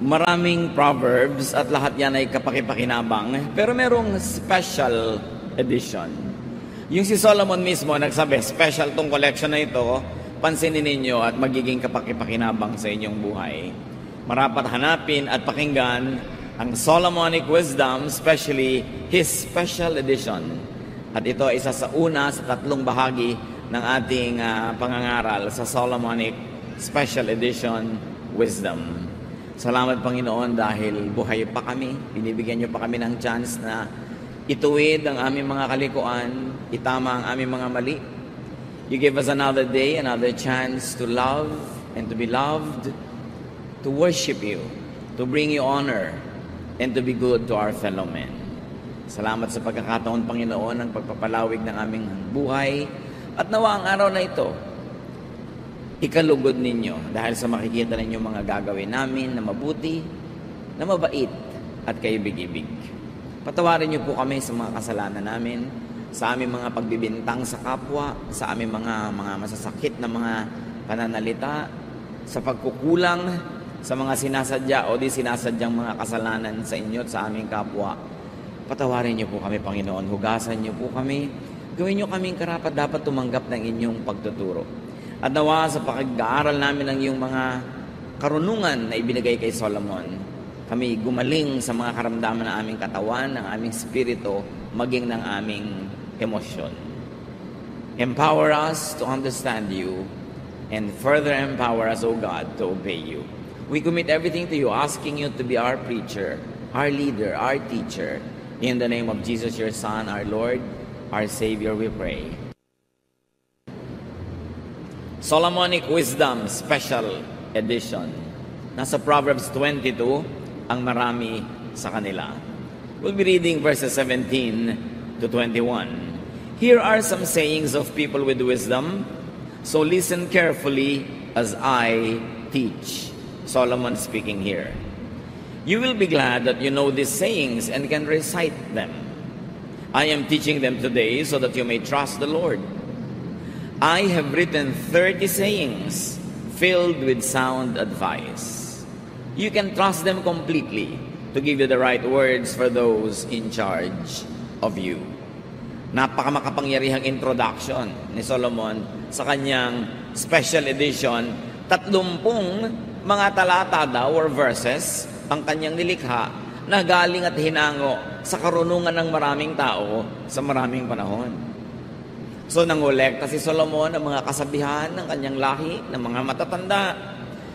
Maraming proverbs at lahat yan ay kapakipakinabang, pero merong special edition. Yung si Solomon mismo nagsabi, special tong collection na ito, pansinin ninyo at magiging kapakipakinabang sa inyong buhay. Marapat hanapin at pakinggan ang Solomonic Wisdom, especially his special edition. At ito ay isa sa una sa tatlong bahagi ng ating uh, pangangaral sa Solomonic Special Edition Wisdom. Salamat Panginoon dahil buhay pa kami. Binibigyan niyo pa kami ng chance na ituwid ang aming mga kalikuan, itama ang aming mga mali. You give us another day, another chance to love and to be loved, to worship you, to bring you honor, and to be good to our fellow men. Salamat sa pagkakataon, Panginoon, ng pagpapalawig ng aming buhay. At nawa ang araw na ito, ikalugod ninyo dahil sa makikita ninyo mga gagawin namin na mabuti, na mabait at kaibig-ibig. Patawarin niyo po kami sa mga kasalanan namin, sa aming mga pagbibintang sa kapwa, sa aming mga mga masasakit na mga pananalita, sa pagkukulang sa mga sinasadya o di sinasadyang mga kasalanan sa inyo at sa aming kapwa. Patawarin niyo po kami, Panginoon. Hugasan niyo po kami. Gawin niyo kaming karapat dapat tumanggap ng inyong pagtuturo. At nawa sa pag-aaral namin ng iyong mga karunungan na ibinigay kay Solomon, kami gumaling sa mga karamdaman ng aming katawan, ng aming spirito, maging ng aming emosyon. Empower us to understand you and further empower us, O God, to obey you. We commit everything to you, asking you to be our preacher, our leader, our teacher. In the name of Jesus, your Son, our Lord, our Savior, we pray. Solomonic Wisdom Special Edition. Nasa Proverbs 22 ang marami sa kanila. We'll be reading verses 17 to 21. Here are some sayings of people with wisdom, so listen carefully as I teach. Solomon speaking here. You will be glad that you know these sayings and can recite them. I am teaching them today so that you may trust the Lord. I have written 30 sayings filled with sound advice. You can trust them completely to give you the right words for those in charge of you. Napakamakapangyarihang introduction ni Solomon sa kanyang special edition. Tatlumpung mga talata daw or verses ang kanyang nilikha na galing at hinango sa karunungan ng maraming tao sa maraming panahon. So nangolekta si Solomon ng mga kasabihan ng kanyang lahi, ng mga matatanda.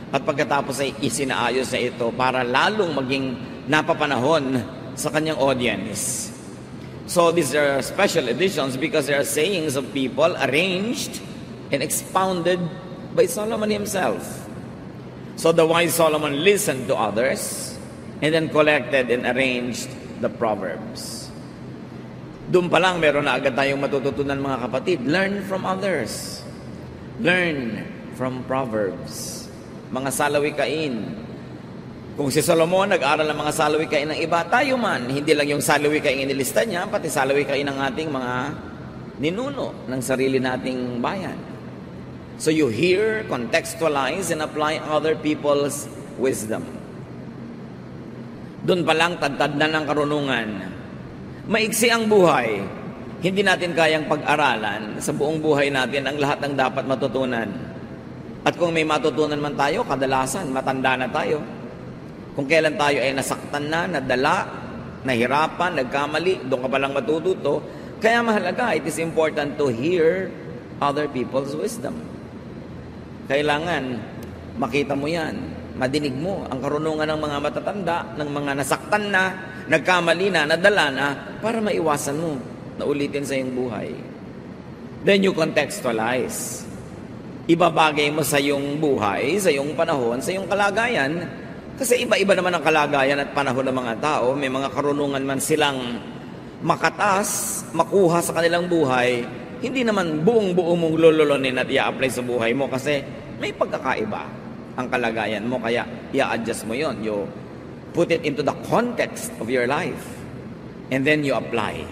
At pagkatapos ay isinaayos na ito para lalong maging napapanahon sa kanyang audience. So these are special editions because they are sayings of people arranged and expounded by Solomon himself. So the wise Solomon listened to others and then collected and arranged the Proverbs. Doon pa lang, meron na agad tayong matututunan mga kapatid. Learn from others. Learn from Proverbs. Mga salawikain. Kung si Solomon nag-aral ng mga salawikain ng iba, tayo man, hindi lang yung salawikain inilista niya, pati salawikain ng ating mga ninuno ng sarili nating bayan. So you hear, contextualize, and apply other people's wisdom. Doon pa lang, tadtad na ng karunungan Maiksi ang buhay. Hindi natin kayang pag-aralan sa buong buhay natin ang lahat ng dapat matutunan. At kung may matutunan man tayo, kadalasan matanda na tayo. Kung kailan tayo ay nasaktan na, nadala, nahirapan, nagkamali, doon ka palang matututo. Kaya mahalaga, it is important to hear other people's wisdom. Kailangan makita mo yan, madinig mo ang karunungan ng mga matatanda, ng mga nasaktan na, nagkamali na, nadala na, para maiwasan mo na ulitin sa iyong buhay. Then you contextualize. Ibabagay mo sa iyong buhay, sa iyong panahon, sa iyong kalagayan. Kasi iba-iba naman ang kalagayan at panahon ng mga tao. May mga karunungan man silang makatas, makuha sa kanilang buhay. Hindi naman buong-buo mong lululunin at i-apply sa buhay mo kasi may pagkakaiba ang kalagayan mo. Kaya i-adjust mo yon. You put it into the context of your life, and then you apply.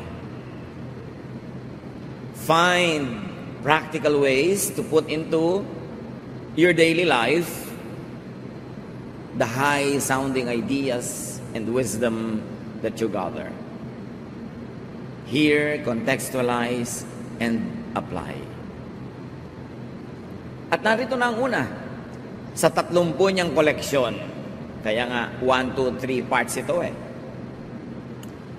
Find practical ways to put into your daily life the high sounding ideas and wisdom that you gather. Hear, contextualize, and apply. At narito na ang una, sa tatlumpu niyang koleksyon. Kaya nga, 1, 2, 3 parts ito eh.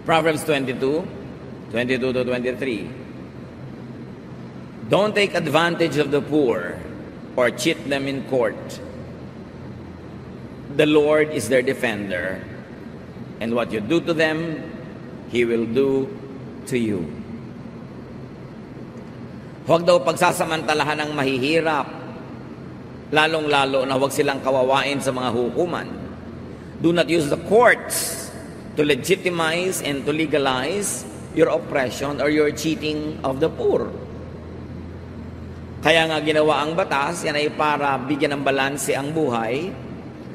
Proverbs 22, 22 to 23. Don't take advantage of the poor or cheat them in court. The Lord is their defender, and what you do to them, He will do to you. Huwag daw pagsasamantalahan ng mahihirap, lalong-lalo na huwag silang kawawain sa mga hukuman. Do not use the courts to legitimize and to legalize your oppression or your cheating of the poor. Kaya nga ginawa ang batas, yan ay para bigyan ng balanse ang buhay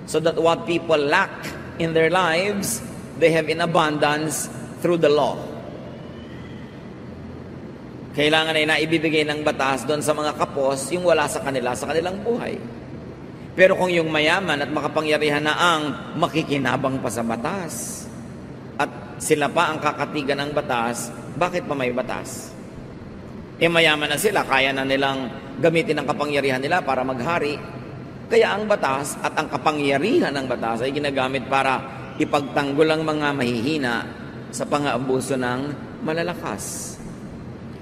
so that what people lack in their lives, they have in abundance through the law. Kailangan ay naibibigay ng batas doon sa mga kapos yung wala sa kanila sa kanilang buhay. Pero kung yung mayaman at makapangyarihan na ang makikinabang pa sa batas at sila pa ang kakatigan ng batas, bakit pa may batas? E mayaman na sila, kaya na nilang gamitin ang kapangyarihan nila para maghari, kaya ang batas at ang kapangyarihan ng batas ay ginagamit para ipagtanggol ang mga mahihina sa pang-aabuso ng malalakas.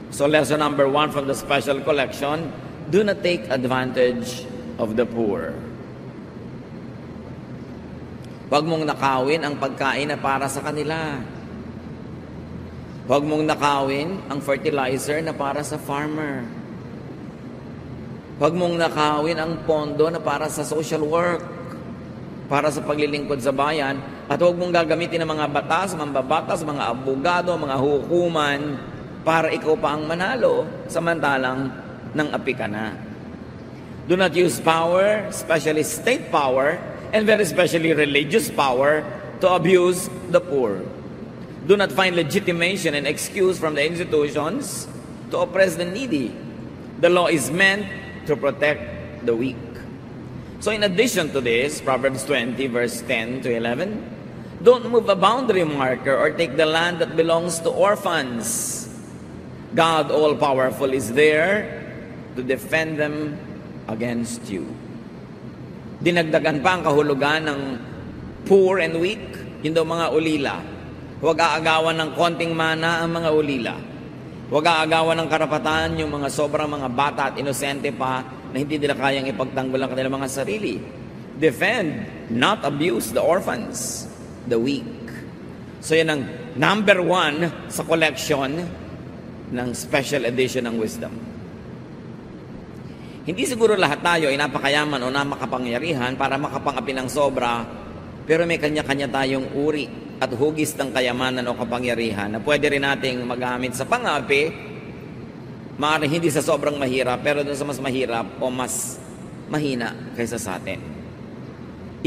So lesson number one from the special collection, do not take advantage of the poor. Huwag mong nakawin ang pagkain na para sa kanila. Huwag mong nakawin ang fertilizer na para sa farmer. Huwag mong nakawin ang pondo na para sa social work, para sa paglilingkod sa bayan, at huwag mong gagamitin ng mga batas, mambabatas, mga abogado, mga hukuman, para ikaw pa ang manalo, samantalang nang api ka na. Do not use power, especially state power, and very especially religious power, to abuse the poor. Do not find legitimation and excuse from the institutions to oppress the needy. The law is meant to protect the weak. So in addition to this, Proverbs 20 verse 10 to 11, don't move a boundary marker or take the land that belongs to orphans. God all-powerful is there to defend them against you. Dinagdagan pa ang kahulugan ng poor and weak, yun daw mga ulila. Huwag aagawan ng konting mana ang mga ulila. Huwag aagawan ng karapatan yung mga sobrang mga bata at inosente pa na hindi nila kayang ipagtanggol ang kanilang mga sarili. Defend, not abuse the orphans, the weak. So yan ang number one sa collection ng special edition ng wisdom. Hindi siguro lahat tayo ay napakayaman o napakapangyarihan para makapangapi ng sobra, pero may kanya-kanya tayong uri at hugis ng kayamanan o kapangyarihan na pwede rin nating magamit sa pangapi, maaaring hindi sa sobrang mahirap, pero doon sa mas mahirap o mas mahina kaysa sa atin.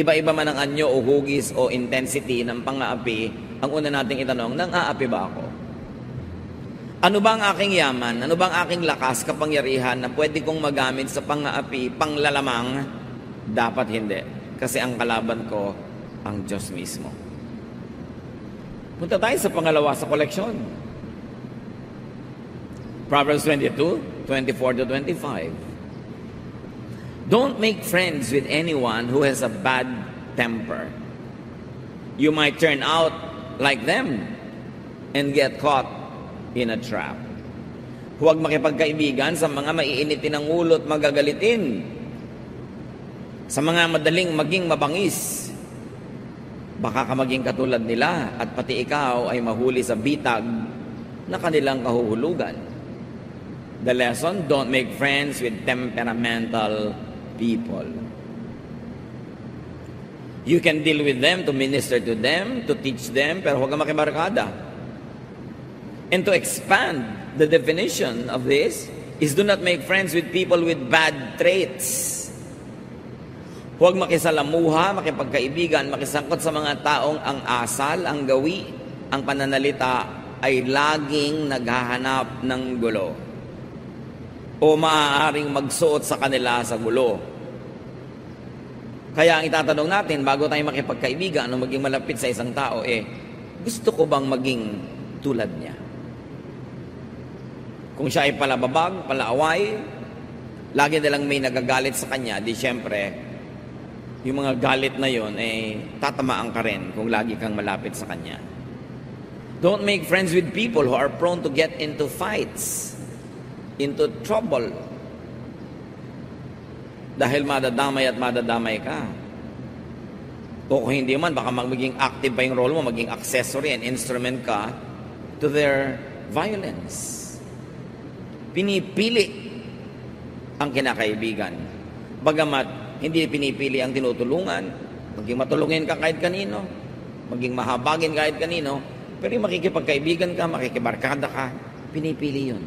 Iba-iba man ang anyo o hugis o intensity ng pang-aapi, ang una nating itanong, nang aapi ba ako? Ano ba ang aking yaman? Ano ba ang aking lakas, kapangyarihan na pwede kong magamit sa pang-aapi, panglalamang? Dapat hindi. Kasi ang kalaban ko, ang Diyos mismo. Punta tayo sa pangalawa sa koleksyon. Proverbs 22, 24 to 25. Don't make friends with anyone who has a bad temper. You might turn out like them and get caught in a trap. Huwag makipagkaibigan sa mga maiinitin ng ulo at magagalitin. Sa mga madaling maging mabangis. Baka ka maging katulad nila at pati ikaw ay mahuli sa bitag na kanilang kahuhulugan. The lesson, don't make friends with temperamental people. You can deal with them to minister to them, to teach them, pero huwag kang makibarkada. And to expand the definition of this is do not make friends with people with bad traits. Huwag makisalamuha, makipagkaibigan, makisangkot sa mga taong ang asal, ang gawi, ang pananalita ay laging naghahanap ng gulo. O maaaring magsuot sa kanila sa gulo. Kaya ang itatanong natin, bago tayo makipagkaibigan, ano maging malapit sa isang tao, eh, gusto ko bang maging tulad niya? Kung siya ay palababag, palaaway, lagi na lang may nagagalit sa kanya, di syempre, yung mga galit na yon eh, tatamaan ka rin kung lagi kang malapit sa kanya. Don't make friends with people who are prone to get into fights, into trouble. Dahil madadamay at madadamay ka. O kung hindi man, baka magiging active pa yung role mo, maging accessory and instrument ka to their violence. Pinipili ang kinakaibigan. Bagamat hindi pinipili ang tinutulungan, maging matulungin ka kahit kanino, maging mahabagin kahit kanino, pero yung makikipagkaibigan ka, makikibarkada ka, pinipili yun.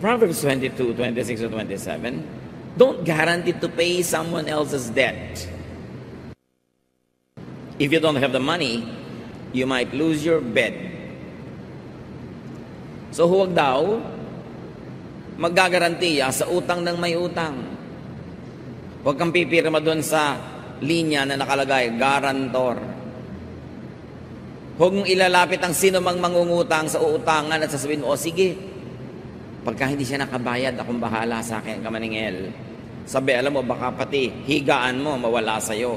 Proverbs 22, 26 to 27, Don't guarantee to pay someone else's debt. If you don't have the money, you might lose your bed. So huwag daw maggagarantiya sa utang ng may utang. Huwag kang pipirma doon sa linya na nakalagay, garantor. Huwag mong ilalapit ang sino mang mangungutang sa uutangan at sasabihin mo, o sige, pagka hindi siya nakabayad, akong bahala sa akin, kamaningel. Sabi, alam mo, baka pati higaan mo mawala sa'yo.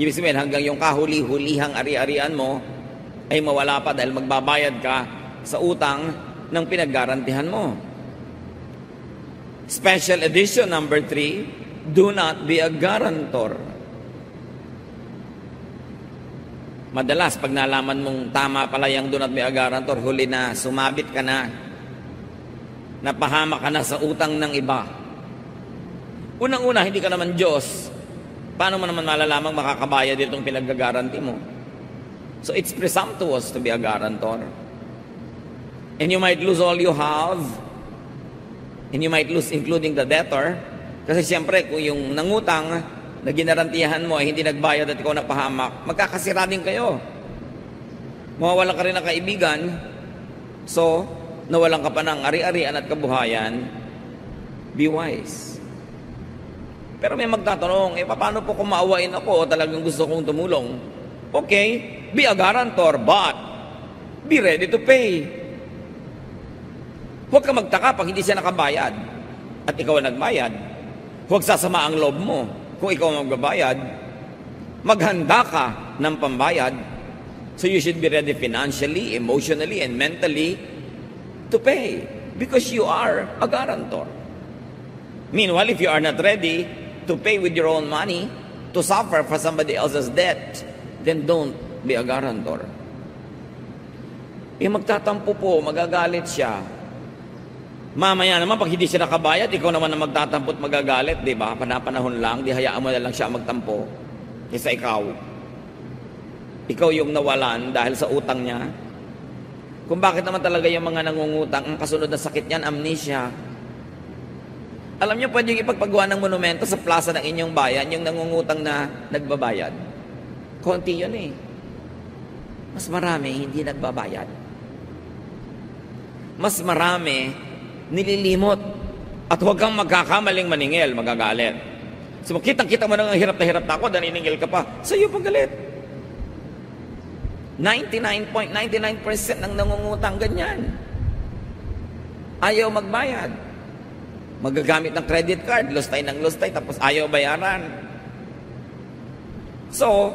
Ibig sabihin, hanggang yung kahuli-hulihang ari-arian mo ay mawala pa dahil magbabayad ka sa utang ng pinaggarantihan mo. Special edition number 3, do not be a guarantor. Madalas, pag nalaman mong tama pala yung do not be a guarantor, huli na, sumabit ka na, napahama ka na sa utang ng iba. Unang-una, hindi ka naman Diyos. Paano mo naman malalamang makakabayad itong pinaggagaranti mo? So it's presumptuous to be a guarantor. And you might lose all you have. And you might lose including the debtor. Kasi siyempre, kung yung nangutang na ginarantiyahan mo ay hindi nagbayad at ikaw napahamak, magkakasira din kayo. Mawawala ka rin ng kaibigan. So, nawalan ka pa ng ari-arian at kabuhayan, be wise. Pero may magtatanong, eh paano po kung maawain ako o talagang gusto kong tumulong? Okay, be a guarantor, but be ready to pay. Huwag ka magtaka pag hindi siya nakabayad at ikaw ang nagbayad. Huwag sasama ang loob mo kung ikaw ang magbabayad. Maghanda ka ng pambayad. So you should be ready financially, emotionally, and mentally to pay because you are a guarantor. Meanwhile, if you are not ready to pay with your own money, to suffer for somebody else's debt, then don't be a guarantor. Eh magtatampo po, magagalit siya. Mamaya naman, pag hindi siya nakabayad, ikaw naman na magtatampot magagalit, di ba? Panapanahon lang, di hayaan mo na lang siya magtampo. Kesa ikaw. Ikaw yung nawalan dahil sa utang niya. Kung bakit naman talaga yung mga nangungutang, ang kasunod na sakit niyan, amnesia. Alam niyo, pwede yung ipagpagawa ng monumento sa plaza ng inyong bayan, yung nangungutang na nagbabayad. Konti yun eh. Mas marami hindi nagbabayad. Mas marami nililimot. At huwag kang magkakamaling maningil, magagalit. So kitang-kita mo na nga hirap na hirap na ako, naniningil ka pa. Sa iyo pagalit. 99.99% ng nangungutang ganyan. Ayaw magbayad. Magagamit ng credit card, lustay ng lustay, tapos ayaw bayaran. So,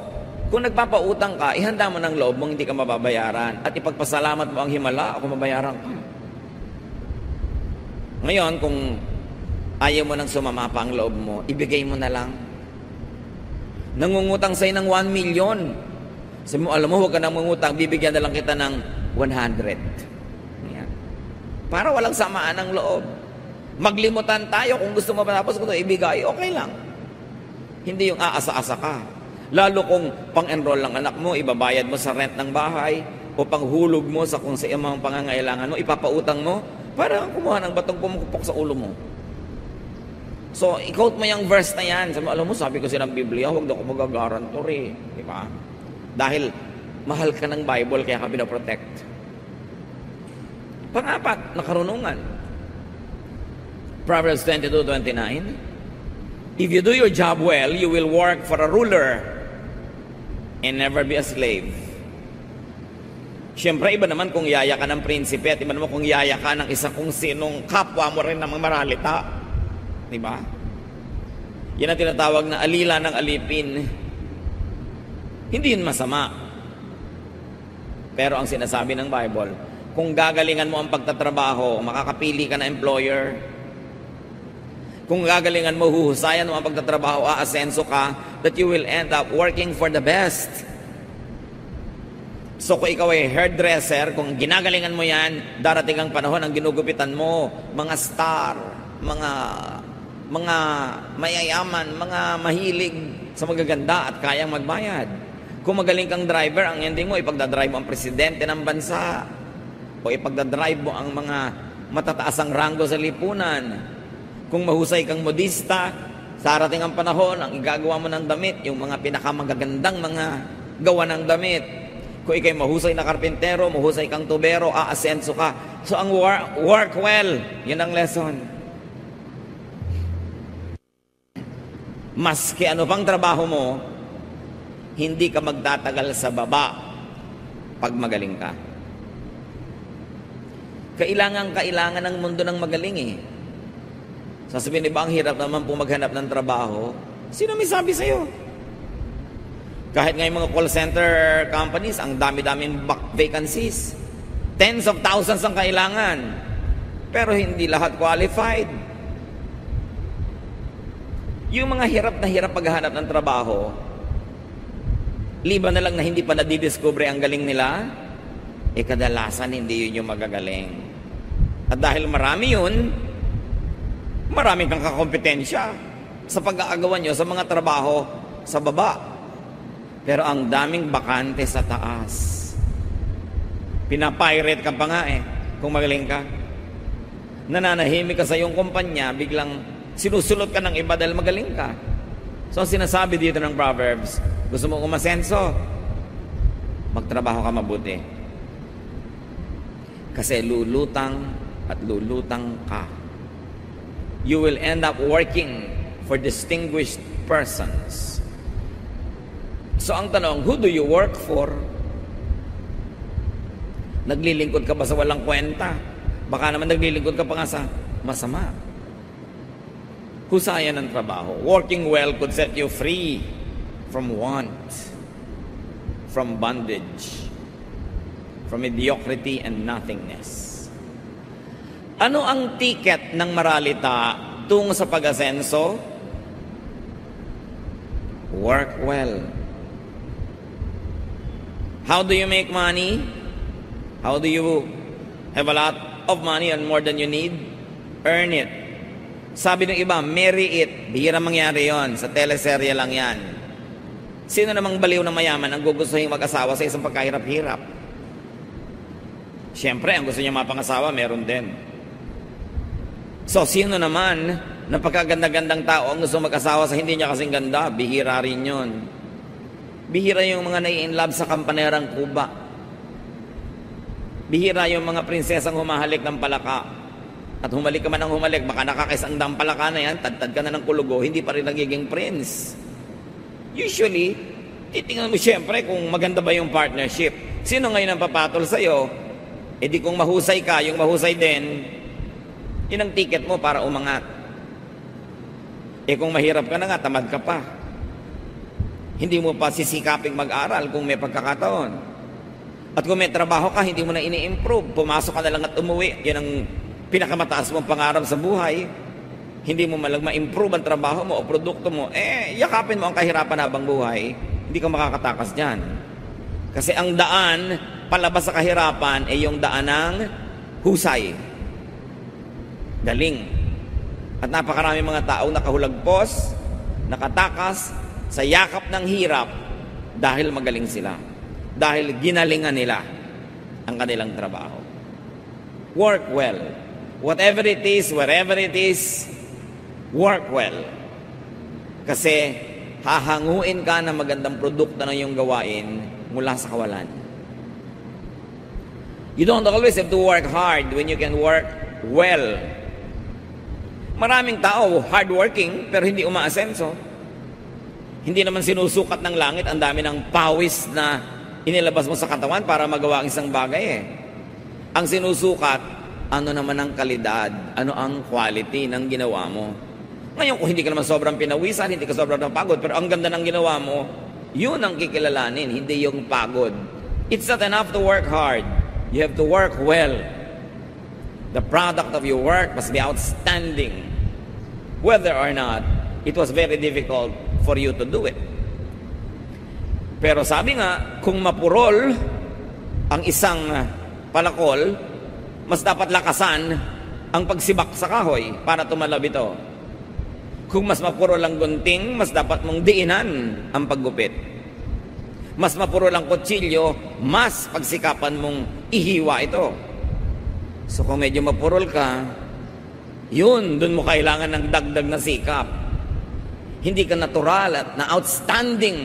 kung nagpapautang ka, ihanda mo ng loob mong hindi ka mababayaran at ipagpasalamat mo ang himala ako mabayaran ka. Ngayon, kung ayaw mo nang sumama pa ang loob mo, ibigay mo na lang. Nangungutang sa'yo ng 1 million. Sabi mo, alam mo, huwag ka nang mangutang, bibigyan na lang kita ng 100. Yan. Para walang samaan ng loob. Maglimutan tayo kung gusto mo matapos ito, ibigay, okay lang. Hindi yung aasa-asa ka. Lalo kung pang-enroll ng anak mo, ibabayad mo sa rent ng bahay, o panghulog mo sa kung sa mga pangangailangan mo, ipapautang mo, para kang kumuha ng batong pumukupok sa ulo mo. So, i-quote mo yung verse na yan. Sabi alam mo, sabi ko silang Biblia, huwag na ako magagarantor eh. Di ba? Dahil mahal ka ng Bible, kaya ka pinaprotect. Pangapat, nakarunungan. Proverbs 22:29. If you do your job well, you will work for a ruler and never be a slave. Siyempre, iba naman kung yaya ka ng prinsipe at iba naman kung yaya ka ng isa kung sinong kapwa mo rin namang maralita. Di ba? Yan ang tinatawag na alila ng alipin. Hindi yun masama. Pero ang sinasabi ng Bible, kung gagalingan mo ang pagtatrabaho, makakapili ka na employer, kung gagalingan mo, huhusayan mo ang pagtatrabaho, aasenso ka, that you will end up working for the best. So kung ikaw ay hairdresser, kung ginagalingan mo yan, darating ang panahon ang ginugupitan mo, mga star, mga mga mayayaman, mga mahilig sa magaganda at kayang magbayad. Kung magaling kang driver, ang ending mo, ipagdadrive mo ang presidente ng bansa o ipagdadrive mo ang mga matataas ang ranggo sa lipunan kung mahusay kang modista, sarating ang panahon, ang igagawa mo ng damit, yung mga pinakamagagandang mga gawa ng damit. Kung ikay mahusay na karpintero, mahusay kang tubero, aasenso ka. So ang work, work well, yun ang lesson. Maski ano pang trabaho mo, hindi ka magtatagal sa baba pag magaling ka. Kailangan kailangan ng mundo ng magaling eh. Sasabihin, di ba ang hirap naman po maghanap ng trabaho? Sino may sabi sa'yo? Kahit nga yung mga call center companies, ang dami-daming vacancies. Tens of thousands ang kailangan. Pero hindi lahat qualified. Yung mga hirap na hirap paghahanap ng trabaho, liban na lang na hindi pa nadidiscover ang galing nila, eh kadalasan hindi yun yung magagaling. At dahil marami yun, Marami kang kakompetensya sa pag-aagawan nyo sa mga trabaho sa baba. Pero ang daming bakante sa taas. Pinapirate ka pa nga eh, kung magaling ka. Nananahimik ka sa iyong kumpanya, biglang sinusulot ka ng iba dahil magaling ka. So, ang sinasabi dito ng Proverbs, gusto mo umasenso, magtrabaho ka mabuti. Kasi lulutang at lulutang ka you will end up working for distinguished persons. So ang tanong, who do you work for? Naglilingkod ka ba sa walang kwenta? Baka naman naglilingkod ka pa nga sa masama. Husayan ng trabaho. Working well could set you free from want, from bondage, from mediocrity and nothingness. Ano ang ticket ng maralita tungo sa pag-asenso? Work well. How do you make money? How do you have a lot of money and more than you need? Earn it. Sabi ng iba, marry it. Bihira mangyari yon Sa teleserye lang yan. Sino namang baliw ng mayaman ang gugustuhin mag-asawa sa isang pagkahirap-hirap? Siyempre, ang gusto niya mapangasawa, meron din. So, sino naman na pagkaganda-gandang tao ang gusto mag-asawa sa hindi niya kasing ganda? Bihira rin yun. Bihira yung mga nai-in love sa kampanerang kuba. Bihira yung mga prinsesang humahalik ng palaka. At humalik ka man ng humalik, baka nakakaisang dang palaka na yan, tad-tad ka na ng kulugo, hindi pa rin nagiging prince. Usually, titingnan mo siyempre kung maganda ba yung partnership. Sino ngayon ang papatol sa'yo? E di kung mahusay ka, yung mahusay din, yun ang ticket mo para umangat. Eh kung mahirap ka na nga, tamad ka pa. Hindi mo pa sisikaping mag-aral kung may pagkakataon. At kung may trabaho ka, hindi mo na ini-improve. Pumasok ka na lang at umuwi. Yan ang pinakamataas mong pangarap sa buhay. Hindi mo malang ma-improve ang trabaho mo o produkto mo. Eh, yakapin mo ang kahirapan habang buhay. Hindi ka makakatakas dyan. Kasi ang daan palabas sa kahirapan ay yung daan ng husay. Galing. At napakarami mga taong nakahulagpos, nakatakas sa yakap ng hirap dahil magaling sila. Dahil ginalingan nila ang kanilang trabaho. Work well. Whatever it is, wherever it is, work well. Kasi hahanguin ka ng magandang produkto ng iyong gawain mula sa kawalan. You don't always have to work hard when you can work well Maraming tao, hardworking, pero hindi umaasenso. Hindi naman sinusukat ng langit, ang dami ng pawis na inilabas mo sa katawan para magawa ang isang bagay eh. Ang sinusukat, ano naman ang kalidad, ano ang quality ng ginawa mo. Ngayon, kung hindi ka naman sobrang pinawisan, hindi ka sobrang napagod, pero ang ganda ng ginawa mo, yun ang kikilalanin, hindi yung pagod. It's not enough to work hard. You have to work well. The product of your work must be outstanding. Whether or not it was very difficult for you to do it. Pero sabi nga, kung mapurol ang isang palakol, mas dapat lakasan ang pagsibak sa kahoy para tumalab ito. Kung mas mapurol ang gunting, mas dapat mong diinan ang paggupit. Mas mapurol ang kutsilyo, mas pagsikapan mong ihiwa ito. So kung medyo mapurol ka, yun, dun mo kailangan ng dagdag na sikap. Hindi ka natural at na outstanding.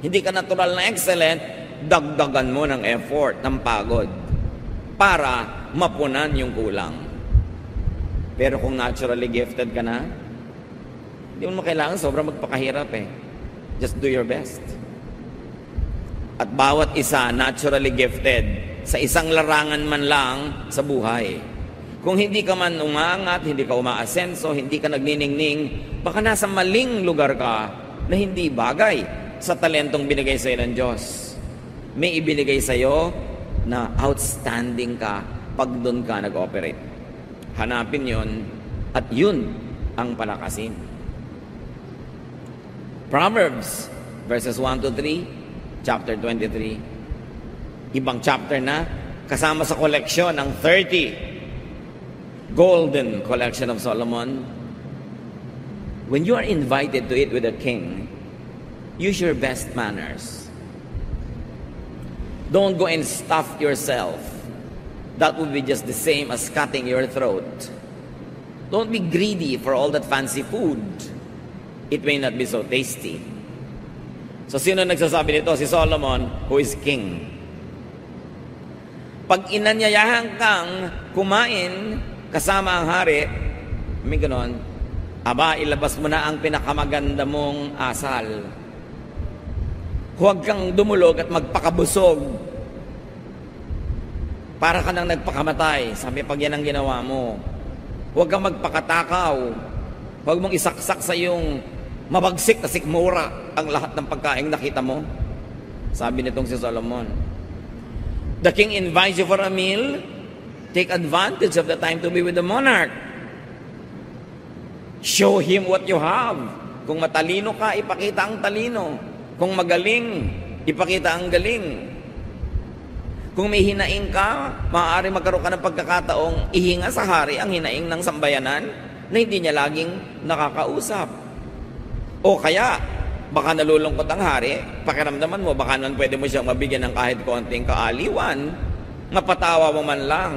Hindi ka natural na excellent, dagdagan mo ng effort, ng pagod para mapunan yung kulang. Pero kung naturally gifted ka na, hindi mo kailangan sobrang magpakahirap eh. Just do your best. At bawat isa naturally gifted sa isang larangan man lang sa buhay. Kung hindi ka man umangat, hindi ka umaasenso, hindi ka nagniningning, baka nasa maling lugar ka na hindi bagay sa talentong binigay sa iyo ng Diyos. May ibinigay sa iyo na outstanding ka pag doon ka nag-operate. Hanapin yon at yun ang palakasin. Proverbs verses 1 to 3, chapter 23. Ibang chapter na, kasama sa collection ng 30 golden collection of Solomon. When you are invited to eat with a king, use your best manners. Don't go and stuff yourself. That would be just the same as cutting your throat. Don't be greedy for all that fancy food. It may not be so tasty. So sino nagsasabi nito? Si Solomon, who is king. Pag inanyayahan kang kumain kasama ang hari, may ganon, aba, ilabas mo na ang pinakamaganda mong asal. Huwag kang dumulog at magpakabusog para ka nang nagpakamatay. Sabi, pag yan ang ginawa mo. Huwag kang magpakatakaw. Huwag mong isaksak sa iyong mabagsik na sikmura ang lahat ng pagkain nakita mo. Sabi nitong si Solomon. The king invites you for a meal. Take advantage of the time to be with the monarch. Show him what you have. Kung matalino ka, ipakita ang talino. Kung magaling, ipakita ang galing. Kung may hinaing ka, maaari magkaroon ka ng pagkakataong ihinga sa hari ang hinaing ng sambayanan na hindi niya laging nakakausap. O kaya, baka nalulungkot ang hari, pakiramdaman mo, baka naman pwede mo siyang mabigyan ng kahit konting kaaliwan, mapatawa mo man lang,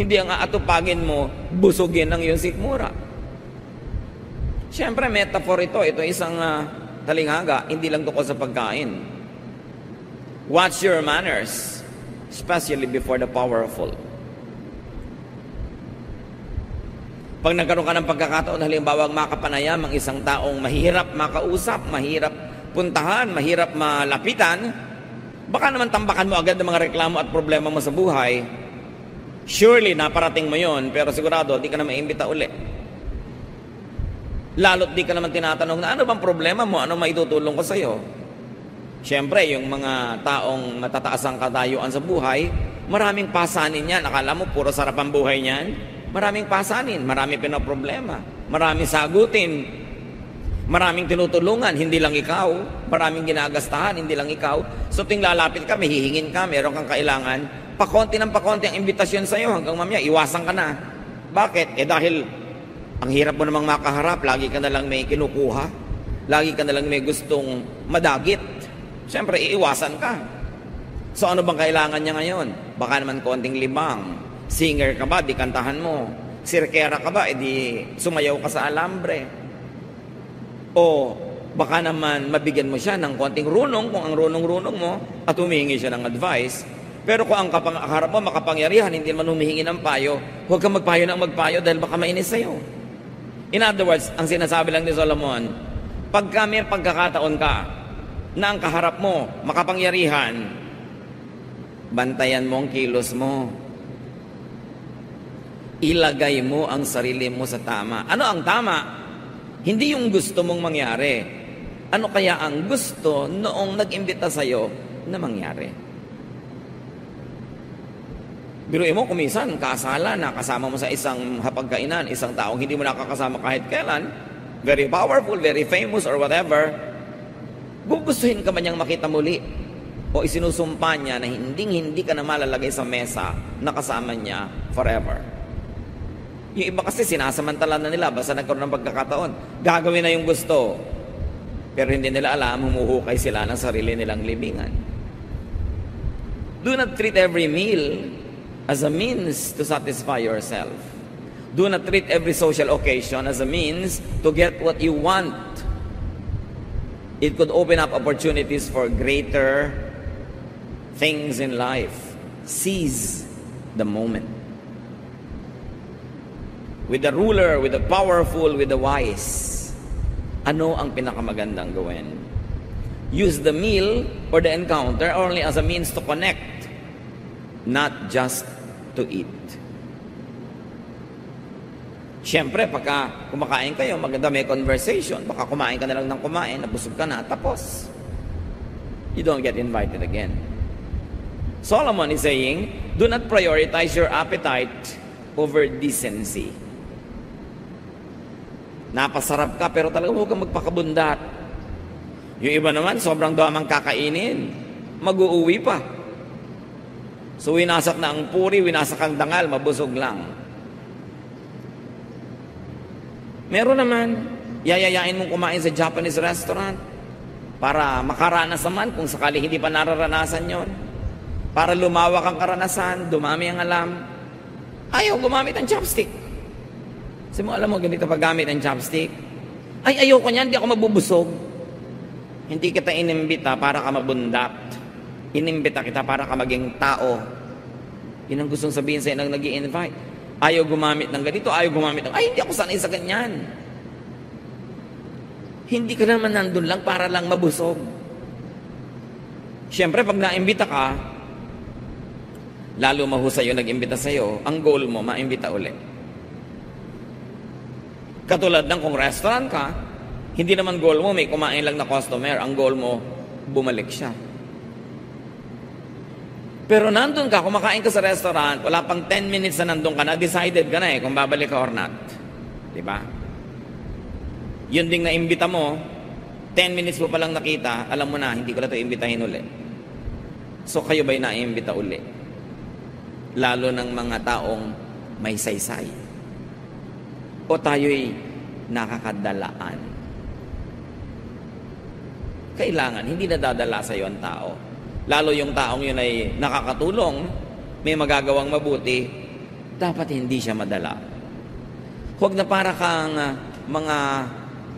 hindi ang aatupagin mo, busugin ang iyong sikmura. Siyempre, metaphor ito. Ito isang uh, talingaga, hindi lang tungkol sa pagkain. Watch your manners especially before the powerful. Pag nagkaroon ka ng pagkakataon, halimbawa makapanayam ang isang taong mahirap makausap, mahirap puntahan, mahirap malapitan, baka naman tambakan mo agad ang mga reklamo at problema mo sa buhay. Surely, naparating mo yon pero sigurado, di ka na maimbita uli. Lalo't di ka naman tinatanong na ano bang problema mo, ano maitutulong ko sa iyo. Siyempre, yung mga taong matataas ang katayuan sa buhay, maraming pasanin yan. Akala mo, puro sarap ang buhay niyan. Maraming pasanin, maraming pinaproblema, maraming sagutin, maraming tinutulungan, hindi lang ikaw. Maraming ginagastahan, hindi lang ikaw. So, ting lalapit ka, may hihingin ka, meron kang kailangan. Pakonti ng pakonti ang imbitasyon sa iyo hanggang mamaya, iwasan ka na. Bakit? Eh dahil ang hirap mo namang makaharap, lagi ka na lang may kinukuha. Lagi ka na lang may gustong madagit. Siyempre, iiwasan ka. So ano bang kailangan niya ngayon? Baka naman konting libang. Singer ka ba? Di kantahan mo. Sirkera ka ba? E di sumayaw ka sa alambre. O baka naman mabigyan mo siya ng konting runong kung ang runong-runong mo at humingi siya ng advice. Pero kung ang kapangarap mo makapangyarihan, hindi man humihingi ng payo, huwag kang magpayo ng magpayo dahil baka mainis sa'yo. In other words, ang sinasabi lang ni Solomon, pagka may pagkakataon ka na ang kaharap mo, makapangyarihan, bantayan mo ang kilos mo. Ilagay mo ang sarili mo sa tama. Ano ang tama? Hindi yung gusto mong mangyari. Ano kaya ang gusto noong nag-imbita sa'yo na mangyari? Biruin mo, kumisan, kasala na kasama mo sa isang hapagkainan, isang taong hindi mo nakakasama kahit kailan, very powerful, very famous, or whatever, gugustuhin ka ba niyang makita muli? O isinusumpa niya na hindi hindi ka na malalagay sa mesa na kasama niya forever? Yung iba kasi sinasamantala na nila basta nagkaroon ng pagkakataon. Gagawin na yung gusto. Pero hindi nila alam, humuhukay sila ng sarili nilang libingan. Do not treat every meal as a means to satisfy yourself. Do not treat every social occasion as a means to get what you want. It could open up opportunities for greater things in life. Seize the moment. With the ruler, with the powerful, with the wise, ano ang pinakamagandang gawin? Use the meal or the encounter only as a means to connect, not just to eat. Siyempre, pagka kumakain kayo, maganda may conversation. Baka kumain ka na lang ng kumain, nabusog ka na, tapos. You don't get invited again. Solomon is saying, do not prioritize your appetite over decency. Napasarap ka, pero talaga huwag kang magpakabundat. Yung iba naman, sobrang damang kakainin. Mag-uuwi pa. So winasak na ang puri, winasak ang dangal, mabusog lang. Meron naman, yayayain mong kumain sa Japanese restaurant para makaranas naman kung sakali hindi pa nararanasan yon. Para lumawak ang karanasan, dumami ang alam. Ayaw gumamit ng chopstick. Kasi mo alam mo, ganito paggamit ng chopstick. Ay, ayoko niyan, hindi ako mabubusog. Hindi kita inimbita para ka mabundat. Inimbita kita para ka maging tao. Yun ang gustong sabihin sa'yo nang nag invite Ayaw gumamit ng ganito, ayaw gumamit ng, ay, hindi ako sanay sa ganyan. Hindi ka naman nandun lang para lang mabusog. Siyempre, pag naimbita ka, lalo mahusay yung nag-imbita sa'yo, ang goal mo, maimbita ulit. Katulad ng kung restaurant ka, hindi naman goal mo may kumain lang na customer, ang goal mo, bumalik siya. Pero nandun ka, kumakain ka sa restaurant, wala pang 10 minutes na nandun ka na, decided ka na eh kung babalik ka or not. Di ba? Yun ding naimbita mo, 10 minutes mo palang nakita, alam mo na, hindi ko na ito imbitahin uli. So kayo ba'y naimbita uli? Lalo ng mga taong may saysay. O tayo'y nakakadalaan. Kailangan, hindi nadadala sa iyo ang tao lalo yung taong yun ay nakakatulong, may magagawang mabuti, dapat hindi siya madala. Huwag na para kang uh, mga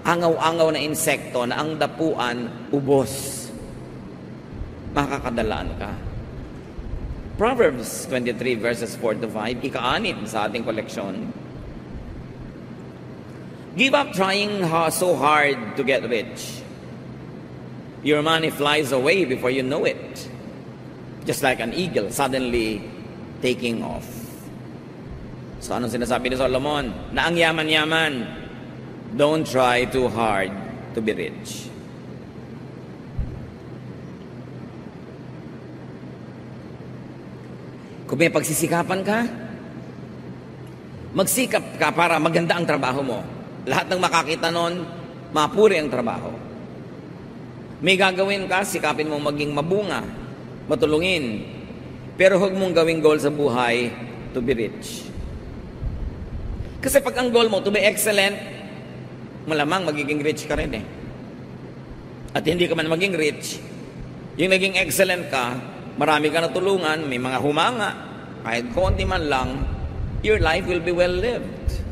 angaw-angaw na insekto na ang dapuan ubos. Makakadalaan ka. Proverbs 23 verses 4 to 5, ika-anit sa ating koleksyon. Give up trying so hard to get rich Your money flies away before you know it. Just like an eagle suddenly taking off. So anong sinasabi ni Solomon? Na ang yaman-yaman, don't try too hard to be rich. Kung may pagsisikapan ka, magsikap ka para maganda ang trabaho mo. Lahat ng makakita nun, mapuri ang trabaho. May gagawin ka, sikapin mong maging mabunga, matulungin. Pero huwag mong gawing goal sa buhay to be rich. Kasi pag ang goal mo to be excellent, malamang magiging rich ka rin eh. At hindi ka man maging rich, yung naging excellent ka, marami ka natulungan, may mga humanga, kahit konti man lang, your life will be well lived.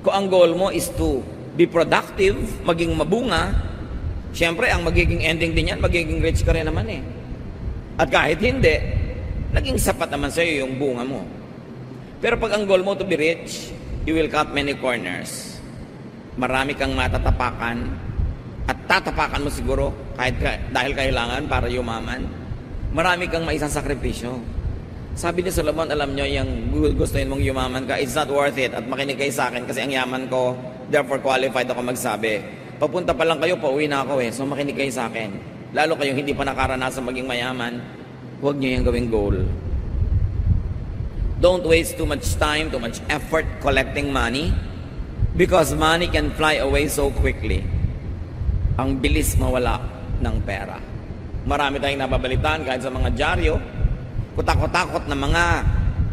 Kung ang goal mo is to be productive, maging mabunga, Siyempre, ang magiging ending din yan, magiging rich ka rin naman eh. At kahit hindi, naging sapat naman sa'yo yung bunga mo. Pero pag ang goal mo to be rich, you will cut many corners. marami kang matatapakan at tatapakan mo siguro kahit ka, dahil kailangan para yumaman. Marami kang maisang sakripisyo. Sabi ni Solomon, alam nyo, yung gustuin mong yumaman ka, it's not worth it. At makinig kayo sa akin kasi ang yaman ko, therefore qualified ako magsabi. Papunta pa lang kayo, pauwi na ako eh. So makinig kayo sa akin. Lalo kayong hindi pa nakaranasan maging mayaman, huwag nyo yung gawing goal. Don't waste too much time, too much effort collecting money because money can fly away so quickly. Ang bilis mawala ng pera. Marami tayong nababalitaan kahit sa mga dyaryo, kutakot-takot na mga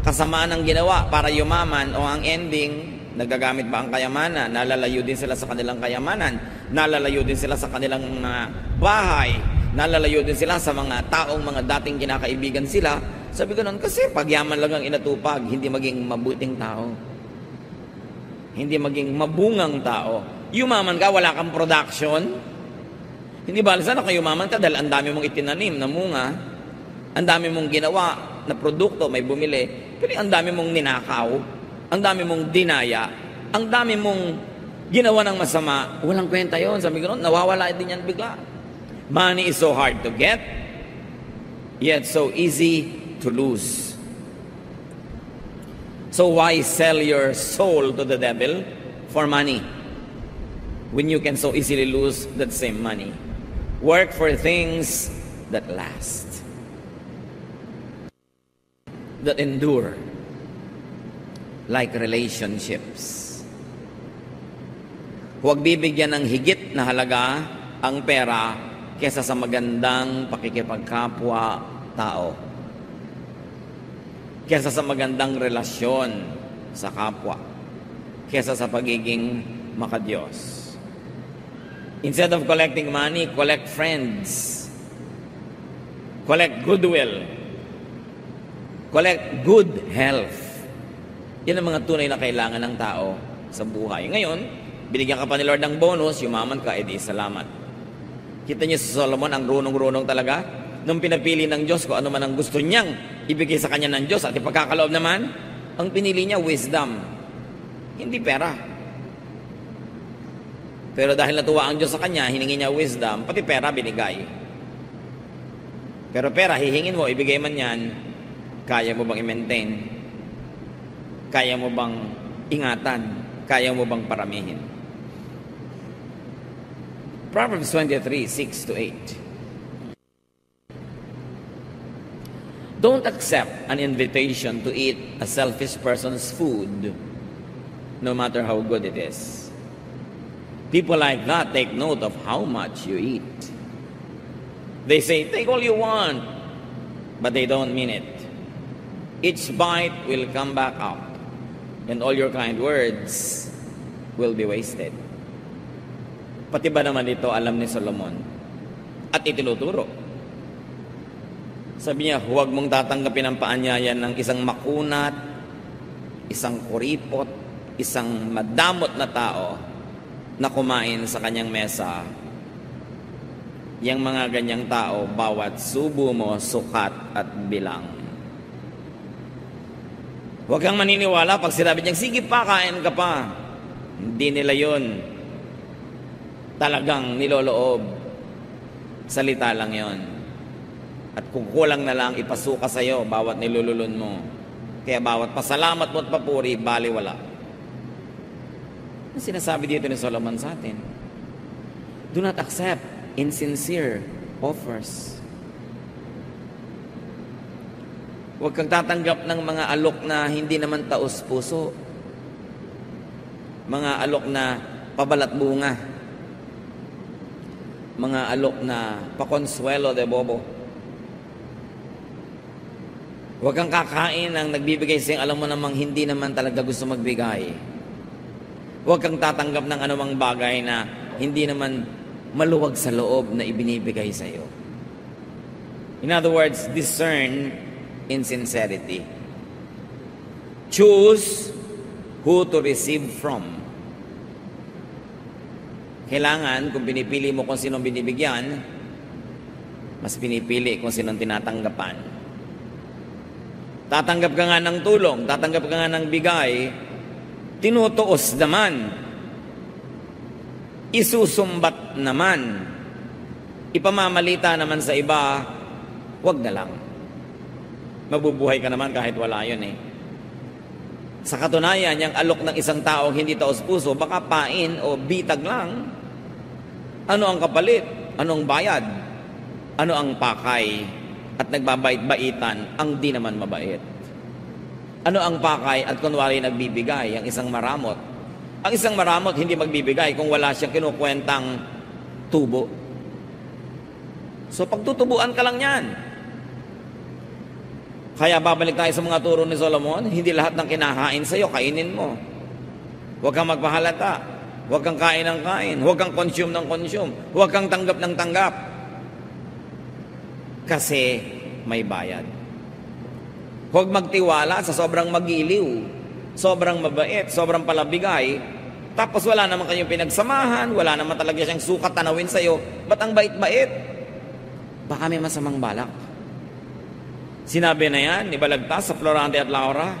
kasamaan ng ginawa para yumaman o ang ending, nagagamit ba ang kayamanan? Nalalayo din sila sa kanilang kayamanan. Nalalayo din sila sa kanilang mga bahay. Nalalayo din sila sa mga taong mga dating kinakaibigan sila sabi ko noon, kasi pagyaman lang ang inatupag, hindi maging mabuting tao. Hindi maging mabungang tao. Yumaman ka, wala kang production. Hindi ba, sana ka yumaman ka dahil ang dami mong itinanim na munga, ang dami mong ginawa na produkto, may bumili, pero ang dami mong ninakaw, ang dami mong dinaya, ang dami mong ginawa ng masama, walang kwenta yon Sabi ko nawawala din yan bigla. Money is so hard to get, yet so easy to lose. So why sell your soul to the devil for money when you can so easily lose that same money? Work for things that last, that endure, like relationships. Huwag bibigyan ng higit na halaga ang pera kesa sa magandang pakikipagkapwa tao kesa sa magandang relasyon sa kapwa, kesa sa pagiging makadiyos. Instead of collecting money, collect friends. Collect goodwill. Collect good health. Yan ang mga tunay na kailangan ng tao sa buhay. Ngayon, binigyan ka pa ni Lord ng bonus, yumaman ka, edi salamat. Kita niyo si Solomon, ang runong-runong talaga. Nung pinapili ng Diyos ko, ano man ang gusto niyang ibigay sa kanya ng Diyos at ipagkakaloob naman, ang pinili niya, wisdom. Hindi pera. Pero dahil natuwa ang Diyos sa kanya, hiningi niya wisdom, pati pera binigay. Pero pera, hihingin mo, ibigay man yan, kaya mo bang i-maintain? Kaya mo bang ingatan? Kaya mo bang paramihin? Proverbs 23, 6 to 8. Don't accept an invitation to eat a selfish person's food, no matter how good it is. People like that take note of how much you eat. They say, take all you want, but they don't mean it. Each bite will come back up, and all your kind words will be wasted. Pati ba naman ito alam ni Solomon? At itinuturo. Sabi niya, huwag mong tatanggapin ang paanyayan ng isang makunat, isang kuripot, isang madamot na tao na kumain sa kanyang mesa. Yang mga ganyang tao, bawat subo mo, sukat at bilang. Huwag kang maniniwala pag sinabi niya, sige pa, kain ka pa. Hindi nila yun. Talagang niloloob. Salita lang yon. At kung kulang na lang, ipasuka sa iyo bawat nilululun mo. Kaya bawat pasalamat mo at papuri, bali wala. Ang sinasabi dito ni Solomon sa atin, do not accept insincere offers. Huwag kang tatanggap ng mga alok na hindi naman taos puso. Mga alok na pabalat bunga. Mga alok na pakonsuelo de bobo. Huwag kang kakain ng nagbibigay sa'yo, alam mo namang hindi naman talaga gusto magbigay. Huwag kang tatanggap ng anumang bagay na hindi naman maluwag sa loob na ibinibigay sa iyo. In other words, discern insincerity. Choose who to receive from. Kailangan, kung pinipili mo kung sinong binibigyan, mas pinipili kung sinong tinatanggapan. Tatanggap ka nga ng tulong, tatanggap ka nga ng bigay, tinutuos naman isusumbat naman, ipamamalita naman sa iba, wag na lang. Mabubuhay ka naman kahit wala yun eh. Sa katunayan, yung alok ng isang taong hindi taos puso, baka pain o bitag lang. Ano ang kapalit? Ano ang bayad? Ano ang pakay? At nagbabait-baitan ang di naman mabait. Ano ang pakay at kunwari nagbibigay ang isang maramot? Ang isang maramot hindi magbibigay kung wala siyang kinukwentang tubo. So pagtutubuan ka lang yan. Kaya babalik tayo sa mga turo ni Solomon, hindi lahat ng kinakain sa iyo, kainin mo. Huwag kang magpahalata. Huwag kang kain ng kain. Huwag kang consume ng consume. Huwag kang tanggap ng tanggap. Kasi may bayad. Huwag magtiwala sa sobrang magiliw, sobrang mabait, sobrang palabigay, tapos wala naman kayong pinagsamahan, wala naman talaga siyang sukat tanawin sa'yo, ba't ang bait-bait? Baka may masamang balak. Sinabi na yan ni Balagtas sa Florante at Laura,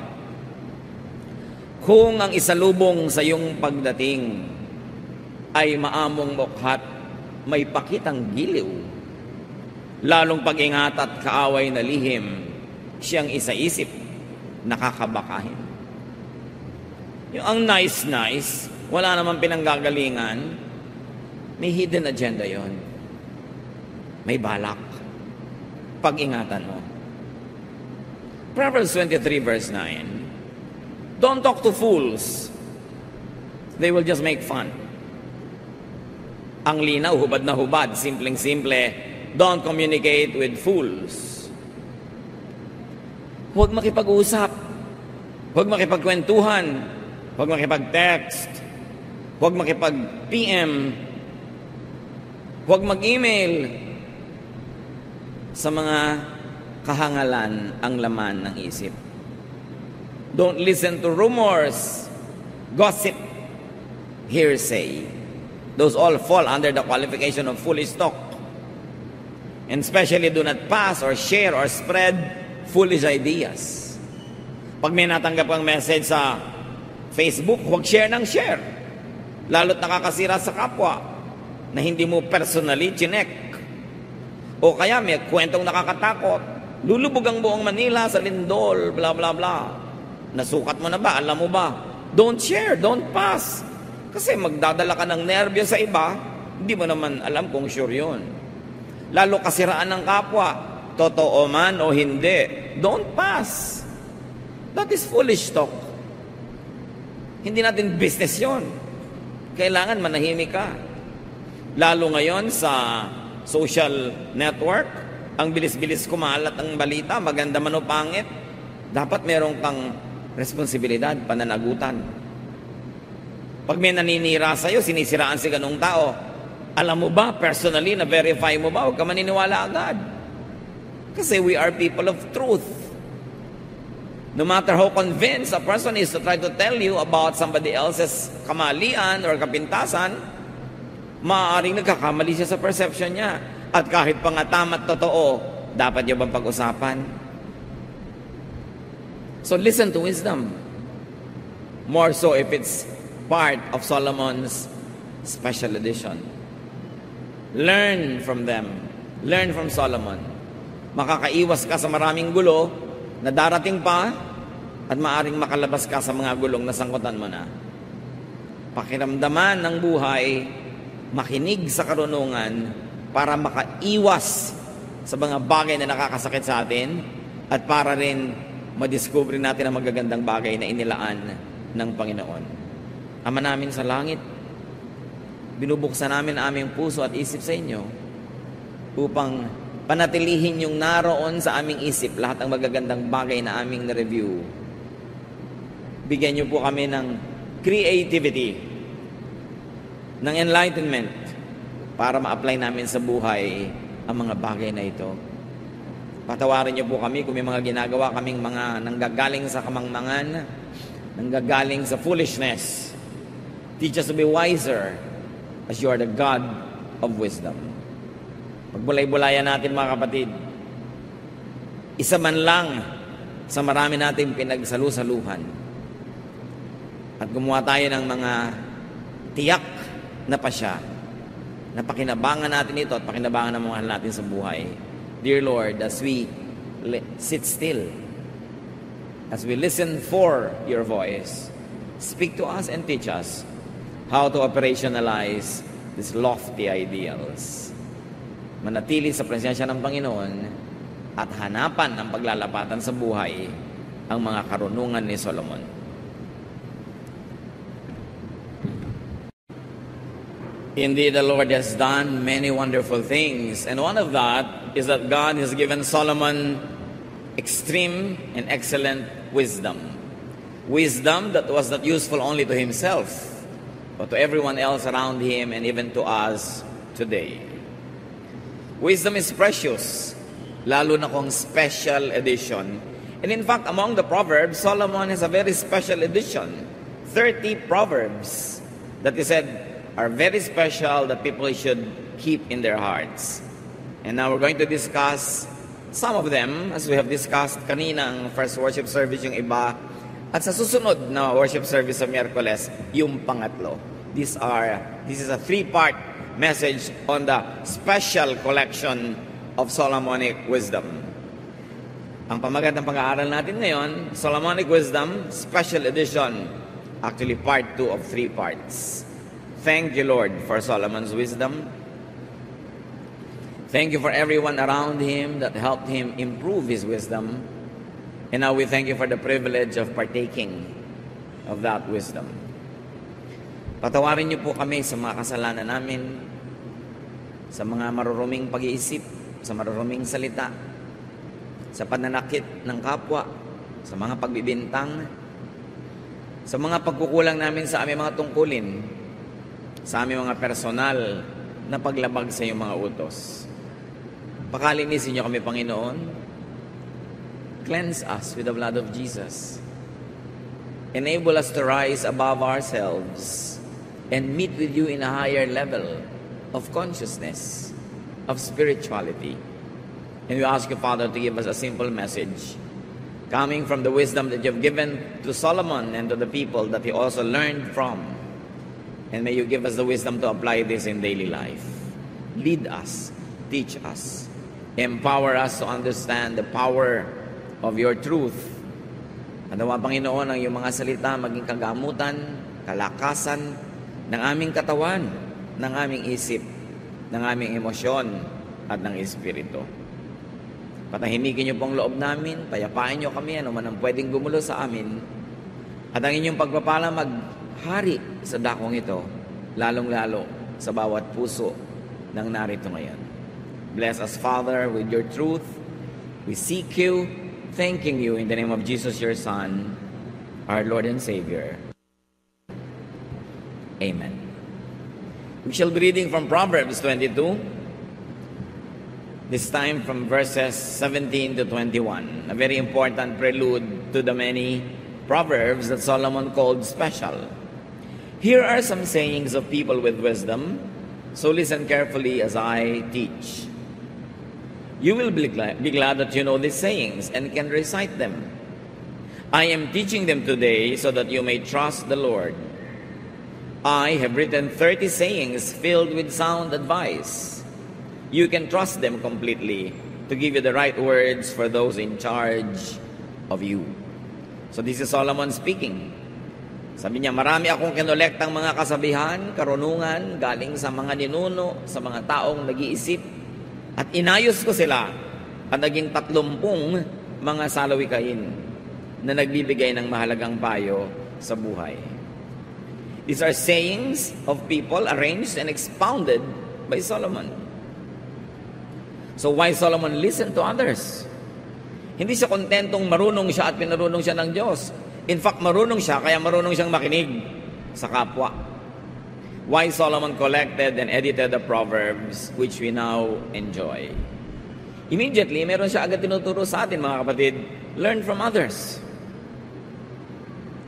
kung ang isalubong sa iyong pagdating ay maamong mukhat, may pakitang giliw, lalong pag-ingat at kaaway na lihim, siyang isa-isip, nakakabakahin. Yung ang nice-nice, wala naman pinanggagalingan, may hidden agenda yon. May balak. Pag-ingatan mo. Proverbs 23 verse 9. Don't talk to fools. They will just make fun. Ang linaw, hubad na hubad, simpleng-simple. Don't communicate with fools. Huwag makipag-usap. Huwag makipagkwentuhan. Huwag makipag-text. Huwag makipag-PM. Huwag mag-email sa mga kahangalan ang laman ng isip. Don't listen to rumors, gossip, hearsay. Those all fall under the qualification of foolish talk. And especially do not pass or share or spread foolish ideas. Pag may natanggap kang message sa Facebook, huwag share ng share. Lalo't nakakasira sa kapwa na hindi mo personally chinek. O kaya may kwentong nakakatakot. Lulubog ang buong Manila sa lindol, bla bla bla. Nasukat mo na ba? Alam mo ba? Don't share, don't pass. Kasi magdadala ka ng nervyo sa iba, hindi mo naman alam kung sure yun. Lalo kasiraan ng kapwa, totoo man o hindi, don't pass. That is foolish talk. Hindi natin business yon. Kailangan manahimik ka. Lalo ngayon sa social network, ang bilis-bilis kumalat ang balita, maganda man o pangit, dapat meron kang responsibilidad, pananagutan. Pag may naninira sa'yo, sinisiraan si ganong tao, alam mo ba, personally, na-verify mo ba, huwag ka maniniwala agad. Kasi we are people of truth. No matter how convinced a person is to try to tell you about somebody else's kamalian or kapintasan, maaaring nagkakamali siya sa perception niya. At kahit pa nga tama't totoo, dapat niya bang pag-usapan? So listen to wisdom. More so if it's part of Solomon's special edition. Learn from them. Learn from Solomon. Makakaiwas ka sa maraming gulo na darating pa at maaring makalabas ka sa mga gulong na sangkutan mo na. Pakiramdaman ng buhay, makinig sa karunungan para makaiwas sa mga bagay na nakakasakit sa atin at para rin madiscover natin ang magagandang bagay na inilaan ng Panginoon. Ama namin sa langit, binubuksan namin ang aming puso at isip sa inyo upang panatilihin yung naroon sa aming isip lahat ng magagandang bagay na aming na-review. Bigyan niyo po kami ng creativity, ng enlightenment para ma-apply namin sa buhay ang mga bagay na ito. Patawarin niyo po kami kung may mga ginagawa kaming mga nanggagaling sa kamangmangan, nanggagaling sa foolishness. Teach us to be wiser as you are the God of wisdom. Pagbulay-bulayan natin mga kapatid, isa man lang sa marami nating pinagsalu-saluhan at gumawa tayo ng mga tiyak na pa siya. Napakinabangan natin ito at pakinabangan ng mga natin sa buhay. Dear Lord, as we sit still, as we listen for your voice, speak to us and teach us how to operationalize these lofty ideals. Manatili sa presensya ng Panginoon at hanapan ng paglalapatan sa buhay ang mga karunungan ni Solomon. Indeed, the Lord has done many wonderful things. And one of that is that God has given Solomon extreme and excellent wisdom. Wisdom that was not useful only to himself, but to everyone else around him and even to us today. Wisdom is precious, lalo na kung special edition. And in fact, among the Proverbs, Solomon has a very special edition. 30 Proverbs that he said, are very special that people should keep in their hearts. And now we're going to discuss some of them as we have discussed kanina ang first worship service yung iba at sa susunod na worship service sa Miyerkules yung pangatlo. These are this is a three-part message on the special collection of Solomonic wisdom. Ang pamagat ng pag-aaral natin ngayon, Solomonic Wisdom, Special Edition, actually part 2 of three parts. Thank you, Lord, for Solomon's wisdom. Thank you for everyone around him that helped him improve his wisdom. And now we thank you for the privilege of partaking of that wisdom. Patawarin niyo po kami sa mga kasalanan namin, sa mga maruruming pag-iisip, sa maruruming salita, sa pananakit ng kapwa, sa mga pagbibintang, sa mga pagkukulang namin sa aming mga tungkulin, sa aming mga personal na paglabag sa iyong mga utos. Pakalinisin niyo kami, Panginoon. Cleanse us with the blood of Jesus. Enable us to rise above ourselves and meet with you in a higher level of consciousness, of spirituality. And we ask you, Father, to give us a simple message coming from the wisdom that you've given to Solomon and to the people that he also learned from And may you give us the wisdom to apply this in daily life. Lead us, teach us, empower us to understand the power of your truth. At nawa, Panginoon, ang iyong mga salita maging kagamutan, kalakasan ng aming katawan, ng aming isip, ng aming emosyon, at ng espiritu. Patahimikin niyo pong loob namin, payapain niyo kami, ano man ang pwedeng gumulo sa amin, at ang inyong pagpapala mag hari sa dakong ito, lalong-lalo sa bawat puso ng narito ngayon. Bless us, Father, with your truth. We seek you, thanking you in the name of Jesus, your Son, our Lord and Savior. Amen. We shall be reading from Proverbs 22, this time from verses 17 to 21, a very important prelude to the many Proverbs that Solomon called special. Here are some sayings of people with wisdom, so listen carefully as I teach. You will be glad, be glad that you know these sayings and can recite them. I am teaching them today so that you may trust the Lord. I have written 30 sayings filled with sound advice. You can trust them completely to give you the right words for those in charge of you. So this is Solomon speaking. Sabi niya, marami akong kinolektang mga kasabihan, karunungan, galing sa mga ninuno, sa mga taong nag-iisip. At inayos ko sila at naging tatlumpung mga salawikain na nagbibigay ng mahalagang payo sa buhay. These are sayings of people arranged and expounded by Solomon. So why Solomon listened to others? Hindi siya kontentong marunong siya at pinarunong siya ng Diyos. In fact, marunong siya, kaya marunong siyang makinig sa kapwa. Why Solomon collected and edited the Proverbs which we now enjoy. Immediately, meron siya agad tinuturo sa atin, mga kapatid, learn from others.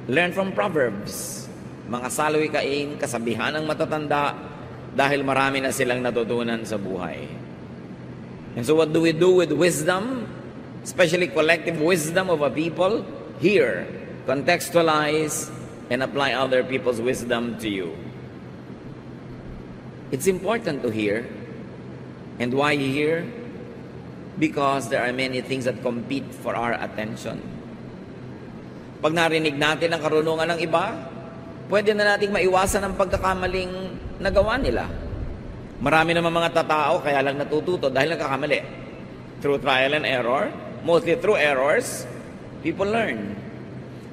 Learn from Proverbs. Mga salwikain, kasabihan ng matatanda, dahil marami na silang natutunan sa buhay. And so what do we do with wisdom? Especially collective wisdom of a people? Here, contextualize, and apply other people's wisdom to you. It's important to hear. And why hear? Because there are many things that compete for our attention. Pag narinig natin ang karunungan ng iba, pwede na nating maiwasan ang pagkakamaling nagawa nila. Marami naman mga tatao kaya lang natututo dahil nagkakamali. Through trial and error, mostly through errors, people learn.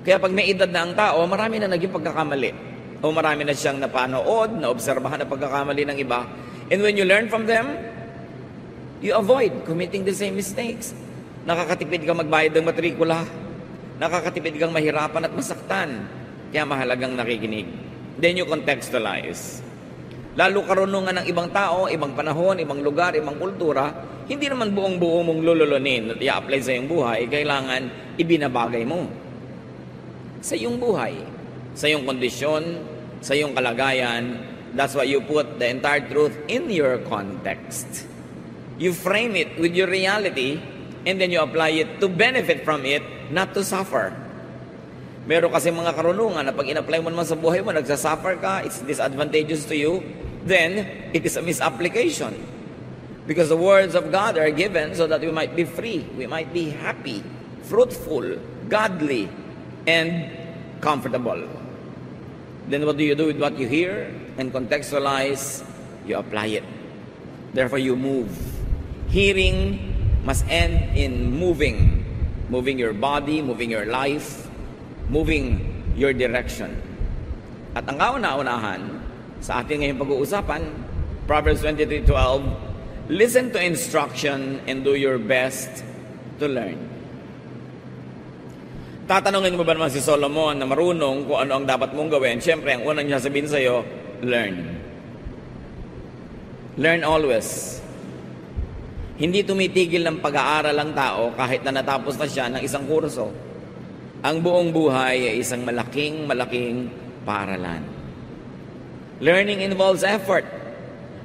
Kaya pag may edad na ang tao, marami na naging pagkakamali. O marami na siyang napanood, naobserbahan na pagkakamali ng iba. And when you learn from them, you avoid committing the same mistakes. Nakakatipid kang magbayad ng matrikula. Nakakatipid kang mahirapan at masaktan. Kaya mahalagang nakikinig. Then you contextualize. Lalo karunungan ng ibang tao, ibang panahon, ibang lugar, ibang kultura, hindi naman buong buo mong lululunin at i-apply sa iyong buhay, kailangan ibinabagay mo. Sa iyong buhay, sa iyong kondisyon, sa iyong kalagayan, that's why you put the entire truth in your context. You frame it with your reality, and then you apply it to benefit from it, not to suffer. Meron kasi mga karunungan na pag in-apply mo naman sa buhay mo, nagsasuffer ka, it's disadvantageous to you, then it is a misapplication. Because the words of God are given so that we might be free, we might be happy, fruitful, godly, and comfortable. Then what do you do with what you hear and contextualize? You apply it. Therefore, you move. Hearing must end in moving. Moving your body, moving your life, moving your direction. At ang kauna-unahan, sa ating ngayong pag-uusapan, Proverbs 23.12, Listen to instruction and do your best to learn. Tatanungin mo ba naman si Solomon na marunong kung ano ang dapat mong gawin? Siyempre, ang unang niya sabihin sa iyo, learn. Learn always. Hindi tumitigil ng pag-aaral ang tao kahit na natapos na siya ng isang kurso. Ang buong buhay ay isang malaking, malaking paaralan. Learning involves effort.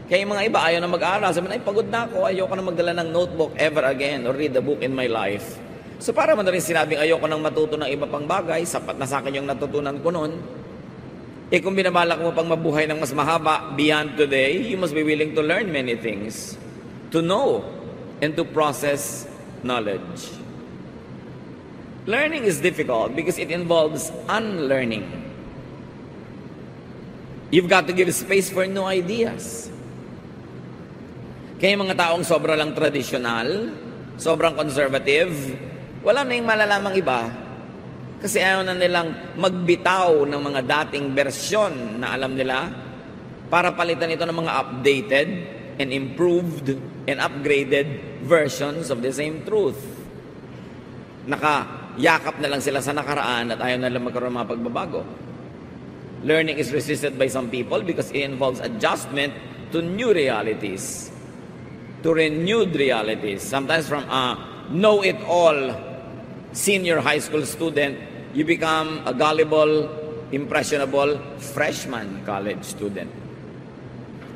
Kaya mga iba ayaw na mag-aaral. Sabi na, ay pagod na ako, ayoko na magdala ng notebook ever again or read a book in my life. So para mo na rin sinabing ayoko nang matuto ng iba pang bagay, sapat na sa akin yung natutunan ko noon. Eh kung binabalak mo pang mabuhay ng mas mahaba beyond today, you must be willing to learn many things. To know and to process knowledge. Learning is difficult because it involves unlearning. You've got to give space for new ideas. Kaya mga taong sobra lang traditional, sobrang conservative, wala na yung malalamang iba. Kasi ayaw na nilang magbitaw ng mga dating bersyon na alam nila para palitan ito ng mga updated and improved and upgraded versions of the same truth. Nakayakap na lang sila sa nakaraan at ayaw na lang magkaroon ng mga pagbabago. Learning is resisted by some people because it involves adjustment to new realities, to renewed realities. Sometimes from a know-it-all senior high school student, you become a gullible, impressionable freshman college student.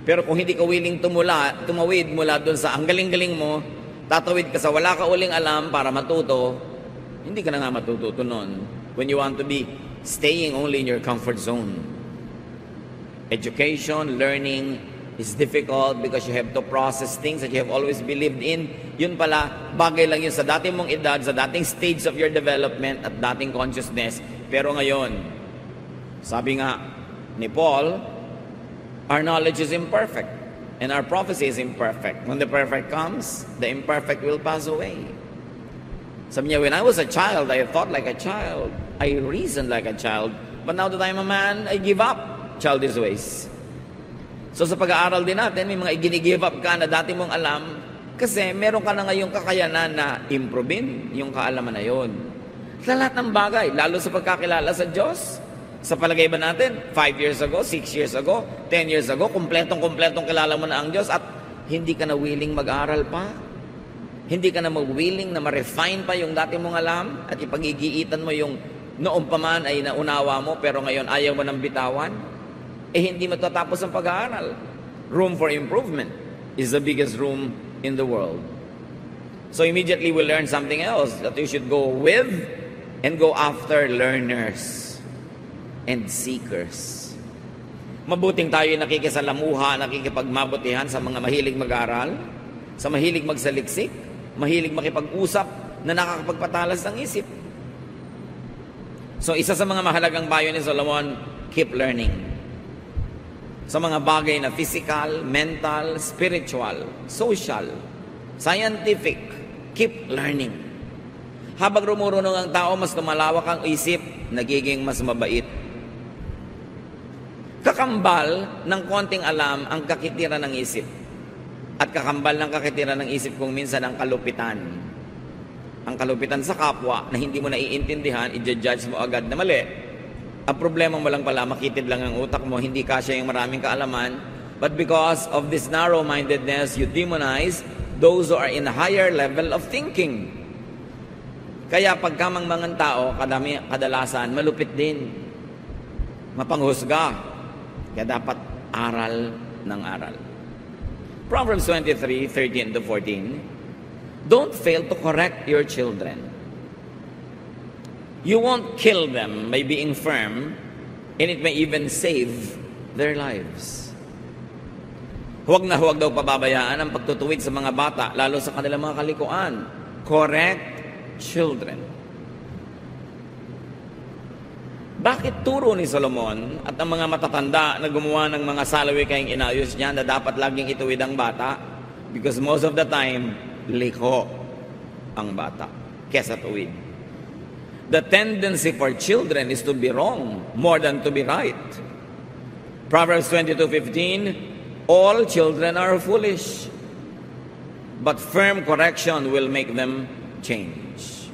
Pero kung hindi ka willing tumula, tumawid mula doon sa ang galing-galing mo, tatawid ka sa wala ka uling alam para matuto, hindi ka na nga matututo noon. When you want to be staying only in your comfort zone. Education, learning is difficult because you have to process things that you have always believed in. Yun pala, bagay lang yun sa dating mong edad, sa dating stage of your development at dating consciousness. Pero ngayon, sabi nga ni Paul, our knowledge is imperfect and our prophecy is imperfect. When the perfect comes, the imperfect will pass away. Sabi niya, when I was a child, I thought like a child. I reasoned like a child. But now that I'm a man, I give up childish ways. So sa pag-aaral din natin, may mga i-give up ka na dati mong alam kasi meron ka na ngayong kakayanan na improvein yung kaalaman na yon. Sa lahat ng bagay, lalo sa pagkakilala sa Diyos. Sa palagay ba natin, 5 years ago, 6 years ago, 10 years ago, kumpletong-kumpletong kilala mo na ang Diyos at hindi ka na willing mag-aral pa? Hindi ka na mag-willing na ma-refine pa yung dati mong alam at ipag-igiitan mo yung noong pa ay naunawa mo pero ngayon ayaw mo nang bitawan? Eh hindi matatapos ang pag-aaral. Room for improvement is the biggest room in the world. So immediately we learn something else that you should go with and go after learners and seekers. Mabuting tayo nakikisalamuha, nakikipagmabutihan sa mga mahilig mag-aral, sa mahilig magsaliksik, mahilig makipag-usap na nakakapagpatalas ng isip. So isa sa mga mahalagang bayo ni Solomon, keep learning. Sa mga bagay na physical, mental, spiritual, social, scientific, keep learning. Habang rumurunong ang tao, mas lumalawak ang isip, nagiging mas mabait Kakambal ng konting alam ang kakitira ng isip. At kakambal ng kakitira ng isip kung minsan ang kalupitan. Ang kalupitan sa kapwa na hindi mo naiintindihan, i-judge mo agad na mali. Ang problema mo lang pala, makitid lang ang utak mo, hindi kasya yung maraming kaalaman. But because of this narrow-mindedness, you demonize those who are in a higher level of thinking. Kaya pagkamang mga tao, kadami, kadalasan, malupit din. Mapanghusga, kaya dapat aral ng aral. Proverbs 23, 13 to 14. Don't fail to correct your children. You won't kill them by being firm, and it may even save their lives. Huwag na huwag daw pababayaan ang pagtutuwid sa mga bata, lalo sa kanilang mga kalikuan. Correct children. Bakit turo ni Solomon at ang mga matatanda na gumawa ng mga salawi kayong inayos niya na dapat laging ituwid ang bata? Because most of the time, liko ang bata kesa tuwid. The tendency for children is to be wrong more than to be right. Proverbs 22:15 All children are foolish, but firm correction will make them change.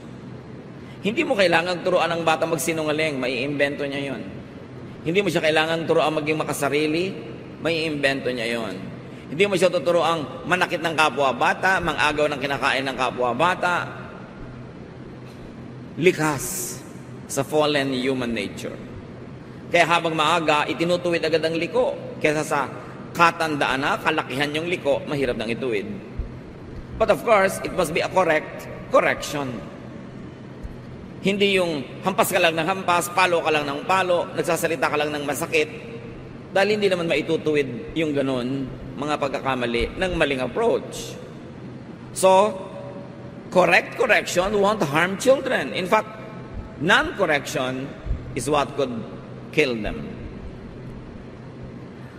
Hindi mo kailangang turuan ang bata magsinungaling, may iimbento niya yon. Hindi mo siya kailangang turuan maging makasarili, may iimbento niya yon. Hindi mo siya tuturuan manakit ng kapwa bata, mangagaw ng kinakain ng kapwa bata. Likas sa fallen human nature. Kaya habang maaga, itinutuwid agad ang liko. Kesa sa katandaan na, kalakihan yung liko, mahirap nang ituwid. But of course, it must be a correct correction. Hindi yung hampas ka lang ng hampas, palo ka lang ng palo, nagsasalita ka lang ng masakit. Dahil hindi naman maitutuwid yung ganun, mga pagkakamali ng maling approach. So, correct correction won't harm children. In fact, non-correction is what could kill them.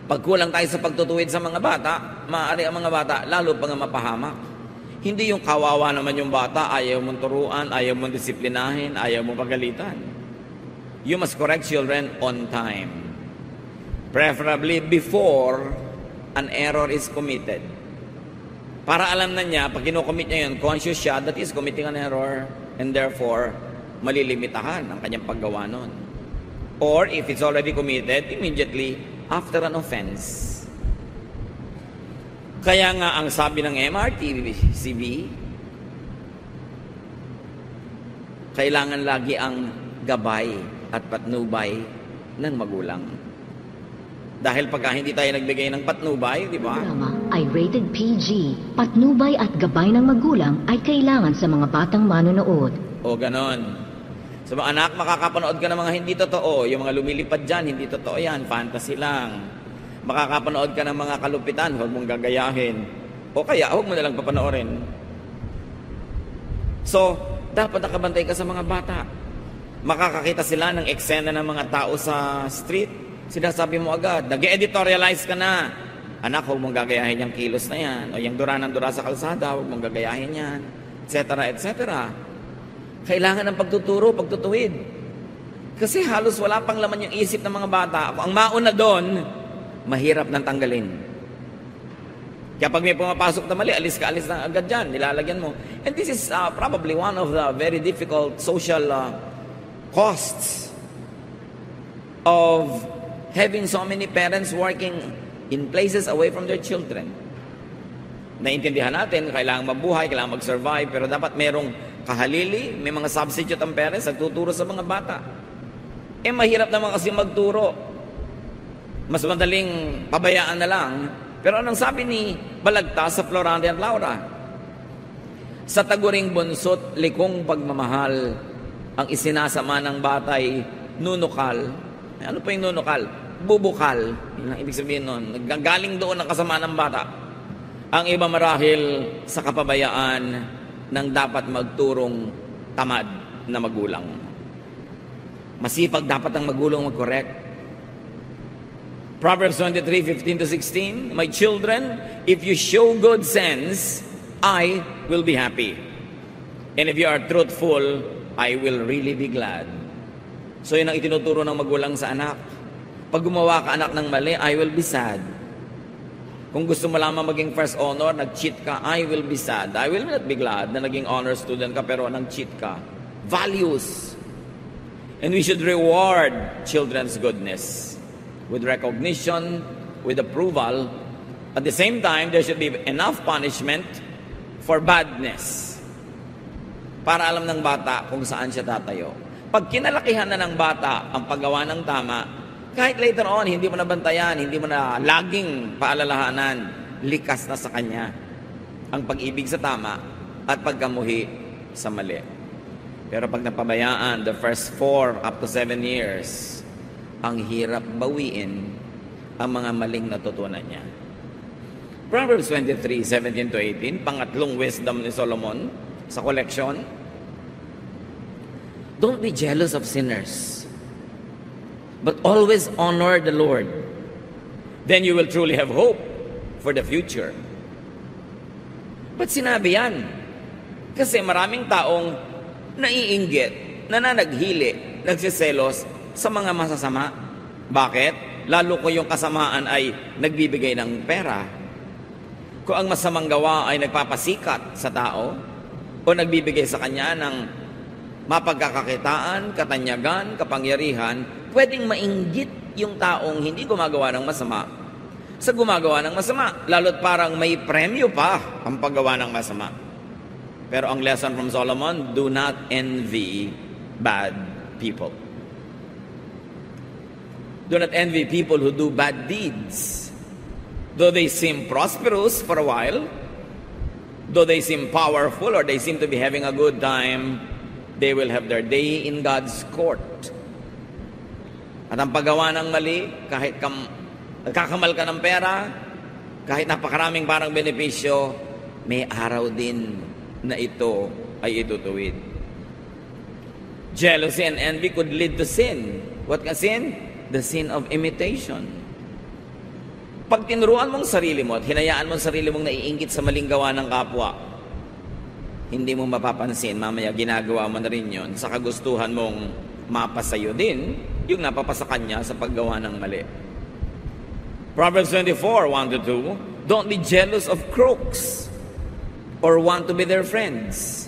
Pag kulang tayo sa pagtutuwid sa mga bata, maaari ang mga bata lalo pang mapahamak. Hindi yung kawawa naman yung bata, ayaw mong turuan, ayaw mong disiplinahin, ayaw mong pagalitan. You must correct children on time. Preferably before an error is committed. Para alam na niya, pag kinocommit niya yun, conscious siya that is committing an error and therefore malilimitahan ang kanyang paggawa nun. Or if it's already committed, immediately after an offense. Kaya nga ang sabi ng MRTCB, kailangan lagi ang gabay at patnubay ng magulang. Dahil pagka hindi tayo nagbigay ng patnubay, di ba? Programa ay rated PG. Patnubay at gabay ng magulang ay kailangan sa mga batang manonood. O ganon. Sa mga anak, makakapanood ka ng mga hindi totoo. Yung mga lumilipad dyan, hindi totoo yan. Fantasy lang makakapanood ka ng mga kalupitan, huwag mong gagayahin. O kaya, huwag mo nalang papanoorin. So, dapat nakabantay ka sa mga bata. Makakakita sila ng eksena ng mga tao sa street. Sinasabi mo agad, nag-editorialize ka na. Anak, huwag mong gagayahin yung kilos na yan. O yung dura ng dura sa kalsada, huwag mong gagayahin yan. Etc. Etc. Kailangan ng pagtuturo, pagtutuwid. Kasi halos wala pang laman yung isip ng mga bata. Ang mauna doon, mahirap nang tanggalin. Kaya pag may pumapasok na mali, alis ka, alis na agad dyan, nilalagyan mo. And this is uh, probably one of the very difficult social uh, costs of having so many parents working in places away from their children. Naintindihan natin, kailangan mabuhay, kailangan mag-survive, pero dapat merong kahalili, may mga substitute ang parents, nagtuturo sa mga bata. Eh, mahirap naman kasi magturo. Mas madaling pabayaan na lang. Pero anong sabi ni Balagta sa Florante at Laura? Sa taguring bunsot, likong pagmamahal, ang isinasama ng batay, nunukal. Ano pa yung nunukal? Nagbubukal. Yun ang ibig sabihin nun. Naggagaling doon ang kasama ng bata. Ang iba marahil sa kapabayaan ng dapat magturong tamad na magulang. Masipag dapat ang magulang mag-correct. Proverbs 23, 15 to 16, My children, if you show good sense, I will be happy. And if you are truthful, I will really be glad. So yun ang itinuturo ng magulang sa anak. Pag gumawa ka anak ng mali, I will be sad. Kung gusto mo lamang maging first honor, nag-cheat ka, I will be sad. I will not be glad na naging honor student ka pero nag-cheat ka. Values. And we should reward children's goodness with recognition, with approval. At the same time, there should be enough punishment for badness. Para alam ng bata kung saan siya tatayo. Pag kinalakihan na ng bata ang paggawa ng tama, kahit later on, hindi mo na bantayan, hindi mo na laging paalalahanan, likas na sa kanya ang pag-ibig sa tama at pagkamuhi sa mali. Pero pag napabayaan, the first four up to seven years, ang hirap bawiin ang mga maling natutunan niya. Proverbs 23, 17 to 18, pangatlong wisdom ni Solomon sa collection. Don't be jealous of sinners, but always honor the Lord. Then you will truly have hope for the future. Ba't sinabi yan? Kasi maraming taong naiinggit, nananaghili, nagsiselos sa mga masasama. Bakit? Lalo ko yung kasamaan ay nagbibigay ng pera. Kung ang masamang gawa ay nagpapasikat sa tao o nagbibigay sa kanya ng mapagkakakitaan, katanyagan, kapangyarihan, pwedeng mainggit yung taong hindi gumagawa ng masama sa gumagawa ng masama. Lalo't parang may premyo pa ang paggawa ng masama. Pero ang lesson from Solomon, do not envy bad people. Do not envy people who do bad deeds. Though they seem prosperous for a while, though they seem powerful or they seem to be having a good time, they will have their day in God's court. At ang paggawa ng mali, kahit kam, nagkakamal ka ng pera, kahit napakaraming parang benepisyo, may araw din na ito ay itutuwid. Jealousy and envy could lead to sin. What ka sin? The sin of imitation. Pag tinuruan mong sarili mo at hinayaan mong sarili mong naiingit sa maling gawa ng kapwa, hindi mo mapapansin, mamaya ginagawa mo na rin yon sa kagustuhan mong mapasayo din yung napapasa kanya sa paggawa ng mali. Proverbs 24, 1 to 2, Don't be jealous of crooks or want to be their friends.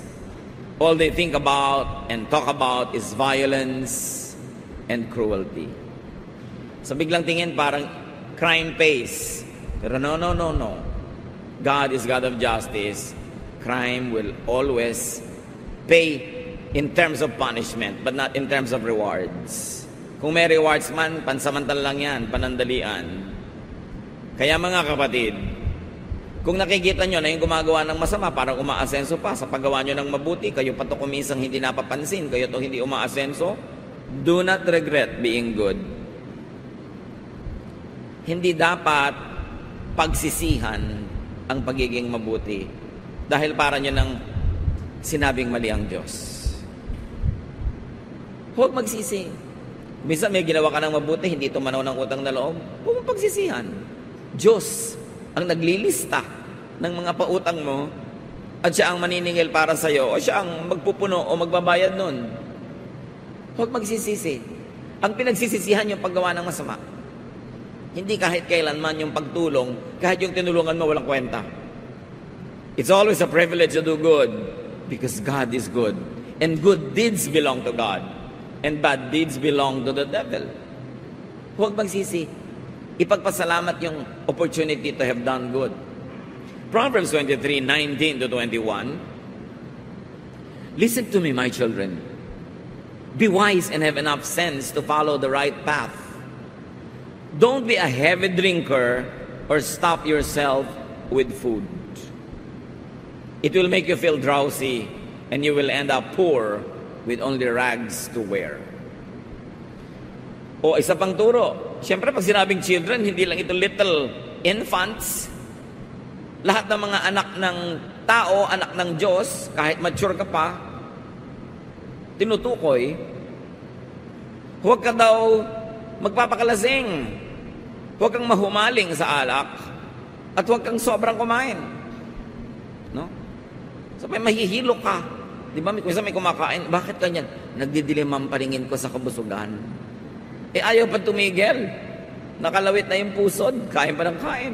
All they think about and talk about is violence and cruelty. Sa biglang tingin, parang crime pays. Pero no, no, no, no. God is God of justice. Crime will always pay in terms of punishment, but not in terms of rewards. Kung may rewards man, pansamantala lang yan, panandalian. Kaya mga kapatid, kung nakikita nyo na yung gumagawa ng masama, parang umaasenso pa sa paggawa nyo ng mabuti, kayo pa to kumisang hindi napapansin, kayo to hindi umaasenso, do not regret being good. Hindi dapat pagsisihan ang pagiging mabuti dahil para nyo ng sinabing mali ang Diyos. Huwag magsisi. Minsan may ginawa ka ng mabuti, hindi tumanaw ng utang na loob. Huwag mong pagsisihan. Diyos ang naglilista ng mga pautang mo at siya ang maniningil para sa iyo o siya ang magpupuno o magbabayad nun. Huwag magsisisi. Ang pinagsisisihan yung paggawa ng masama. Hindi kahit kailanman yung pagtulong, kahit yung tinulungan mo walang kwenta. It's always a privilege to do good because God is good. And good deeds belong to God. And bad deeds belong to the devil. Huwag magsisi. Ipagpasalamat yung opportunity to have done good. Proverbs 23, 19 to 21. Listen to me, my children. Be wise and have enough sense to follow the right path. Don't be a heavy drinker or stop yourself with food. It will make you feel drowsy and you will end up poor with only rags to wear. O isa pang turo, Siyempre, pag sinabing children, hindi lang ito little infants. Lahat ng mga anak ng tao, anak ng Diyos, kahit mature ka pa, tinutukoy, huwag ka daw magpapakalasing. Huwag kang mahumaling sa alak at huwag kang sobrang kumain. No? So, may mahihilo ka. Di ba? Minsan may kumakain. Bakit ganyan? Nagdidilim ang paningin ko sa kabusugan. Eh, ayaw pa tumigil. Nakalawit na yung pusod. Kain pa ng kain.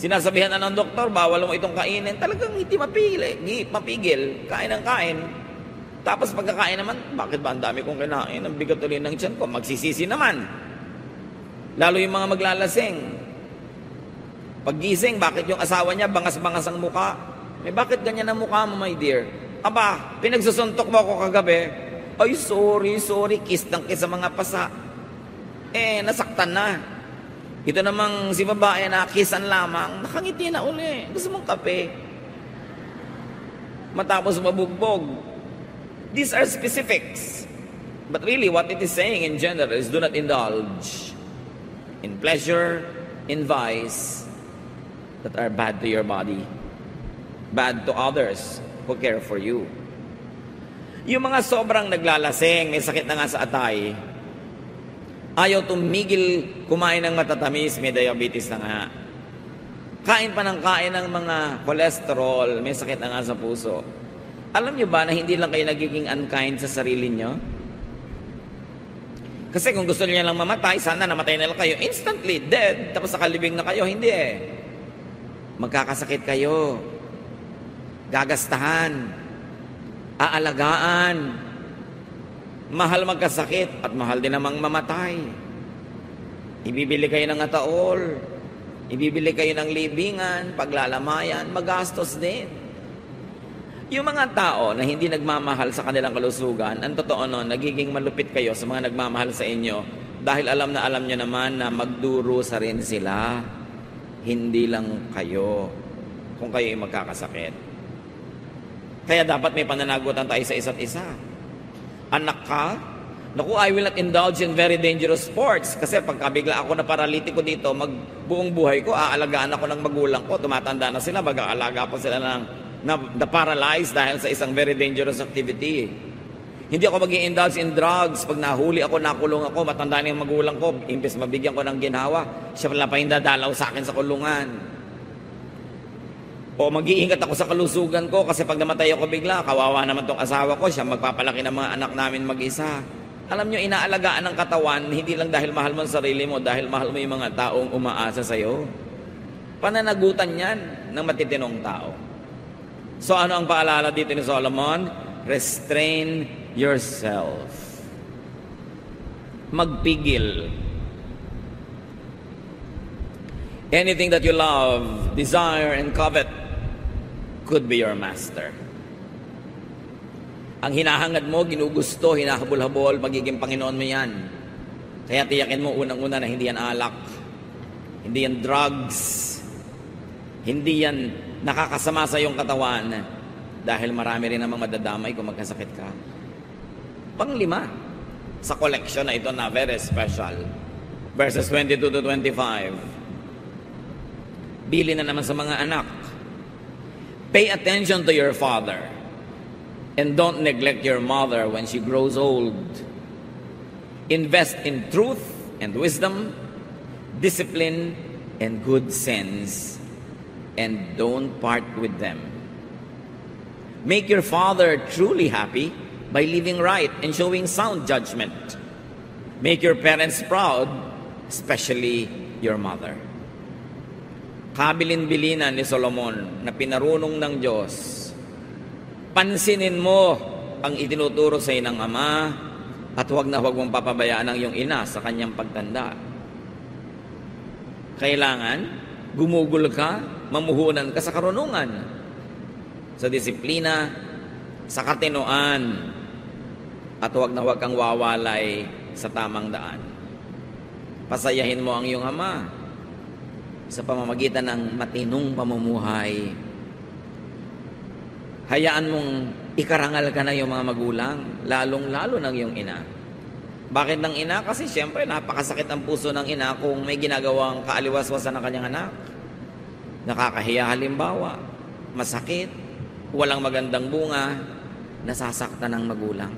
Sinasabihan na ng doktor, bawal mo itong kainin. Talagang hindi mapigil. Hindi mapigil. Kain ng kain. Tapos pagkakain naman, bakit ba ang dami kong kinain? Ang bigat ulit ng tiyan ko. Magsisisi naman. Lalo yung mga maglalasing. Paggising, bakit yung asawa niya bangas-bangas ang muka? Eh, bakit ganyan ang mukha mo, my dear? Aba, pinagsusuntok mo ako kagabi. Ay, sorry, sorry, kiss ng kiss sa mga pasa. Eh, nasaktan na. Ito namang si babae na kissan lamang, nakangiti na uli. Gusto mong kape? Matapos mabugbog. These are specifics. But really, what it is saying in general is do not indulge in pleasure, in vice that are bad to your body, bad to others who care for you. Yung mga sobrang naglalasing, may sakit na nga sa atay, ayaw tumigil kumain ng matatamis, may diabetes na nga. Kain pa ng kain ng mga cholesterol, may sakit na nga sa puso. Alam nyo ba na hindi lang kayo nagiging unkind sa sarili nyo? Kasi kung gusto niya lang mamatay, sana namatay na kayo. Instantly, dead. Tapos nakalibing na kayo. Hindi eh. Magkakasakit kayo. Gagastahan. Aalagaan. Mahal magkasakit at mahal din namang mamatay. Ibibili kayo ng ataol. Ibibili kayo ng libingan, paglalamayan, magastos din. Yung mga tao na hindi nagmamahal sa kanilang kalusugan, ang totoo nun, nagiging malupit kayo sa mga nagmamahal sa inyo dahil alam na alam nyo naman na magduro sa rin sila. Hindi lang kayo kung kayo ay magkakasakit. Kaya dapat may pananagutan tayo sa isa't isa. Anak ka, Naku, I will not indulge in very dangerous sports kasi pagka bigla ako na paralitiko dito, magbuong buhay ko, aalagaan ako ng magulang ko, tumatanda na sila, mag-aalaga pa sila ng na, na paralyzed dahil sa isang very dangerous activity. Hindi ako mag indulge in drugs. Pag nahuli ako, nakulong ako, matanda na yung magulang ko, imbes mabigyan ko ng ginhawa, siya pala pa yung dadalaw sa akin sa kulungan. O mag-iingat ako sa kalusugan ko kasi pag namatay ako bigla, kawawa naman tong asawa ko, siya magpapalaki ng mga anak namin mag-isa. Alam nyo, inaalagaan ng katawan, hindi lang dahil mahal mo ang sarili mo, dahil mahal mo yung mga taong umaasa sa'yo. Pananagutan yan ng matitinong tao. So ano ang paalala dito ni Solomon? Restrain yourself. Magpigil. Anything that you love, desire, and covet could be your master. Ang hinahangad mo, ginugusto, hinahabol-habol, magiging Panginoon mo yan. Kaya tiyakin mo unang-una na hindi yan alak, hindi yan drugs, hindi yan nakakasama sa iyong katawan dahil marami rin namang madadamay kung magkasakit ka. Panglima, sa collection na ito na very special. Verses 22 to 25. Bili na naman sa mga anak. Pay attention to your father and don't neglect your mother when she grows old. Invest in truth and wisdom, discipline and good sense and don't part with them. Make your father truly happy by living right and showing sound judgment. Make your parents proud, especially your mother. Kabilin-bilinan ni Solomon na pinarunong ng Diyos. Pansinin mo ang itinuturo sa ng ama at huwag na huwag mong papabayaan ang iyong ina sa kanyang pagtanda. Kailangan gumugol ka, mamuhunan ka sa karunungan, sa disiplina, sa katinoan, at huwag na huwag kang wawalay sa tamang daan. Pasayahin mo ang iyong ama sa pamamagitan ng matinong pamumuhay. Hayaan mong ikarangal ka na yung mga magulang, lalong-lalo ng iyong ina. Bakit ng ina? Kasi siyempre napakasakit ang puso ng ina kung may ginagawang kaaliwaswasan ng kanyang anak. Nakakahiya halimbawa, masakit, walang magandang bunga, nasasaktan ng magulang.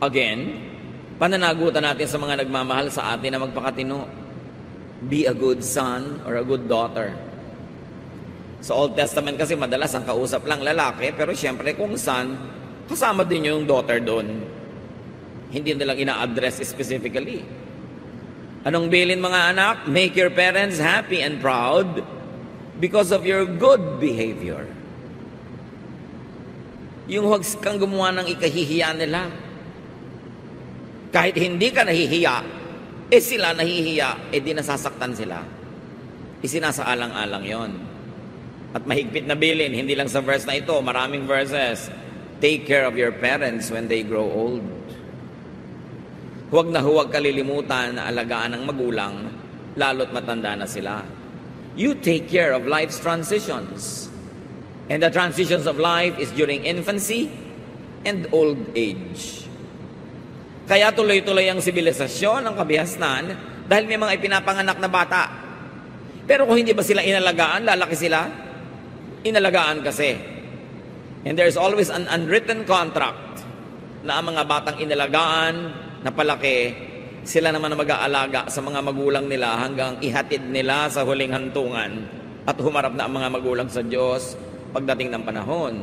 Again, pananagutan natin sa mga nagmamahal sa atin na magpakatino. Be a good son or a good daughter. Sa Old Testament kasi madalas ang kausap lang lalaki, pero siyempre kung son, kasama din yung daughter doon. Hindi nilang ina-address specifically. Anong bilin mga anak? Make your parents happy and proud because of your good behavior. Yung huwag kang gumawa ng ikahihiya nila. Kahit hindi ka nahihiya, eh sila nahihiya, eh di nasasaktan sila. Isinasaalang-alang yon. At mahigpit na bilin, hindi lang sa verse na ito, maraming verses. Take care of your parents when they grow old. Huwag na huwag kalilimutan na alagaan ng magulang, lalo't matanda na sila. You take care of life's transitions. And the transitions of life is during infancy and old age. Kaya tuloy-tuloy ang sibilisasyon ng kabihasnan dahil may mga ipinapanganak na bata. Pero kung hindi ba sila inalagaan, lalaki sila? inalagaan kasi. And there's always an unwritten contract na ang mga batang inalagaan na palaki, sila naman na mag-aalaga sa mga magulang nila hanggang ihatid nila sa huling hantungan at humarap na ang mga magulang sa Diyos pagdating ng panahon.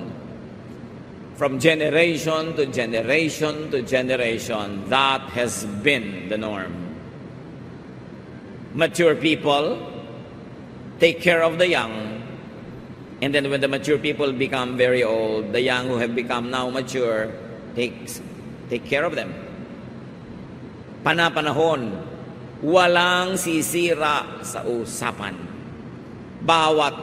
From generation to generation to generation, that has been the norm. Mature people take care of the young And then when the mature people become very old, the young who have become now mature, takes, take care of them. Panapanahon, walang sisira sa usapan. Bawat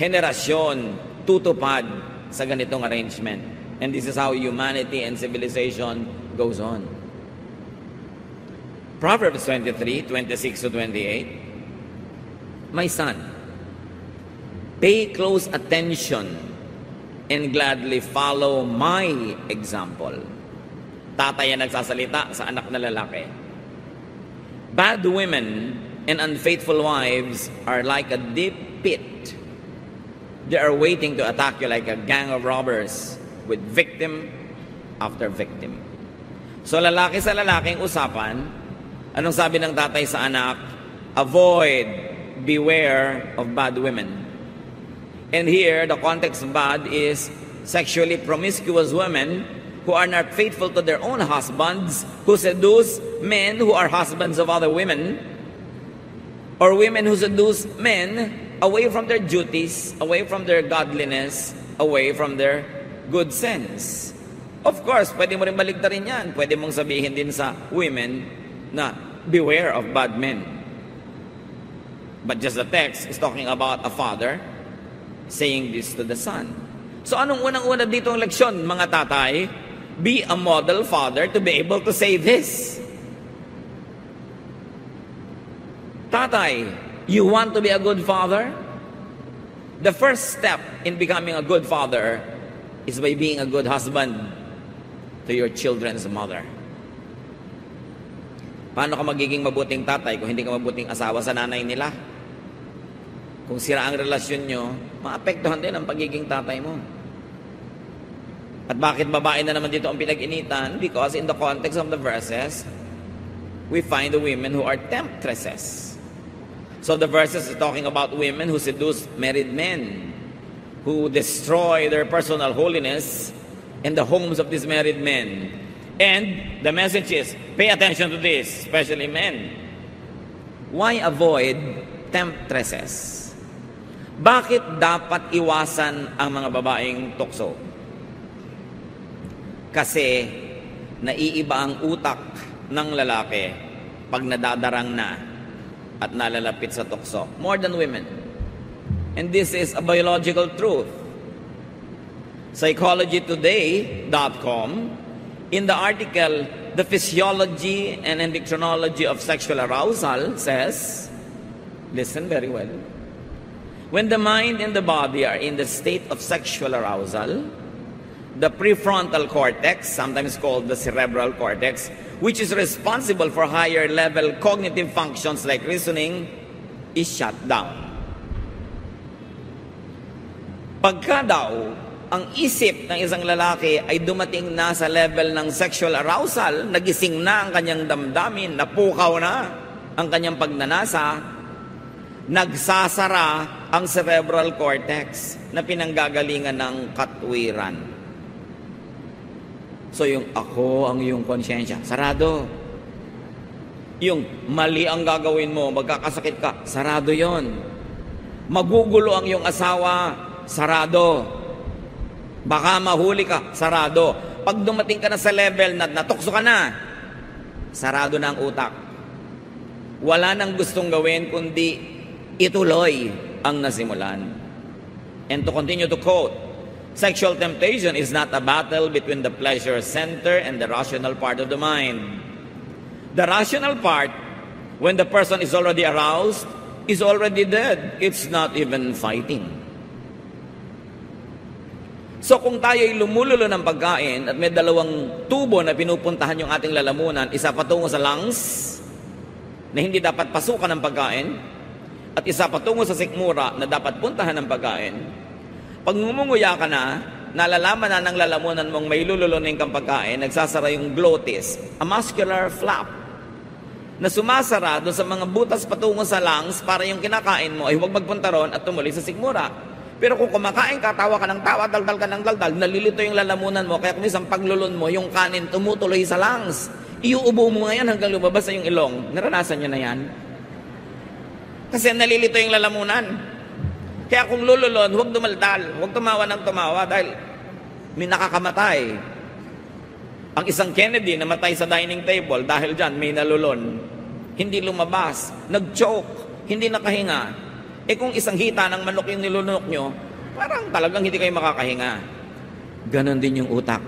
henerasyon tutupad sa ganitong arrangement. And this is how humanity and civilization goes on. Proverbs 23, 26 to 28. My son, Pay close attention and gladly follow my example. Tatay ang nagsasalita sa anak na lalaki. Bad women and unfaithful wives are like a deep pit. They are waiting to attack you like a gang of robbers with victim after victim. So lalaki sa lalaking usapan, anong sabi ng tatay sa anak? Avoid, beware of bad women. And here, the context of bad is sexually promiscuous women who are not faithful to their own husbands, who seduce men who are husbands of other women, or women who seduce men away from their duties, away from their godliness, away from their good sense. Of course, pwede mo rin baligtarin yan. Pwede mong sabihin din sa women na beware of bad men. But just the text is talking about a father saying this to the son. So anong unang-una dito ang leksyon, mga tatay? Be a model father to be able to say this. Tatay, you want to be a good father? The first step in becoming a good father is by being a good husband to your children's mother. Paano ka magiging mabuting tatay kung hindi ka mabuting asawa sa nanay nila? Kung sira ang relasyon nyo, maapektuhan din ang pagiging tatay mo. At bakit babae na naman dito ang pinag-initan? Because in the context of the verses, we find the women who are temptresses. So the verses are talking about women who seduce married men, who destroy their personal holiness in the homes of these married men. And the message is, pay attention to this, especially men. Why avoid temptresses? Bakit dapat iwasan ang mga babaeng tukso? Kasi naiiba ang utak ng lalaki pag nadadarang na at nalalapit sa tukso. More than women. And this is a biological truth. PsychologyToday.com in the article The Physiology and Endocrinology of Sexual Arousal says, listen very well, When the mind and the body are in the state of sexual arousal, the prefrontal cortex, sometimes called the cerebral cortex, which is responsible for higher level cognitive functions like reasoning, is shut down. Pagka daw, ang isip ng isang lalaki ay dumating na sa level ng sexual arousal, nagising na ang kanyang damdamin, napukaw na ang kanyang pagnanasa, nagsasara ang cerebral cortex na pinanggagalingan ng katwiran. So yung ako ang iyong konsyensya, sarado. Yung mali ang gagawin mo, magkakasakit ka, sarado yon. Magugulo ang iyong asawa, sarado. Baka mahuli ka, sarado. Pag dumating ka na sa level na natukso ka na, sarado na ang utak. Wala nang gustong gawin kundi ituloy ang nasimulan. And to continue to quote, Sexual temptation is not a battle between the pleasure center and the rational part of the mind. The rational part, when the person is already aroused, is already dead. It's not even fighting. So kung tayo ay lumululo ng pagkain at may dalawang tubo na pinupuntahan yung ating lalamunan, isa patungo sa lungs, na hindi dapat pasukan ng pagkain, at isa patungo sa sikmura na dapat puntahan ng pagkain, pag ngumunguya ka na, nalalaman na ng lalamunan mong may lululunin kang pagkain, nagsasara yung glottis, a muscular flap, na sumasara doon sa mga butas patungo sa lungs para yung kinakain mo ay huwag magpunta ron at tumuloy sa sigmura. Pero kung kumakain ka, tawa ka ng tawa, daldal ka ng daldal, nalilito yung lalamunan mo, kaya kung isang paglulun mo, yung kanin tumutuloy sa lungs. Iuubo mo ngayon hanggang lumabas sa yung ilong. Naranasan nyo na yan? Kasi nalilito yung lalamunan. Kaya kung lululon, huwag dumaldal, huwag tumawa ng tumawa dahil may nakakamatay. Ang isang Kennedy namatay sa dining table dahil dyan may nalulon. Hindi lumabas, nag-choke, hindi nakahinga. Eh kung isang hita ng manok yung nilunok nyo, parang talagang hindi kayo makakahinga. Ganon din yung utak.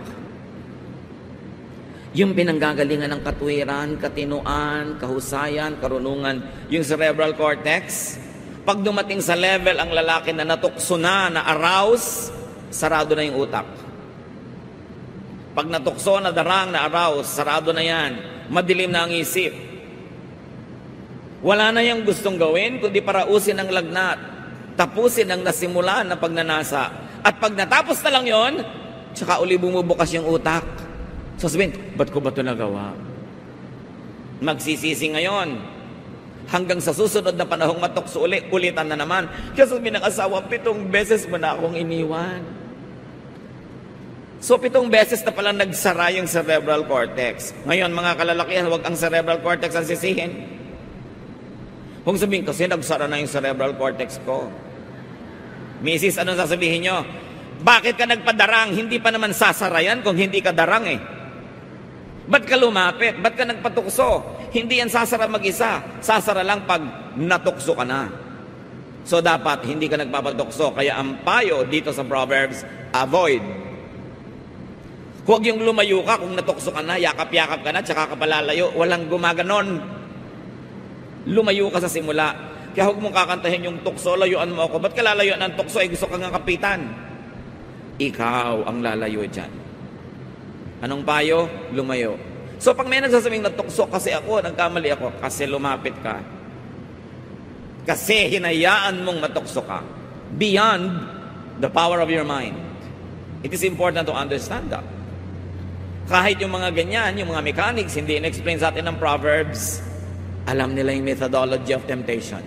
Yung pinanggagalingan ng katwiran, katinuan, kahusayan, karunungan, yung cerebral cortex, pag dumating sa level ang lalaki na natukso na, na arouse, sarado na yung utak. Pag natukso, na darang, na arouse, sarado na yan. Madilim na ang isip. Wala na yung gustong gawin, kundi parausin ang lagnat. Tapusin ang nasimulan na pagnanasa. At pag natapos na lang yon, tsaka uli bumubukas yung utak. So sabihin, ba't ko ba ito nagawa? Magsisisi ngayon. Hanggang sa susunod na panahong matukso uli, ulitan na naman. Kaya sabihin ng asawa, pitong beses mo na akong iniwan. So pitong beses na palang nagsara yung cerebral cortex. Ngayon mga kalalakihan, huwag ang cerebral cortex ang sisihin. Kung sabihin, kasi nagsara na yung cerebral cortex ko. Mrs., ano sasabihin nyo? Bakit ka nagpadarang? Hindi pa naman sasara yan kung hindi ka darang eh. Ba't ka lumapit? Ba't ka nagpatukso? Hindi yan sasara mag-isa. Sasara lang pag natukso ka na. So dapat hindi ka nagpapatukso. Kaya ang payo dito sa Proverbs, avoid. Huwag yung lumayo ka kung natukso ka na, yakap-yakap ka na, tsaka ka palalayo. Walang gumaganon. Lumayo ka sa simula. Kaya huwag mong kakantahin yung tukso, layuan mo ako. Ba't ka ng tukso? Eh, gusto ka nga kapitan. Ikaw ang lalayo dyan. Anong payo? Lumayo. So pag may nagsasabing natukso kasi ako, nagkamali ako, kasi lumapit ka. Kasi hinayaan mong matukso ka. Beyond the power of your mind. It is important to understand that. Kahit yung mga ganyan, yung mga mechanics, hindi in-explain sa atin ng Proverbs, alam nila yung methodology of temptation.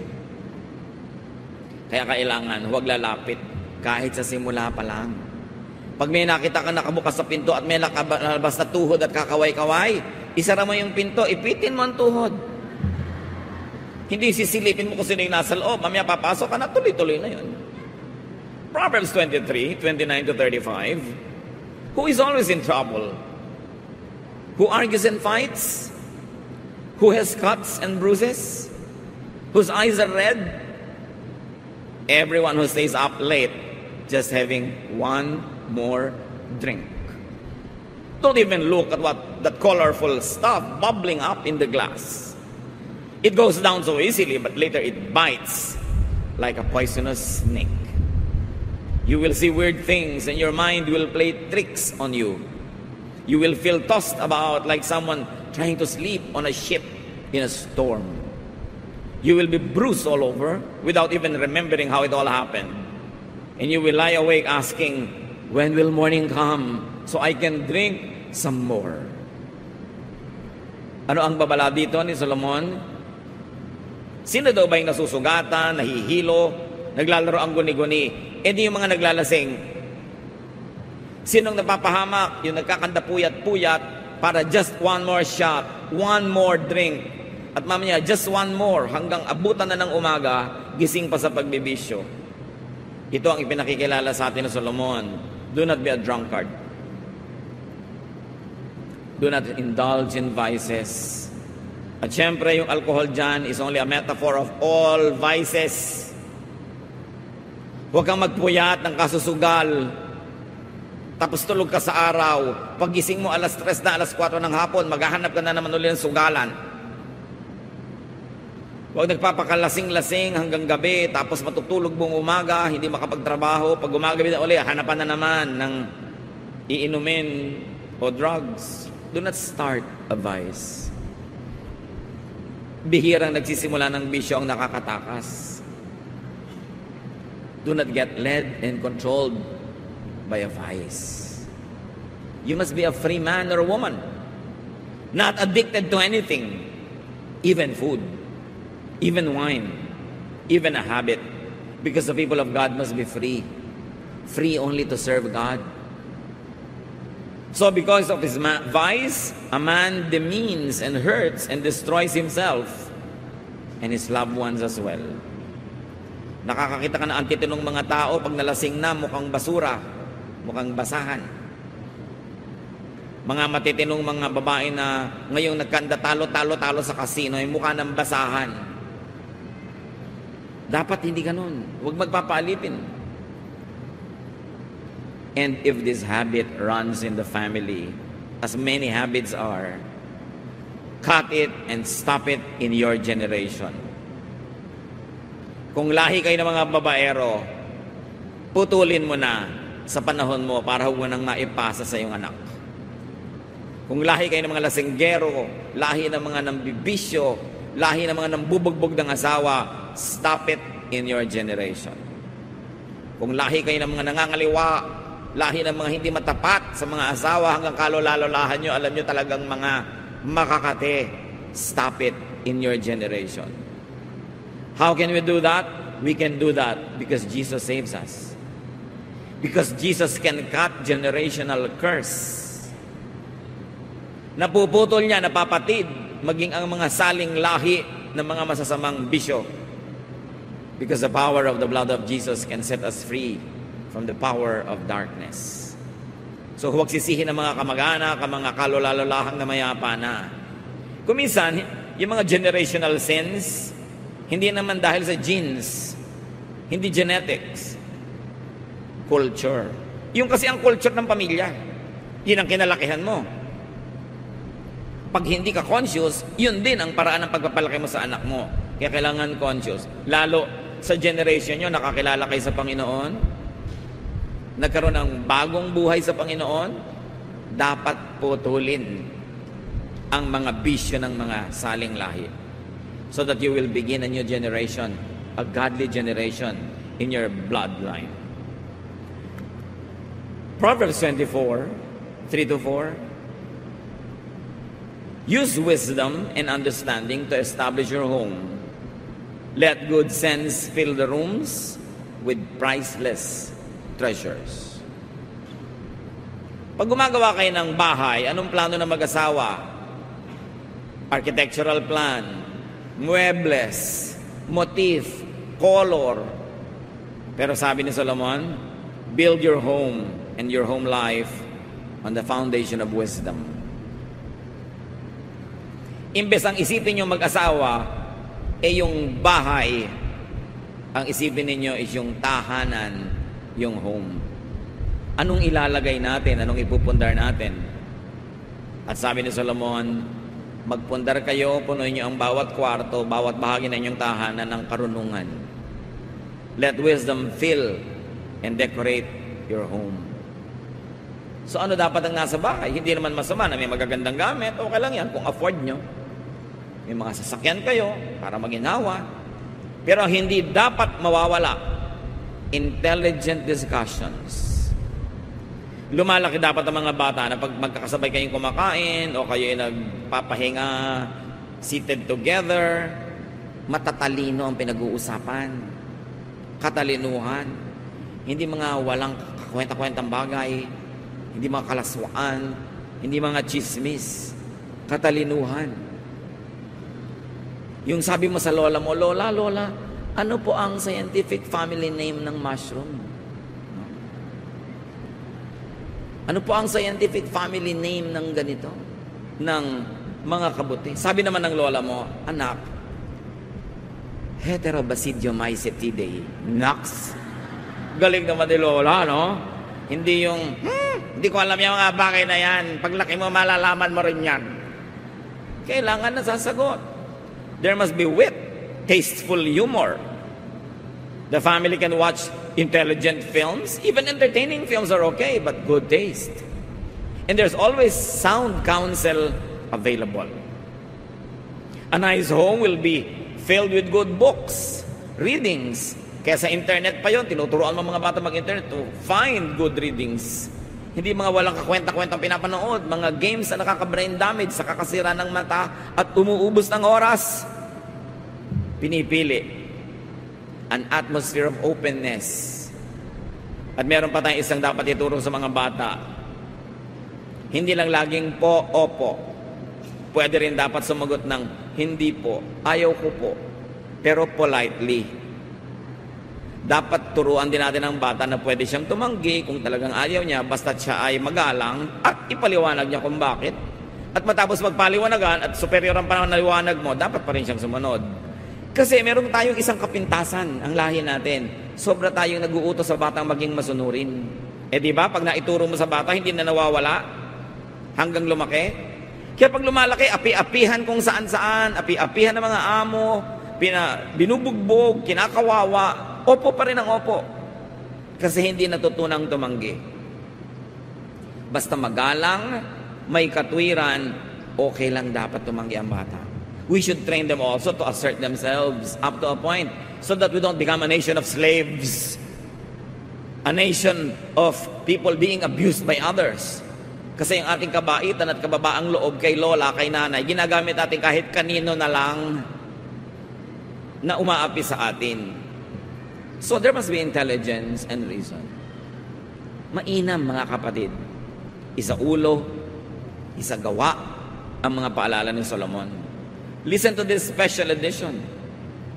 Kaya kailangan, huwag lalapit kahit sa simula pa lang. Pag may nakita ka nakabukas sa pinto at may nakalabas na tuhod at kakaway-kaway, isara mo yung pinto, ipitin mo ang tuhod. Hindi sisilipin mo kung sino yung nasa loob. Mamaya papasok ka na, tuloy-tuloy na yun. Proverbs 23, 29 to 35. Who is always in trouble? Who argues and fights? Who has cuts and bruises? Whose eyes are red? Everyone who stays up late just having one more drink. Don't even look at what that colorful stuff bubbling up in the glass. It goes down so easily, but later it bites like a poisonous snake. You will see weird things and your mind will play tricks on you. You will feel tossed about like someone trying to sleep on a ship in a storm. You will be bruised all over without even remembering how it all happened. And you will lie awake asking, When will morning come so I can drink some more? Ano ang babala dito ni Solomon? Sino daw ba yung nasusugatan, nahihilo, naglalaro ang guni-guni? E di yung mga naglalasing. Sinong napapahamak? Yung nagkakandapuyat-puyat para just one more shot, one more drink. At mamaya, just one more hanggang abutan na ng umaga, gising pa sa pagbibisyo. Ito ang ipinakikilala sa atin ng Solomon. Do not be a drunkard. Do not indulge in vices. At syempre, yung alcohol dyan is only a metaphor of all vices. Huwag kang magpuyat ng kasusugal. Tapos tulog ka sa araw. Pagising mo alas 3 na, alas 4 ng hapon, maghahanap ka na naman ulit ng sugalan. Huwag nagpapakalasing-lasing hanggang gabi, tapos matutulog buong umaga, hindi makapagtrabaho. Pag umagabi na uli, hanapan na naman ng iinumin o drugs. Do not start a vice. Bihirang nagsisimula ng bisyo ang nakakatakas. Do not get led and controlled by a vice. You must be a free man or woman, not addicted to anything, even food, even wine, even a habit, because the people of God must be free, free only to serve God. So, because of his vice, a man demeans and hurts and destroys himself and his loved ones as well. Nakakakita ka na ang titinong mga tao pag nalasing na mukhang basura, mukhang basahan. Mga matitinong mga babae na ngayong nagkanda talo-talo-talo sa kasino ay mukha ng basahan. Dapat hindi ganun. Huwag magpapaalipin. And if this habit runs in the family, as many habits are, cut it and stop it in your generation. Kung lahi kayo ng mga babaero, putulin mo na sa panahon mo para huwag nang maipasa sa iyong anak. Kung lahi kayo ng mga lasinggero, lahi ng mga nambibisyo, lahi ng mga nambubugbog ng asawa, stop it in your generation. Kung lahi kayo ng mga nangangaliwa, lahi ng mga hindi matapat sa mga asawa hanggang kalolalahan nyo, alam nyo talagang mga makakate, stop it in your generation. How can we do that? We can do that because Jesus saves us. Because Jesus can cut generational curse. Napuputol niya, napapatid, maging ang mga saling lahi ng mga masasamang bisyo. Because the power of the blood of Jesus can set us free from the power of darkness. So huwag sisihin ng mga kamag-anak, ang mga kalolalalahang na mayapa na. Kuminsan, yung mga generational sins, hindi naman dahil sa genes, hindi genetics, culture. Yung kasi ang culture ng pamilya, yun ang kinalakihan mo. Pag hindi ka conscious, yun din ang paraan ng pagpapalaki mo sa anak mo. Kaya kailangan conscious. Lalo sa generation nyo, nakakilala kayo sa Panginoon, nagkaroon ng bagong buhay sa Panginoon, dapat putulin ang mga bisyo ng mga saling lahi. So that you will begin a new generation, a godly generation in your bloodline. Proverbs 24, 3 to 4. Use wisdom and understanding to establish your home. Let good sense fill the rooms with priceless treasures. Pag gumagawa kayo ng bahay, anong plano ng mag-asawa? Architectural plan, muebles, motif, color. Pero sabi ni Solomon, build your home and your home life on the foundation of wisdom. Imbes ang isipin nyo mag-asawa, eh yung bahay, ang isipin ninyo is yung tahanan, yung home. Anong ilalagay natin? Anong ipupundar natin? At sabi ni Solomon, magpundar kayo, punuin niyo ang bawat kwarto, bawat bahagi ng inyong tahanan ng karunungan. Let wisdom fill and decorate your home. So ano dapat ang nasa bahay? Hindi naman masama na may magagandang gamit. Okay lang yan kung afford nyo. May mga sasakyan kayo para maginhawa. Pero hindi dapat mawawala intelligent discussions. Lumalaki dapat ang mga bata na pag magkakasabay kayong kumakain o kayo ay nagpapahinga seated together, matatalino ang pinag-uusapan. Katalinuhan. Hindi mga walang kwenta-kwentang bagay, hindi mga kalaswaan, hindi mga chismis. Katalinuhan. Yung sabi mo sa lola mo, Lola, Lola, ano po ang scientific family name ng mushroom? Ano po ang scientific family name ng ganito? Ng mga kabuti. Sabi naman ng lola mo, anak, Heterobasidiomycetidae. Naks. Galing naman ni lola, no? Hindi yung, hmm, hindi ko alam yung mga bagay na yan. Paglaki mo, malalaman mo rin yan. Kailangan na sasagot. There must be wit, tasteful humor. The family can watch intelligent films. Even entertaining films are okay, but good taste. And there's always sound counsel available. A nice home will be filled with good books, readings. Kaya sa internet pa yon, tinuturoan mo mga bata mag-internet to find good readings. Hindi mga walang kakwenta-kwentang pinapanood, mga games na nakaka-brain damage, sa kakasira ng mata at umuubos ng oras. Pinipili an atmosphere of openness. At meron pa tayong isang dapat ituro sa mga bata. Hindi lang laging po, opo. Pwede rin dapat sumagot ng hindi po, ayaw ko po. Pero politely. Dapat turuan din natin ang bata na pwede siyang tumanggi kung talagang ayaw niya basta siya ay magalang at ipaliwanag niya kung bakit. At matapos magpaliwanagan at superior ang panahon na liwanag mo, dapat pa rin siyang sumunod. Kasi meron tayong isang kapintasan, ang lahi natin. Sobra tayong nag-uutos sa batang maging masunurin. Eh di ba, pag naituro mo sa bata, hindi na nawawala hanggang lumaki. Kaya pag lumalaki, api-apihan kung saan-saan, api-apihan ng mga amo, pina, binubugbog, kinakawawa, opo pa rin ang opo. Kasi hindi natutunang tumanggi. Basta magalang, may katwiran, okay lang dapat tumanggi ang bata. We should train them also to assert themselves up to a point so that we don't become a nation of slaves. A nation of people being abused by others. Kasi yung ating kabaitan at kababaang loob kay lola, kay nanay, ginagamit natin kahit kanino na lang na umaapi sa atin. So there must be intelligence and reason. Mainam mga kapatid. Isa ulo, isa gawa ang mga paalala ni Solomon. Listen to this special edition.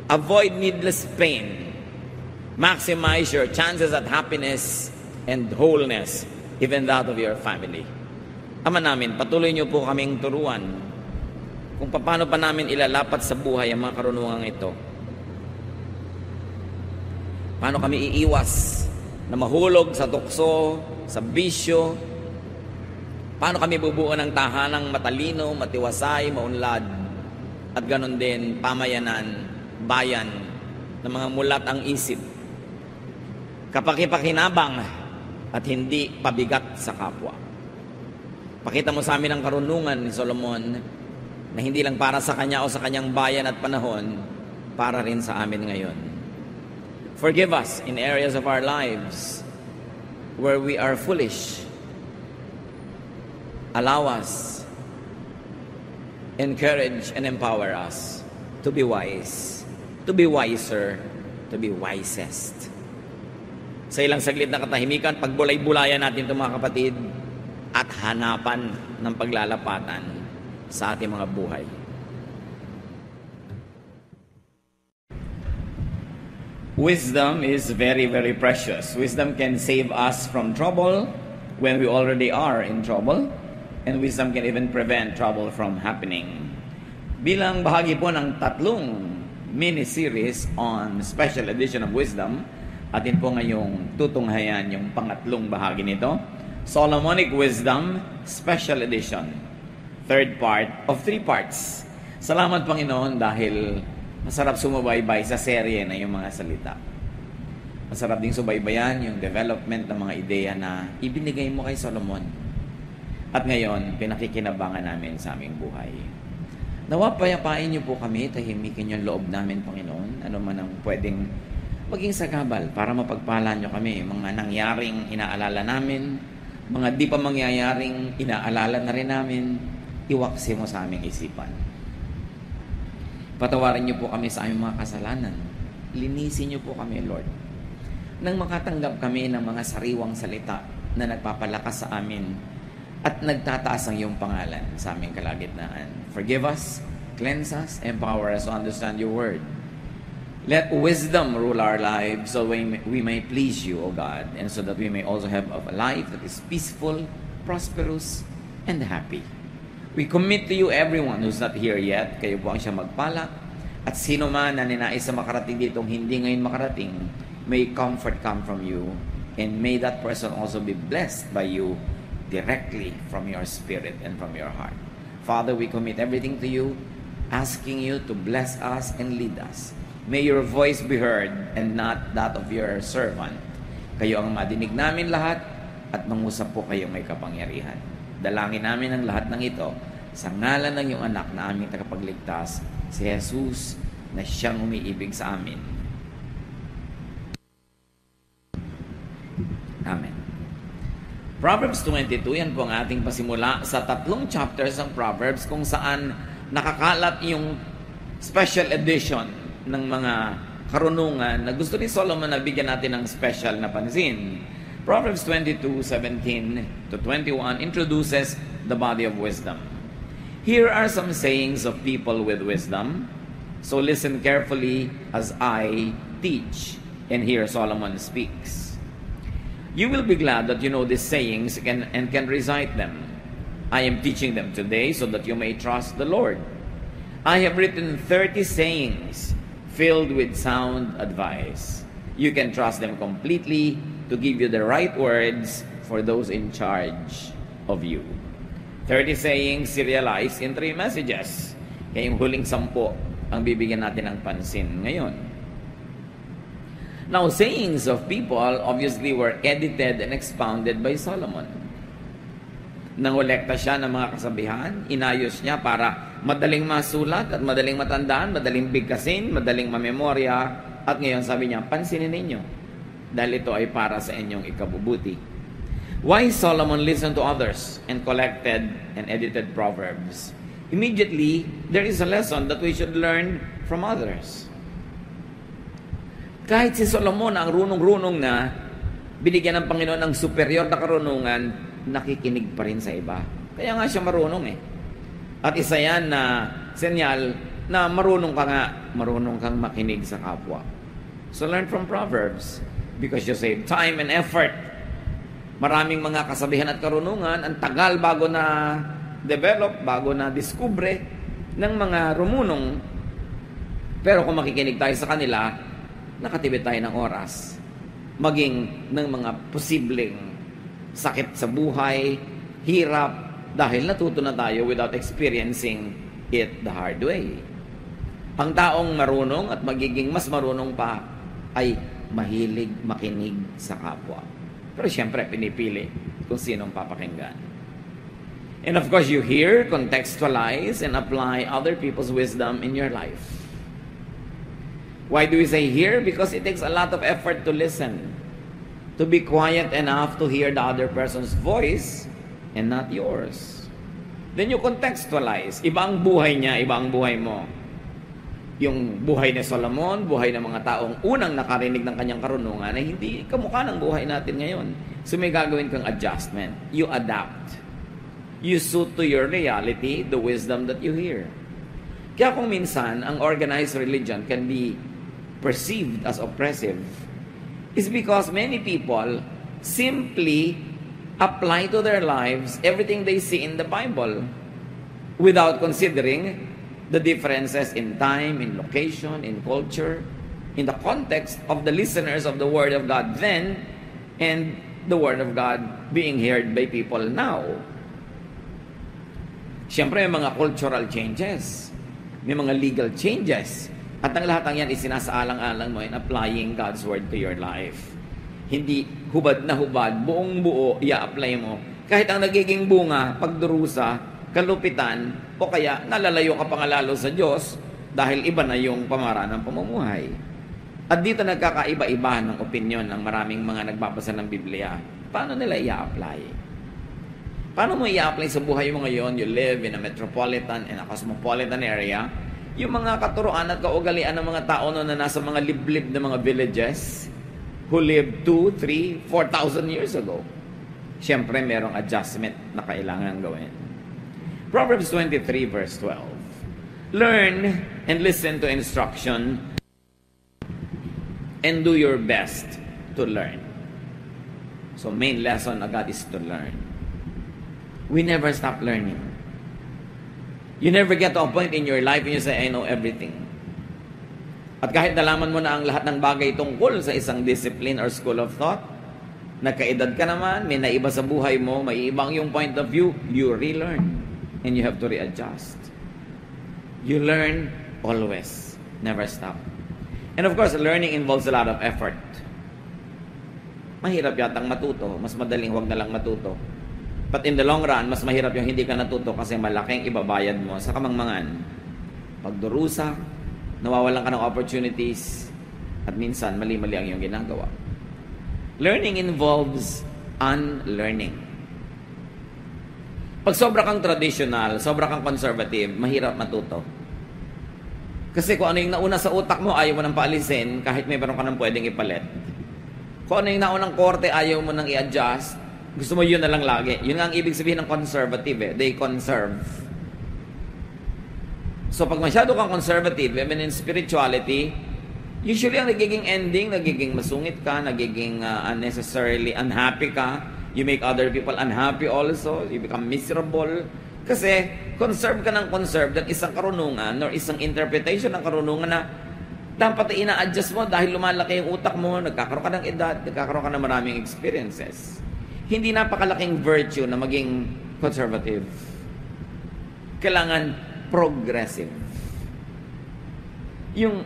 Avoid needless pain. Maximize your chances at happiness and wholeness, even that of your family. Ama namin, patuloy niyo po kaming turuan kung paano pa namin ilalapat sa buhay ang mga karunungang ito. Paano kami iiwas na mahulog sa tukso, sa bisyo, Paano kami bubuo ng tahanang matalino, matiwasay, maunlad, at ganon din pamayanan, bayan, ng mga mulat ang isip, kapakipakinabang, at hindi pabigat sa kapwa. Pakita mo sa amin ang karunungan ni Solomon na hindi lang para sa kanya o sa kanyang bayan at panahon, para rin sa amin ngayon. Forgive us in areas of our lives where we are foolish, allow us, encourage and empower us to be wise, to be wiser, to be wisest. Sa ilang saglit na katahimikan, pagbulay-bulayan natin ito mga kapatid at hanapan ng paglalapatan sa ating mga buhay. Wisdom is very, very precious. Wisdom can save us from trouble when we already are in trouble and wisdom can even prevent trouble from happening. Bilang bahagi po ng tatlong mini-series on special edition of wisdom, atin po ngayong tutunghayan yung pangatlong bahagi nito, Solomonic Wisdom Special Edition. Third part of three parts. Salamat Panginoon dahil masarap sumubaybay sa serye na yung mga salita. Masarap ding subaybayan yung development ng mga ideya na ibinigay mo kay Solomon. At ngayon, pinakikinabangan namin sa aming buhay. Nawa payapain niyo po kami, tahimikin yung loob namin, Panginoon. Ano man ang pwedeng maging sagabal para mapagpala niyo kami. Mga nangyaring inaalala namin, mga di pa mangyayaring inaalala na rin namin, iwaksi mo sa aming isipan. Patawarin niyo po kami sa aming mga kasalanan. Linisin niyo po kami, Lord. Nang makatanggap kami ng mga sariwang salita na nagpapalakas sa amin at nagtataas ang iyong pangalan sa aming kalagitnaan. Forgive us, cleanse us, empower us to understand your word. Let wisdom rule our lives so we may, we may please you, O God, and so that we may also have a life that is peaceful, prosperous, and happy. We commit to you everyone who's not here yet. Kayo po ang siya magpala. At sino man na ninais na makarating ditong hindi ngayon makarating, may comfort come from you. And may that person also be blessed by you directly from your spirit and from your heart. Father, we commit everything to you, asking you to bless us and lead us. May your voice be heard and not that of your servant. Kayo ang madinig namin lahat at mangusap po kayo may kapangyarihan. Dalangin namin ang lahat ng ito sa ngalan ng iyong anak na aming tagapagligtas, si Jesus na siyang umiibig sa amin. Amen. Proverbs 22, yan po ang ating pasimula sa tatlong chapters ng Proverbs kung saan nakakalat yung special edition ng mga karunungan na gusto ni Solomon na bigyan natin ng special na pansin. Proverbs 22, 17 to 21 introduces the body of wisdom. Here are some sayings of people with wisdom. So listen carefully as I teach. And here Solomon speaks. You will be glad that you know these sayings can, and can recite them. I am teaching them today so that you may trust the Lord. I have written 30 sayings filled with sound advice. You can trust them completely to give you the right words for those in charge of you. 30 sayings serialized in three messages. Kaya yung huling sampo ang bibigyan natin ng pansin ngayon. Now, sayings of people obviously were edited and expounded by Solomon. Nangolekta siya ng mga kasabihan, inayos niya para madaling masulat at madaling matandaan, madaling bigkasin, madaling mamemorya, at ngayon sabi niya, pansinin ninyo, dahil ito ay para sa inyong ikabubuti. Why Solomon listened to others and collected and edited proverbs? Immediately, there is a lesson that we should learn from others. Kahit si Solomon ang runong-runong na, binigyan ng Panginoon ng superior na karunungan, nakikinig pa rin sa iba. Kaya nga siya marunong eh. At isa yan na senyal na marunong ka nga, marunong kang makinig sa kapwa. So learn from Proverbs because you save time and effort. Maraming mga kasabihan at karunungan, ang tagal bago na develop, bago na diskubre ng mga rumunong. Pero kung makikinig tayo sa kanila, nakatibit tayo ng oras. Maging ng mga posibleng sakit sa buhay, hirap, dahil natuto na tayo without experiencing it the hard way. Ang taong marunong at magiging mas marunong pa ay mahilig makinig sa kapwa. Pero siyempre, pinipili kung sinong papakinggan. And of course, you hear, contextualize, and apply other people's wisdom in your life. Why do we say hear? Because it takes a lot of effort to listen. To be quiet enough to hear the other person's voice and not yours. Then you contextualize. Iba ang buhay niya, iba ang buhay mo. Yung buhay ni Solomon, buhay ng mga taong unang nakarinig ng kanyang karunungan ay hindi kamukha ng buhay natin ngayon. So may gagawin kang adjustment. You adapt. You suit to your reality the wisdom that you hear. Kaya kung minsan, ang organized religion can be perceived as oppressive is because many people simply apply to their lives everything they see in the Bible without considering the differences in time, in location, in culture, in the context of the listeners of the Word of God then and the Word of God being heard by people now. Siyempre, may mga cultural changes. May mga legal changes. At ang lahat ng yan isinasaalang-alang mo in applying God's Word to your life. Hindi hubad na hubad, buong buo, i-apply mo. Kahit ang nagiging bunga, pagdurusa, kalupitan, o kaya nalalayo ka pa sa Diyos dahil iba na yung pamaraan ng pamumuhay. At dito nagkakaiba-iba ng opinion ng maraming mga nagbabasa ng Biblia. Paano nila i-apply? Paano mo i-apply sa buhay mo ngayon? You live in a metropolitan and a cosmopolitan area yung mga katuroan at kaugalian ng mga tao no na nasa mga liblib na mga villages who lived 2, 3, 4,000 years ago. Siyempre, merong adjustment na kailangan gawin. Proverbs 23 verse 12. Learn and listen to instruction and do your best to learn. So main lesson agad is to learn. We never stop learning. You never get to a point in your life when you say, I know everything. At kahit nalaman mo na ang lahat ng bagay tungkol sa isang discipline or school of thought, nagkaedad ka naman, may naiba sa buhay mo, may ibang yung point of view, you relearn. And you have to readjust. You learn always. Never stop. And of course, learning involves a lot of effort. Mahirap yatang matuto. Mas madaling huwag na lang matuto. But in the long run, mas mahirap yung hindi ka natuto kasi malaking ibabayad mo sa kamangmangan. Pagdurusa, nawawalan ka ng opportunities, at minsan mali-mali ang iyong ginagawa. Learning involves unlearning. Pag sobra kang traditional, sobra kang conservative, mahirap matuto. Kasi kung ano yung nauna sa utak mo, ayaw mo nang paalisin kahit may meron ka nang pwedeng ipalit. Kung ano yung naunang korte, ayaw mo nang i-adjust, gusto mo yun na lang lagi. Yun nga ang ibig sabihin ng conservative eh. They conserve. So pag masyado kang conservative, even in spirituality, usually ang nagiging ending, nagiging masungit ka, nagiging uh, unnecessarily unhappy ka, you make other people unhappy also, you become miserable. Kasi conserve ka ng conserve ng isang karunungan or isang interpretation ng karunungan na dapat ina-adjust mo dahil lumalaki yung utak mo, nagkakaroon ka ng edad, nagkakaroon ka ng maraming experiences hindi napakalaking virtue na maging conservative. Kailangan progressive. Yung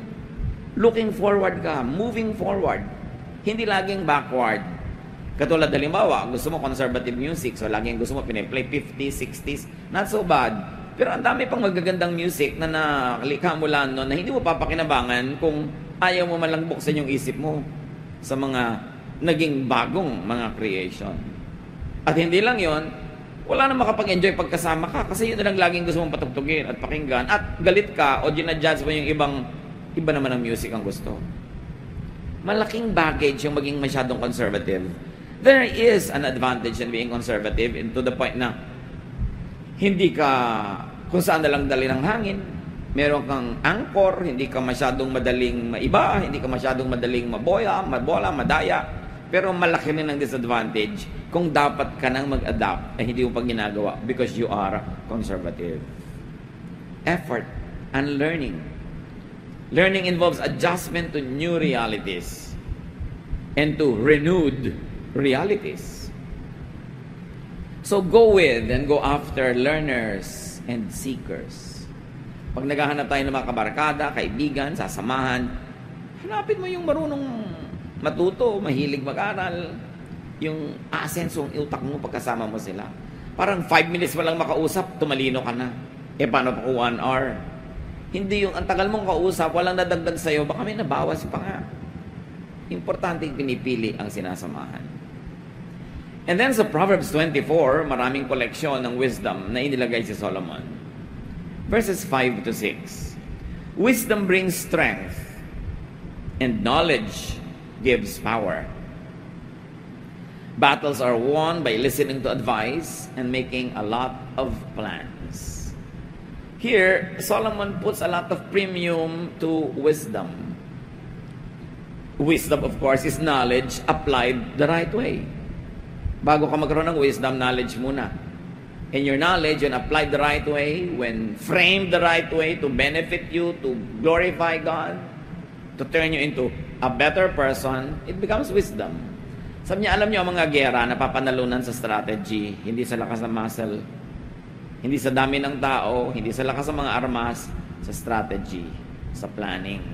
looking forward ka, moving forward, hindi laging backward. Katulad halimbawa, gusto mo conservative music, so laging gusto mo piniplay 50s, 60s, not so bad. Pero ang dami pang magagandang music na nakalikha mo lang no, na hindi mo papakinabangan kung ayaw mo malang buksan yung isip mo sa mga naging bagong mga creation. At hindi lang yon, wala na makapag-enjoy pagkasama ka kasi yun na lang laging gusto mong patugtugin at pakinggan at galit ka o ginadjudge mo yung ibang iba naman ang music ang gusto. Malaking baggage yung maging masyadong conservative. There is an advantage in being conservative to the point na hindi ka kung saan na lang dali ng hangin, meron kang anchor, hindi ka masyadong madaling maiba, hindi ka masyadong madaling maboya, mabola, madaya, pero malaki rin ang disadvantage kung dapat ka nang mag-adapt ay hindi mo pa ginagawa because you are conservative. Effort and learning. Learning involves adjustment to new realities and to renewed realities. So go with and go after learners and seekers. Pag naghahanap tayo ng mga kabarkada, kaibigan, sasamahan, hanapin mo yung marunong matuto, mahilig mag-aral, yung asensong utak mo pagkasama mo sila. Parang 5 minutes mo lang makausap, tumalino ka na. Eh, paano pa kung 1 hour? Hindi yung ang tagal mong kausap, walang nadagdag sa'yo, baka may nabawas pa nga. Importante pinipili ang sinasamahan. And then sa Proverbs 24, maraming koleksyon ng wisdom na inilagay si Solomon. Verses 5 to 6. Wisdom brings strength, and knowledge gives power. Battles are won by listening to advice and making a lot of plans. Here, Solomon puts a lot of premium to wisdom. Wisdom, of course, is knowledge applied the right way. Bago ka magkaroon ng wisdom, knowledge muna. And your knowledge, when applied the right way, when framed the right way to benefit you, to glorify God, to turn you into a better person, it becomes wisdom. Sabi niya, alam niyo ang mga gera na papanalunan sa strategy, hindi sa lakas ng muscle, hindi sa dami ng tao, hindi sa lakas ng mga armas, sa strategy. sa planning.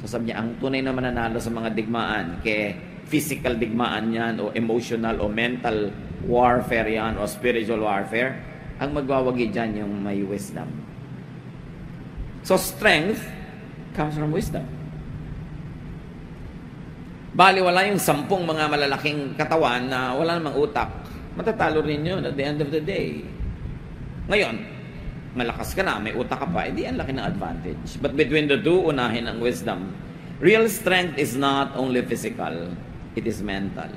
So sabi niya, ang tunay na mananalo sa mga digmaan, kay physical digmaan yan, o emotional, o mental warfare yan, o spiritual warfare, ang magwawagi dyan yung may wisdom. So strength comes from wisdom. Bali, wala yung sampung mga malalaking katawan na wala namang utak. Matatalo rin yun at the end of the day. Ngayon, malakas ka na, may utak ka pa, edi ang laki ng advantage. But between the two, unahin ang wisdom. Real strength is not only physical, it is mental.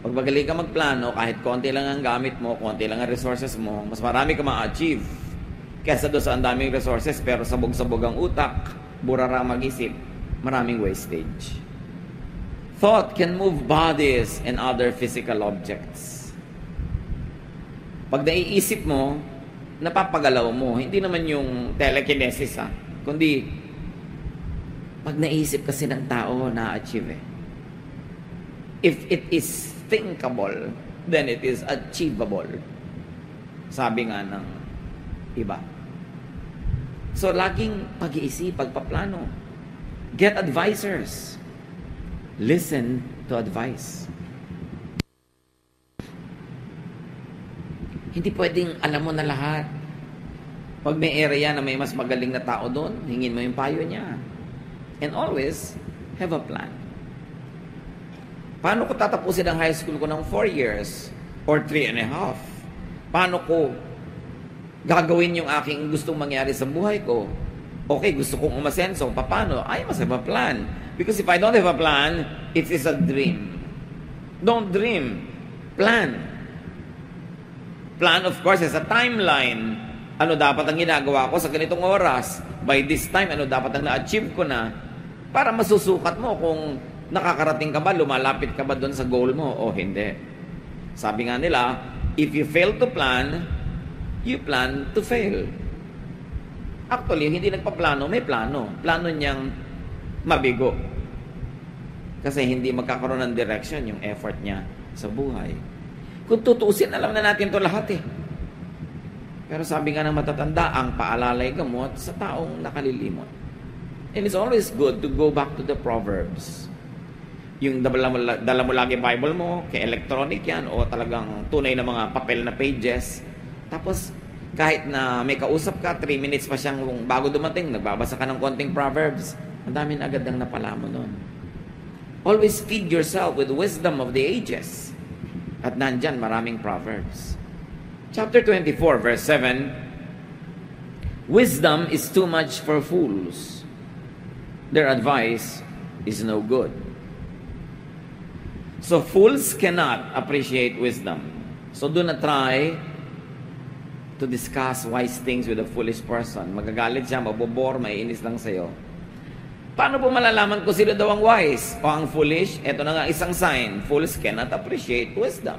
Pag magaling ka magplano, kahit konti lang ang gamit mo, konti lang ang resources mo, mas marami ka ma-achieve. Kesa doon sa ang daming resources, pero sabog-sabog ang utak, burara mag-isip, maraming wastage. Thought can move bodies and other physical objects. Pag naiisip mo, napapagalaw mo. Hindi naman yung telekinesis ha. Kundi, pag naisip kasi ng tao, na-achieve eh. If it is thinkable, then it is achievable. Sabi nga ng iba. So, laging pag-iisip, pagpaplano. Get advisors. Listen to advice. Hindi pwedeng alam mo na lahat. Pag may area na may mas magaling na tao doon, hingin mo yung payo niya. And always, have a plan. Paano ko tatapusin ang high school ko ng 4 years or 3 and a half? Paano ko gagawin yung aking gustong mangyari sa buhay ko? Okay, gusto kong umasenso. Paano? I must have a plan. Because if I don't have a plan, it is a dream. Don't dream. Plan. Plan, of course, is a timeline. Ano dapat ang ginagawa ko sa ganitong oras? By this time, ano dapat ang na-achieve ko na? Para masusukat mo kung nakakarating ka ba, lumalapit ka ba doon sa goal mo o hindi. Sabi nga nila, if you fail to plan, you plan to fail. Actually, hindi nagpaplano, may plano. Plano niyang mabigo. Kasi hindi magkakaroon ng direction yung effort niya sa buhay. Kung tutusin, alam na natin to lahat eh. Pero sabi nga ng matatanda, ang paalalay gamot sa taong nakalilimot. And it's always good to go back to the Proverbs. Yung dala mo, dala mo lagi Bible mo, kay electronic yan, o talagang tunay na mga papel na pages. Tapos, kahit na may kausap ka, 3 minutes pa siyang bago dumating, nagbabasa ka ng konting Proverbs, ang dami na agad ang napala mo nun. Always feed yourself with wisdom of the ages. At nandyan, maraming Proverbs. Chapter 24, verse 7, Wisdom is too much for fools. Their advice is no good. So fools cannot appreciate wisdom. So do not try to discuss wise things with a foolish person. Magagalit siya, mabobor, maiinis lang sa'yo. Paano po malalaman ko sino daw ang wise o ang foolish? Ito na nga isang sign. Fools cannot appreciate wisdom.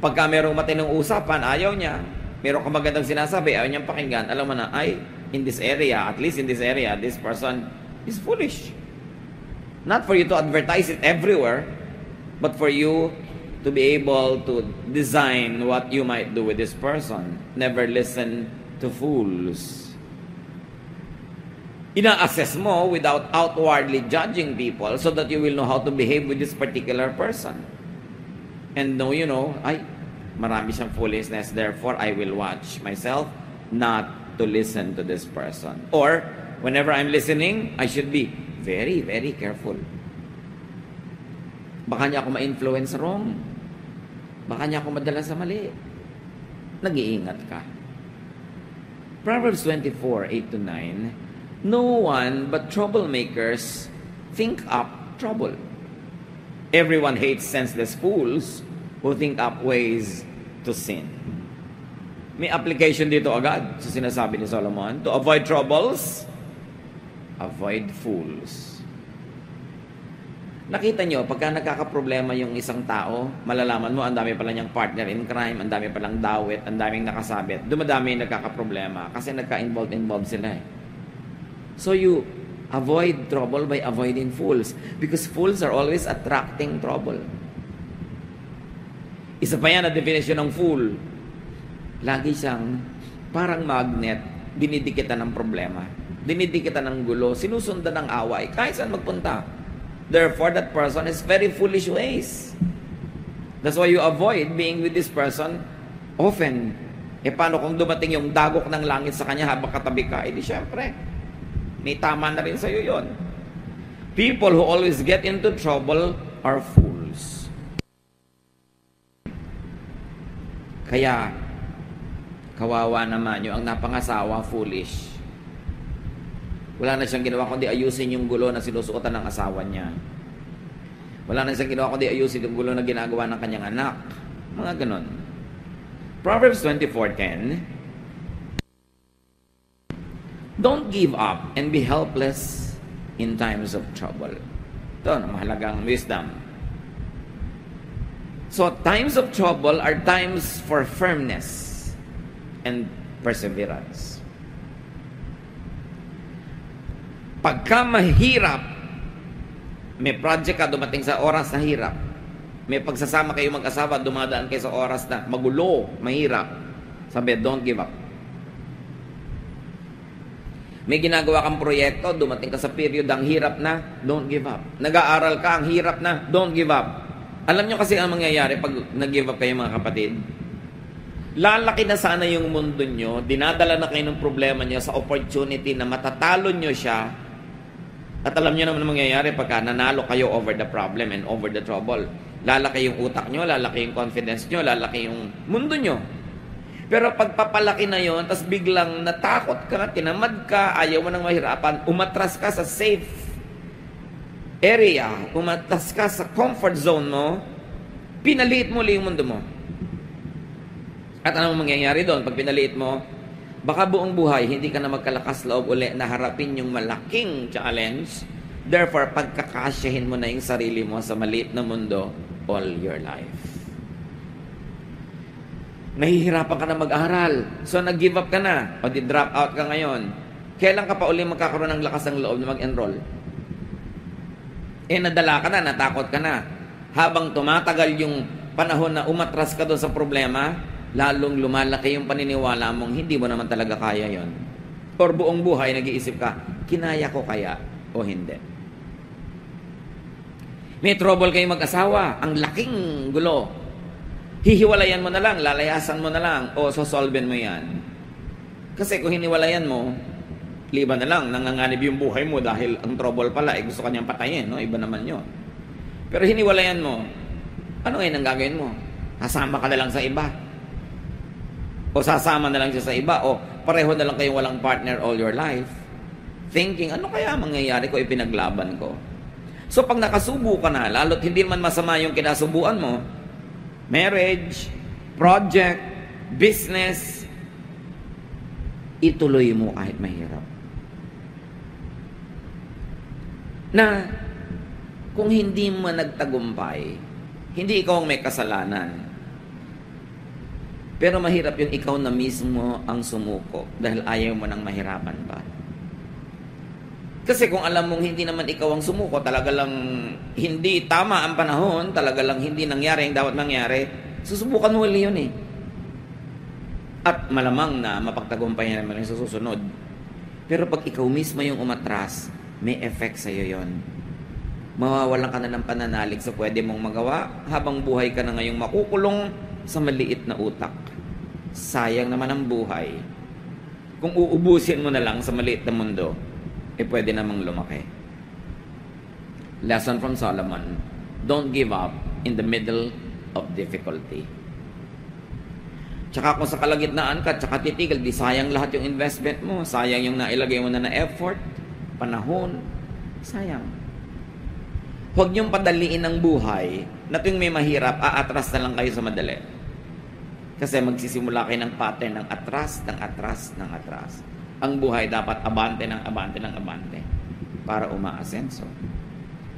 Pagka merong matinong usapan, ayaw niya. Meron ka magandang sinasabi, ayaw niyang pakinggan. Alam mo na, ay, in this area, at least in this area, this person is foolish. Not for you to advertise it everywhere, but for you to be able to design what you might do with this person. Never listen to fools. Ina-assess mo without outwardly judging people so that you will know how to behave with this particular person. And know, you know, ay, marami siyang foolishness, therefore I will watch myself not to listen to this person. Or, whenever I'm listening, I should be very, very careful. Baka niya ako ma-influence wrong. Baka niya ako madala sa mali. Nag-iingat ka. Proverbs 24, 8 to 9, No one but troublemakers think up trouble. Everyone hates senseless fools who think up ways to sin. May application dito agad sa sinasabi ni Solomon. To avoid troubles, avoid fools. Nakita nyo, pagka nagkakaproblema yung isang tao, malalaman mo, ang dami pala niyang partner in crime, ang dami palang dawit, ang daming nakasabit. Dumadami yung nagkakaproblema kasi nagka-involved-involved sila eh. So you avoid trouble by avoiding fools because fools are always attracting trouble. Isa pa yan na definition ng fool. Lagi siyang parang magnet, dinidikitan ng problema. Dinidikitan ng gulo, sinusundan ng away, kahit saan magpunta. Therefore, that person is very foolish ways. That's why you avoid being with this person often. E paano kung dumating yung dagok ng langit sa kanya habang katabi ka? Eh di syempre, may tama na rin sa'yo yon. People who always get into trouble are fools. Kaya, kawawa naman yung ang napangasawa, foolish. Wala na siyang ginawa kundi ayusin yung gulo na sinusuotan ng asawa niya. Wala na siyang ginawa kundi ayusin yung gulo na ginagawa ng kanyang anak. Mga ganon. Proverbs 24.10 Don't give up and be helpless in times of trouble. Ito, ang mahalagang wisdom. So, times of trouble are times for firmness and perseverance. Pagka mahirap, may project ka dumating sa oras na hirap, may pagsasama kayo mag-asawa, dumadaan kayo sa oras na magulo, mahirap, sabi, don't give up. May ginagawa kang proyekto, dumating ka sa period, ang hirap na, don't give up. Nag-aaral ka, ang hirap na, don't give up. Alam nyo kasi ang mangyayari pag nag-give up kayo mga kapatid? Lalaki na sana yung mundo nyo, dinadala na kayo ng problema nyo sa opportunity na matatalo nyo siya. At alam nyo naman ang mangyayari pagka nanalo kayo over the problem and over the trouble. Lalaki yung utak nyo, lalaki yung confidence nyo, lalaki yung mundo nyo. Pero pagpapalaki na yon, tapos biglang natakot ka, tinamad ka, ayaw mo nang mahirapan, umatras ka sa safe area, umatas ka sa comfort zone mo, pinaliit mo yung mundo mo. At ano mangyayari doon? Pag pinaliit mo, baka buong buhay, hindi ka na magkalakas loob uli na harapin yung malaking challenge. Therefore, pagkakasyahin mo na yung sarili mo sa maliit na mundo all your life. Nahihirapan ka na mag-aral. So, nag-give up ka na. O di-drop out ka ngayon. Kailan ka pa uli magkakaroon ng lakas ng loob na mag-enroll? Eh, nadala ka na, natakot ka na. Habang tumatagal yung panahon na umatras ka doon sa problema, lalong lumalaki yung paniniwala mong hindi mo naman talaga kaya yon. Or buong buhay, nag-iisip ka, kinaya ko kaya o hindi. May trouble kayo mag-asawa, ang laking gulo. Hihiwalayan mo na lang, lalayasan mo na lang, o sosolven mo yan. Kasi kung hiniwalayan mo, liban na lang, nanganganib yung buhay mo dahil ang trouble pala, eh, gusto kanyang patayin, no? iba naman yon. Pero hiniwalayan mo, ano ngayon ang gagawin mo? Kasama ka na lang sa iba. O sasama na lang siya sa iba. O pareho na lang kayong walang partner all your life. Thinking, ano kaya mangyayari ko ipinaglaban ko? So pag nakasubo ka na, lalo't hindi man masama yung kinasubuan mo, marriage, project, business, ituloy mo kahit mahirap. Na kung hindi mo nagtagumpay, hindi ikaw ang may kasalanan. Pero mahirap yung ikaw na mismo ang sumuko dahil ayaw mo nang mahirapan pa. Kasi kung alam mong hindi naman ikaw ang sumuko, talaga lang hindi tama ang panahon, talaga lang hindi nangyari ang dapat mangyari, susubukan mo ulit yun eh. At malamang na mapagtagumpay naman yung susunod. Pero pag ikaw mismo yung umatras, may effect sa'yo yon. Mawawalan ka na ng pananalig sa pwede mong magawa habang buhay ka na ngayong makukulong sa maliit na utak. Sayang naman ang buhay. Kung uubusin mo na lang sa maliit na mundo, eh pwede namang lumaki. Lesson from Solomon, don't give up in the middle of difficulty. Tsaka kung sa kalagitnaan ka, tsaka titigil, di sayang lahat yung investment mo, sayang yung nailagay mo na na effort, panahon, sayang. Huwag niyong padaliin ang buhay na tuwing may mahirap, aatras na lang kayo sa madali. Kasi magsisimula kayo ng pattern ng atras, ng atras, ng atras. Ang buhay dapat abante ng abante ng abante para umaasenso.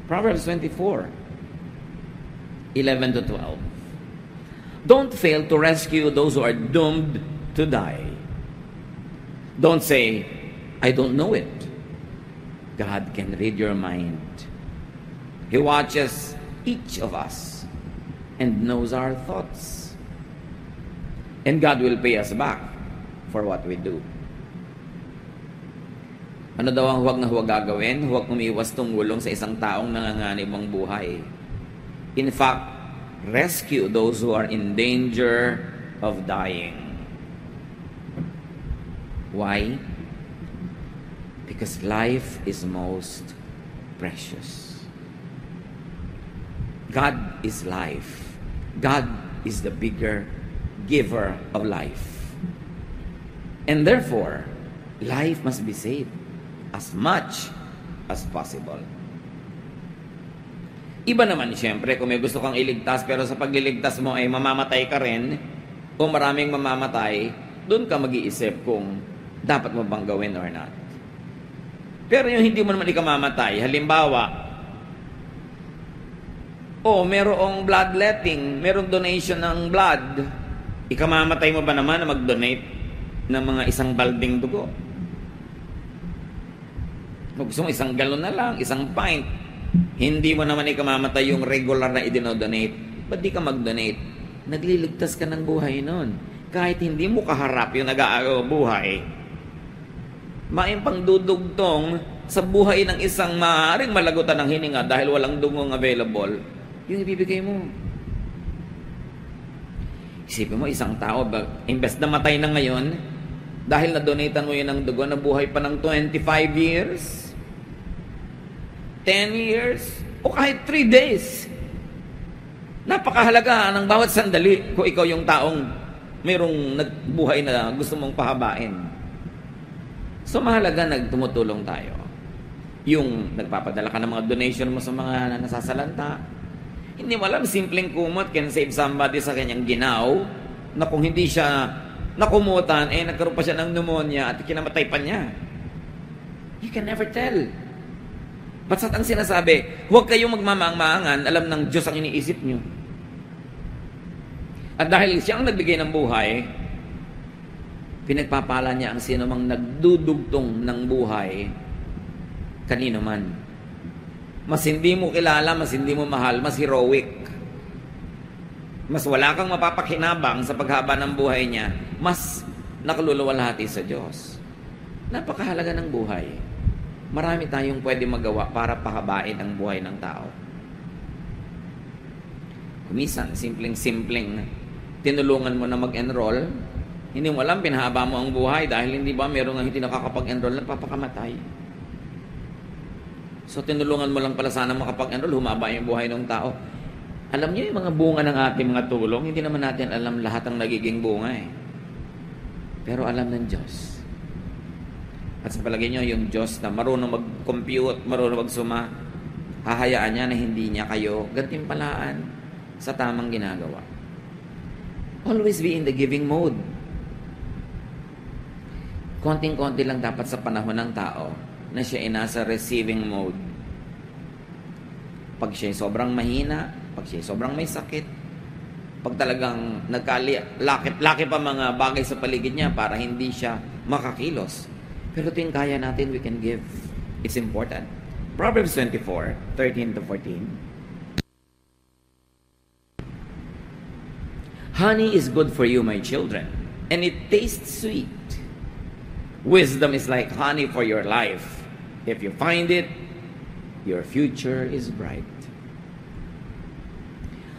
Proverbs 24, 11 to 12. Don't fail to rescue those who are doomed to die. Don't say, I don't know it. God can read your mind. He watches each of us and knows our thoughts. And God will pay us back for what we do. Ano daw ang huwag na huwag gagawin? Huwag umiwas tumulong sa isang taong nanganganib ang buhay. In fact, rescue those who are in danger of dying. Why? Because life is most precious. God is life. God is the bigger giver of life. And therefore, life must be saved as much as possible. Iba naman siyempre kung may gusto kang iligtas pero sa pagliligtas mo ay mamamatay ka rin o maraming mamamatay, doon ka mag-iisip kung dapat mo bang gawin or not. Pero yung hindi mo naman ikamamatay, halimbawa, o merong bloodletting, merong donation ng blood, ikamamatay mo ba naman na mag-donate ng mga isang balding dugo? Kung gusto mo isang galon na lang, isang pint, hindi mo naman ikamamatay yung regular na idinodonate, ba't di ka mag-donate? Nagliligtas ka ng buhay nun. Kahit hindi mo kaharap yung nag-aagaw buhay, maimpang dudugtong sa buhay ng isang maaaring malagutan ng hininga dahil walang dungong available, yung ibibigay mo. Isipin mo, isang tao, imbes na matay na ngayon, dahil na-donatean mo yun ng dugo, na buhay pa ng 25 years, 10 years, o kahit 3 days. Napakahalaga ng bawat sandali kung ikaw yung taong mayroong nagbuhay na gusto mong pahabain. So mahalaga nagtumutulong tayo. Yung nagpapadala ka ng mga donation mo sa mga nasasalanta, hindi mo alam, simpleng kumot can save somebody sa kanyang ginaw na kung hindi siya nakumutan, eh nagkaroon pa siya ng pneumonia at kinamatay pa niya. You can never tell. Basta't ang sinasabi, huwag kayong magmamaang-maangan, alam ng Diyos ang iniisip niyo. At dahil siya ang nagbigay ng buhay, pinagpapala niya ang sino mang nagdudugtong ng buhay kanino man. Mas hindi mo kilala, mas hindi mo mahal, mas heroic. Mas wala kang mapapakinabang sa paghaba ng buhay niya, mas nakaluluwalhati sa Diyos. Napakahalaga ng buhay. Marami tayong pwede magawa para pahabain ang buhay ng tao. Kumisan, simpleng-simpleng tinulungan mo na mag-enroll, hindi mo alam, pinahaba mo ang buhay dahil hindi ba meron nga hindi nakakapag-enroll, nagpapakamatay. So tinulungan mo lang pala sana makapag-enroll, humaba yung buhay ng tao. Alam niyo yung mga bunga ng ating mga tulong, hindi naman natin alam lahat ng nagiging bunga eh. Pero alam ng Diyos. At sa palagay niyo, yung Diyos na marunong mag-compute, marunong magsuma, hahayaan niya na hindi niya kayo gantimpalaan sa tamang ginagawa. Always be in the giving mode. Konting-konti lang dapat sa panahon ng tao na siya ay nasa receiving mode. Pag siya ay sobrang mahina, pag siya ay sobrang may sakit, pag talagang nagkalaki pa mga bagay sa paligid niya para hindi siya makakilos. Pero yung kaya natin, we can give. It's important. Proverbs 24, 13 to 14. Honey is good for you, my children, and it tastes sweet. Wisdom is like honey for your life. If you find it, your future is bright.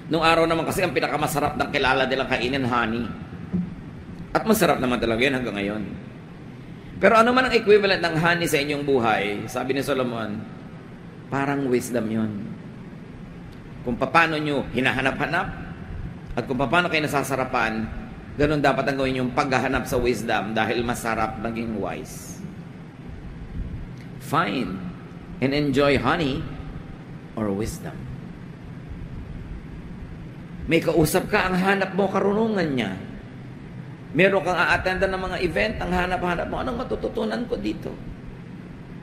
Nung araw naman kasi ang pinakamasarap ng kilala nilang kainin, honey. At masarap naman talaga yun hanggang ngayon. Pero ano man ang equivalent ng honey sa inyong buhay, sabi ni Solomon, parang wisdom yun. Kung paano nyo hinahanap-hanap, at kung paano kayo nasasarapan, Ganon dapat ang gawin yung paghahanap sa wisdom dahil masarap maging wise. Find and enjoy honey or wisdom. May kausap ka, ang hanap mo karunungan niya. Meron kang a-attendan ng mga event, ang hanap-hanap mo, anong matututunan ko dito?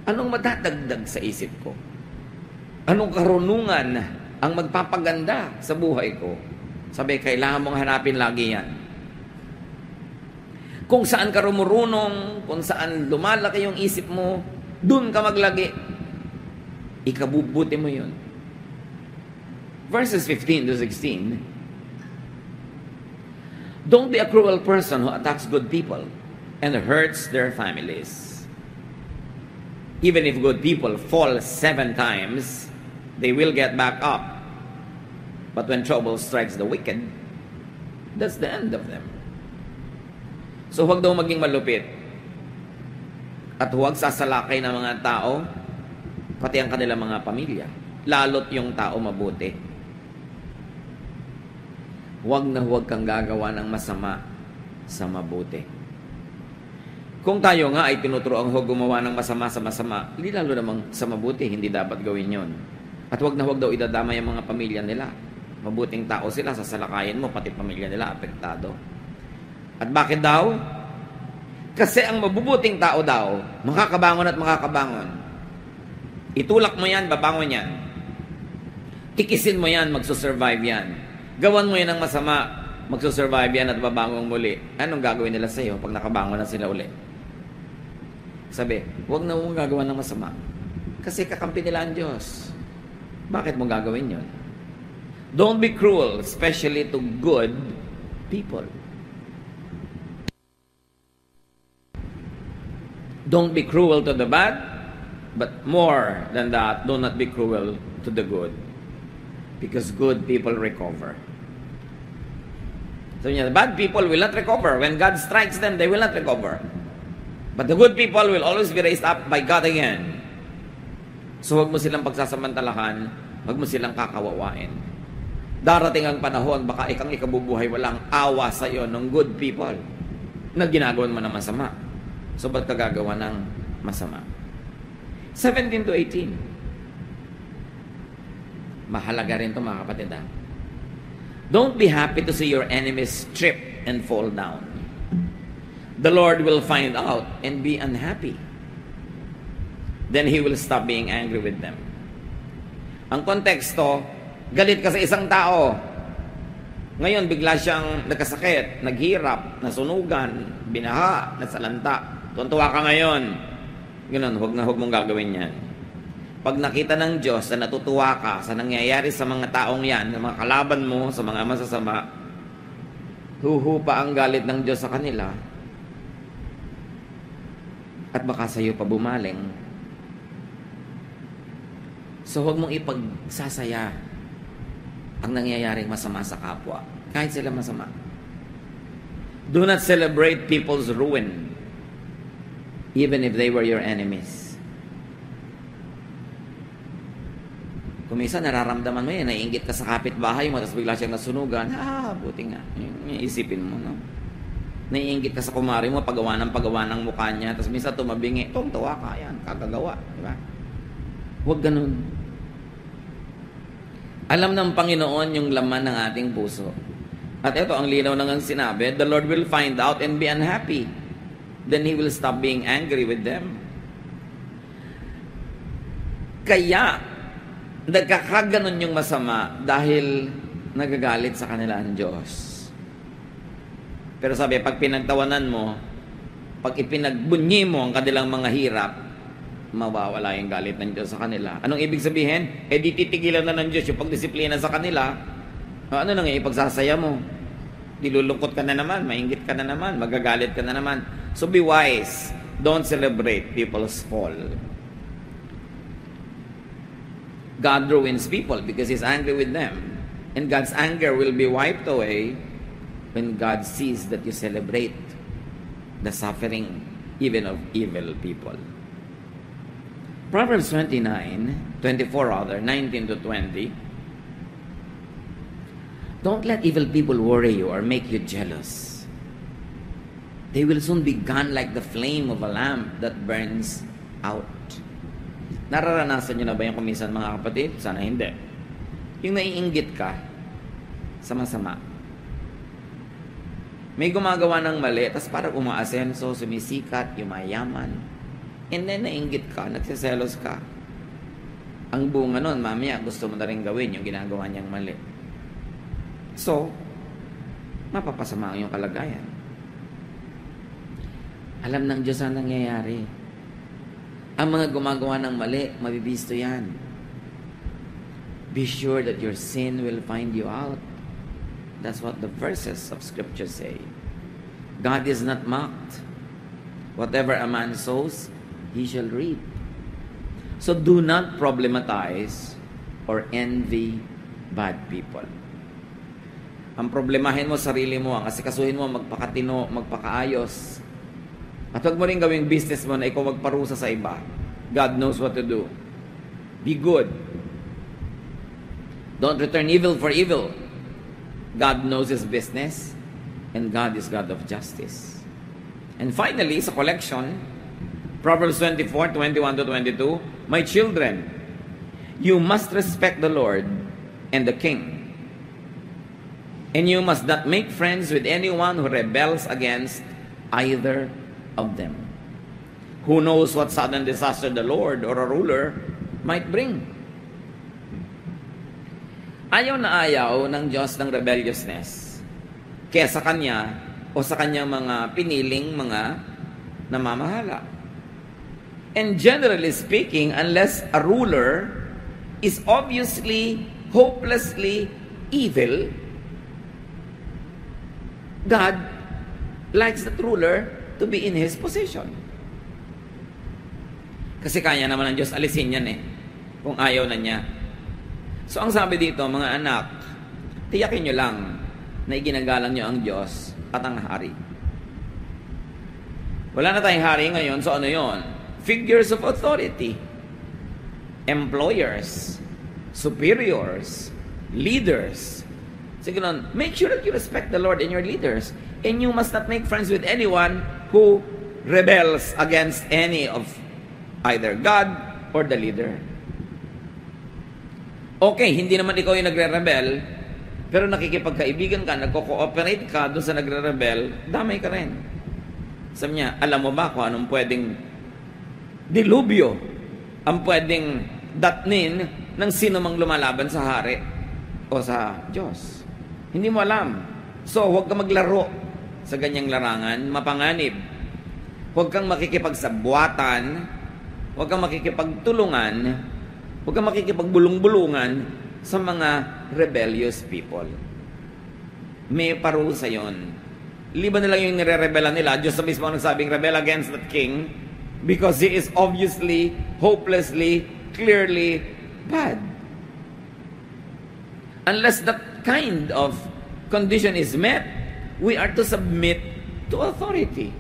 Anong madadagdag sa isip ko? Anong karunungan ang magpapaganda sa buhay ko? Sabi, kailangan mong hanapin lagi yan kung saan ka rumurunong, kung saan lumalaki yung isip mo, dun ka maglagi. Ikabubuti mo yun. Verses 15 to 16. Don't be a cruel person who attacks good people and hurts their families. Even if good people fall seven times, they will get back up. But when trouble strikes the wicked, that's the end of them. So huwag daw maging malupit. At huwag sasalakay ng mga tao, pati ang kanilang mga pamilya. Lalot yung tao mabuti. Huwag na huwag kang gagawa ng masama sa mabuti. Kung tayo nga ay tinuturoang huwag gumawa ng masama sa masama, hindi lalo namang sa mabuti, hindi dapat gawin yon. At huwag na huwag daw idadamay ang mga pamilya nila. Mabuting tao sila, sasalakayin mo, pati pamilya nila apektado. At bakit daw? Kasi ang mabubuting tao daw, makakabangon at makakabangon. Itulak mo yan, babangon yan. Kikisin mo yan, magsusurvive yan. Gawan mo yan ng masama, magsusurvive yan at babangon muli. Anong gagawin nila sa iyo pag nakabangon na sila uli? Sabi, huwag na mong gagawa ng masama. Kasi kakampi nila ang Diyos. Bakit mo gagawin yon? Don't be cruel, especially to good people. Don't be cruel to the bad, but more than that, do not be cruel to the good. Because good people recover. So yeah, the bad people will not recover. When God strikes them, they will not recover. But the good people will always be raised up by God again. So huwag mo silang pagsasamantalahan, huwag mo silang kakawawain. Darating ang panahon, baka ikang ikabubuhay, walang awa sa iyo ng good people na ginagawa mo ng masama. So, ba't ka gagawa ng masama? 17 to 18. Mahalaga rin to mga kapatid ha. Don't be happy to see your enemies trip and fall down. The Lord will find out and be unhappy. Then He will stop being angry with them. Ang konteksto, galit ka sa isang tao. Ngayon, bigla siyang nagkasakit, naghirap, nasunugan, binaha, nasalanta. Tuntua ka ngayon. Ganun, huwag na huwag mong gagawin yan. Pag nakita ng Diyos na natutuwa ka sa nangyayari sa mga taong yan, sa mga kalaban mo, sa mga masasama, huhupa ang galit ng Diyos sa kanila at baka sa iyo pa bumaling. So huwag mong ipagsasaya ang nangyayaring masama sa kapwa, kahit sila masama. Do not celebrate people's ruin even if they were your enemies. Kung minsan nararamdaman mo yan, naiingit ka sa kapitbahay mo, tapos bigla siyang nasunugan, ah, buti nga. Yung, yung isipin mo, no? Naiingit ka sa kumari mo, pagawa ng pagawa ng mukha niya, tapos minsan tumabingi, tong tawa ka, yan, kagagawa, di ba? Huwag ganun. Alam ng Panginoon yung laman ng ating puso. At ito, ang linaw nang sinabi, the Lord will find out and be unhappy. Then He will stop being angry with them. Kaya, nagkakaganon yung masama dahil nagagalit sa kanila ang Diyos. Pero sabi, pag pinagtawanan mo, pag ipinagbunyi mo ang kanilang mga hirap, mawawala yung galit ng Diyos sa kanila. Anong ibig sabihin? Eh di titigilan na ng Diyos yung pagdisiplina sa kanila. Ano nang ipagsasaya mo? Dilulungkot ka na naman, maingit ka na naman, magagalit ka na naman. So be wise. Don't celebrate people's fall. God ruins people because He's angry with them. And God's anger will be wiped away when God sees that you celebrate the suffering even of evil people. Proverbs 29, 24 rather, 19 to 20. Don't let evil people worry you or make you jealous. They will soon be gone like the flame of a lamp that burns out. Nararanasan nyo na ba yung kumisan mga kapatid? Sana hindi. Yung naiinggit ka sa masama. May gumagawa ng mali, tapos parang umaasenso, sumisikat, yumayaman, And then nainggit ka, nagsiselos ka. Ang bunga nun, mamaya gusto mo na rin gawin yung ginagawa niyang mali. So, mapapasama ang iyong kalagayan. Alam ng Diyos ang nangyayari. Ang mga gumagawa ng mali, mabibisto yan. Be sure that your sin will find you out. That's what the verses of Scripture say. God is not mocked. Whatever a man sows, he shall reap. So do not problematize or envy bad people. Ang problemahin mo sarili mo, ang asikasuhin mo magpakatino, magpakaayos. At huwag mo rin gawing business mo na ikaw magparusa sa iba. God knows what to do. Be good. Don't return evil for evil. God knows His business, and God is God of justice. And finally, sa collection, Proverbs 24, 21 to 22, My children, you must respect the Lord and the King. And you must not make friends with anyone who rebels against either of them. Who knows what sudden disaster the Lord or a ruler might bring? Ayaw na ayaw ng Diyos ng rebelliousness. Kaya Kanya o sa Kanyang mga piniling mga namamahala. And generally speaking, unless a ruler is obviously, hopelessly evil, God likes that ruler to be in his position. Kasi kaya naman ng Diyos alisin yan eh, kung ayaw na niya. So ang sabi dito, mga anak, tiyakin nyo lang na iginagalang nyo ang Diyos at ang hari. Wala na tayong hari ngayon, so ano yon? Figures of authority. Employers, superiors, leaders. Sige nun, make sure that you respect the Lord and your leaders. And you must not make friends with anyone who rebels against any of either God or the leader. Okay, hindi naman ikaw yung nagre-rebel, pero nakikipagkaibigan ka, nagko-cooperate ka doon sa nagre-rebel, damay ka rin. Sabi niya, alam mo ba kung anong pwedeng dilubyo ang pwedeng datnin ng sino mang lumalaban sa hari o sa Diyos. Hindi mo alam. So, huwag ka maglaro sa ganyang larangan, mapanganib. Huwag kang makikipagsabuatan, huwag kang makikipagtulungan, huwag kang makikipagbulong-bulungan sa mga rebellious people. May parusa yon. Liban na lang yung nire-rebella nila, Diyos sa mismo nagsabing rebel against that king because he is obviously, hopelessly, clearly bad. Unless that kind of condition is met, we are to submit to authority.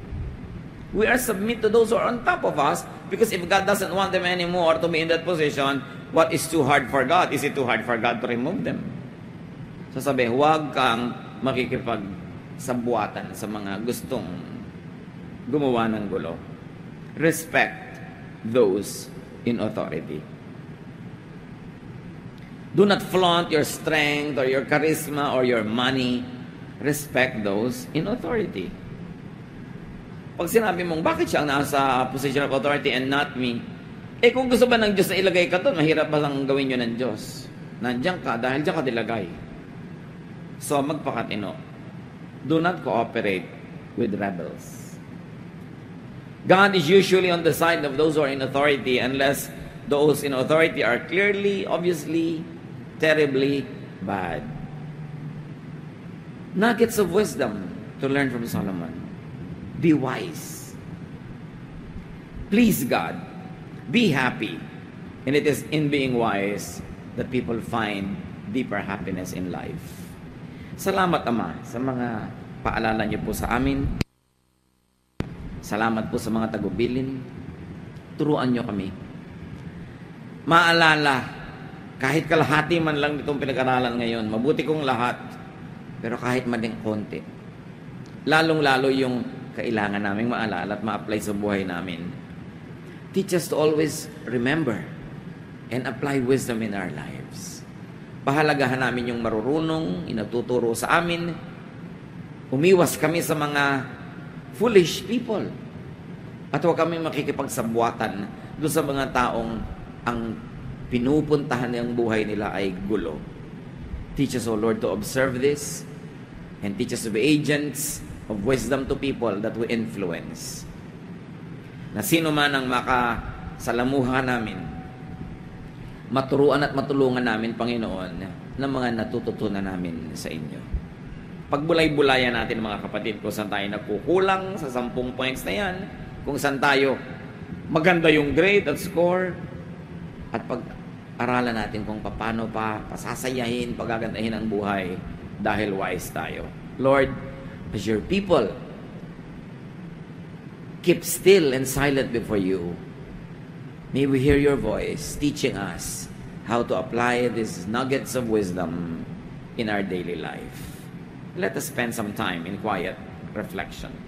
We are submit to those who are on top of us because if God doesn't want them anymore to be in that position, what is too hard for God? Is it too hard for God to remove them? Sasabi, huwag kang makikipag sabuatan sa mga gustong gumawa ng gulo. Respect those in authority. Do not flaunt your strength or your charisma or your money. Respect those in authority. Pag sinabi mong, bakit siya ang nasa position of authority and not me? Eh kung gusto ba ng Diyos na ilagay ka doon, mahirap ba lang gawin yun ng Diyos? Nandiyan ka dahil diyan ka dilagay. So magpakatino. Do not cooperate with rebels. God is usually on the side of those who are in authority unless those in authority are clearly, obviously, terribly bad. Nuggets of wisdom to learn from Solomon. Be wise. Please God. Be happy. And it is in being wise that people find deeper happiness in life. Salamat Ama sa mga paalala niyo po sa amin. Salamat po sa mga tagubilin. Turuan niyo kami. Maalala, kahit kalahati man lang itong pinag-aralan ngayon, mabuti kong lahat, pero kahit mading konti. Lalong-lalo yung kailangan naming maalala at ma-apply sa buhay namin. Teach us to always remember and apply wisdom in our lives. Pahalagahan namin yung marurunong, inatuturo sa amin. Umiwas kami sa mga foolish people. At huwag kami makikipagsabuatan doon sa mga taong ang pinupuntahan ng buhay nila ay gulo. Teach us, O Lord, to observe this and teach us to be agents of wisdom to people that we influence. Na sino man ang makasalamuha namin, maturuan at matulungan namin, Panginoon, ng mga natututunan namin sa inyo. Pagbulay-bulayan natin mga kapatid kung saan tayo nagkukulang sa sampung points na yan, kung saan tayo maganda yung grade at score at pag-aralan natin kung paano pa pasasayahin, pagagandahin ang buhay dahil wise tayo. Lord, as your people keep still and silent before you, may we hear your voice teaching us how to apply these nuggets of wisdom in our daily life. Let us spend some time in quiet reflection.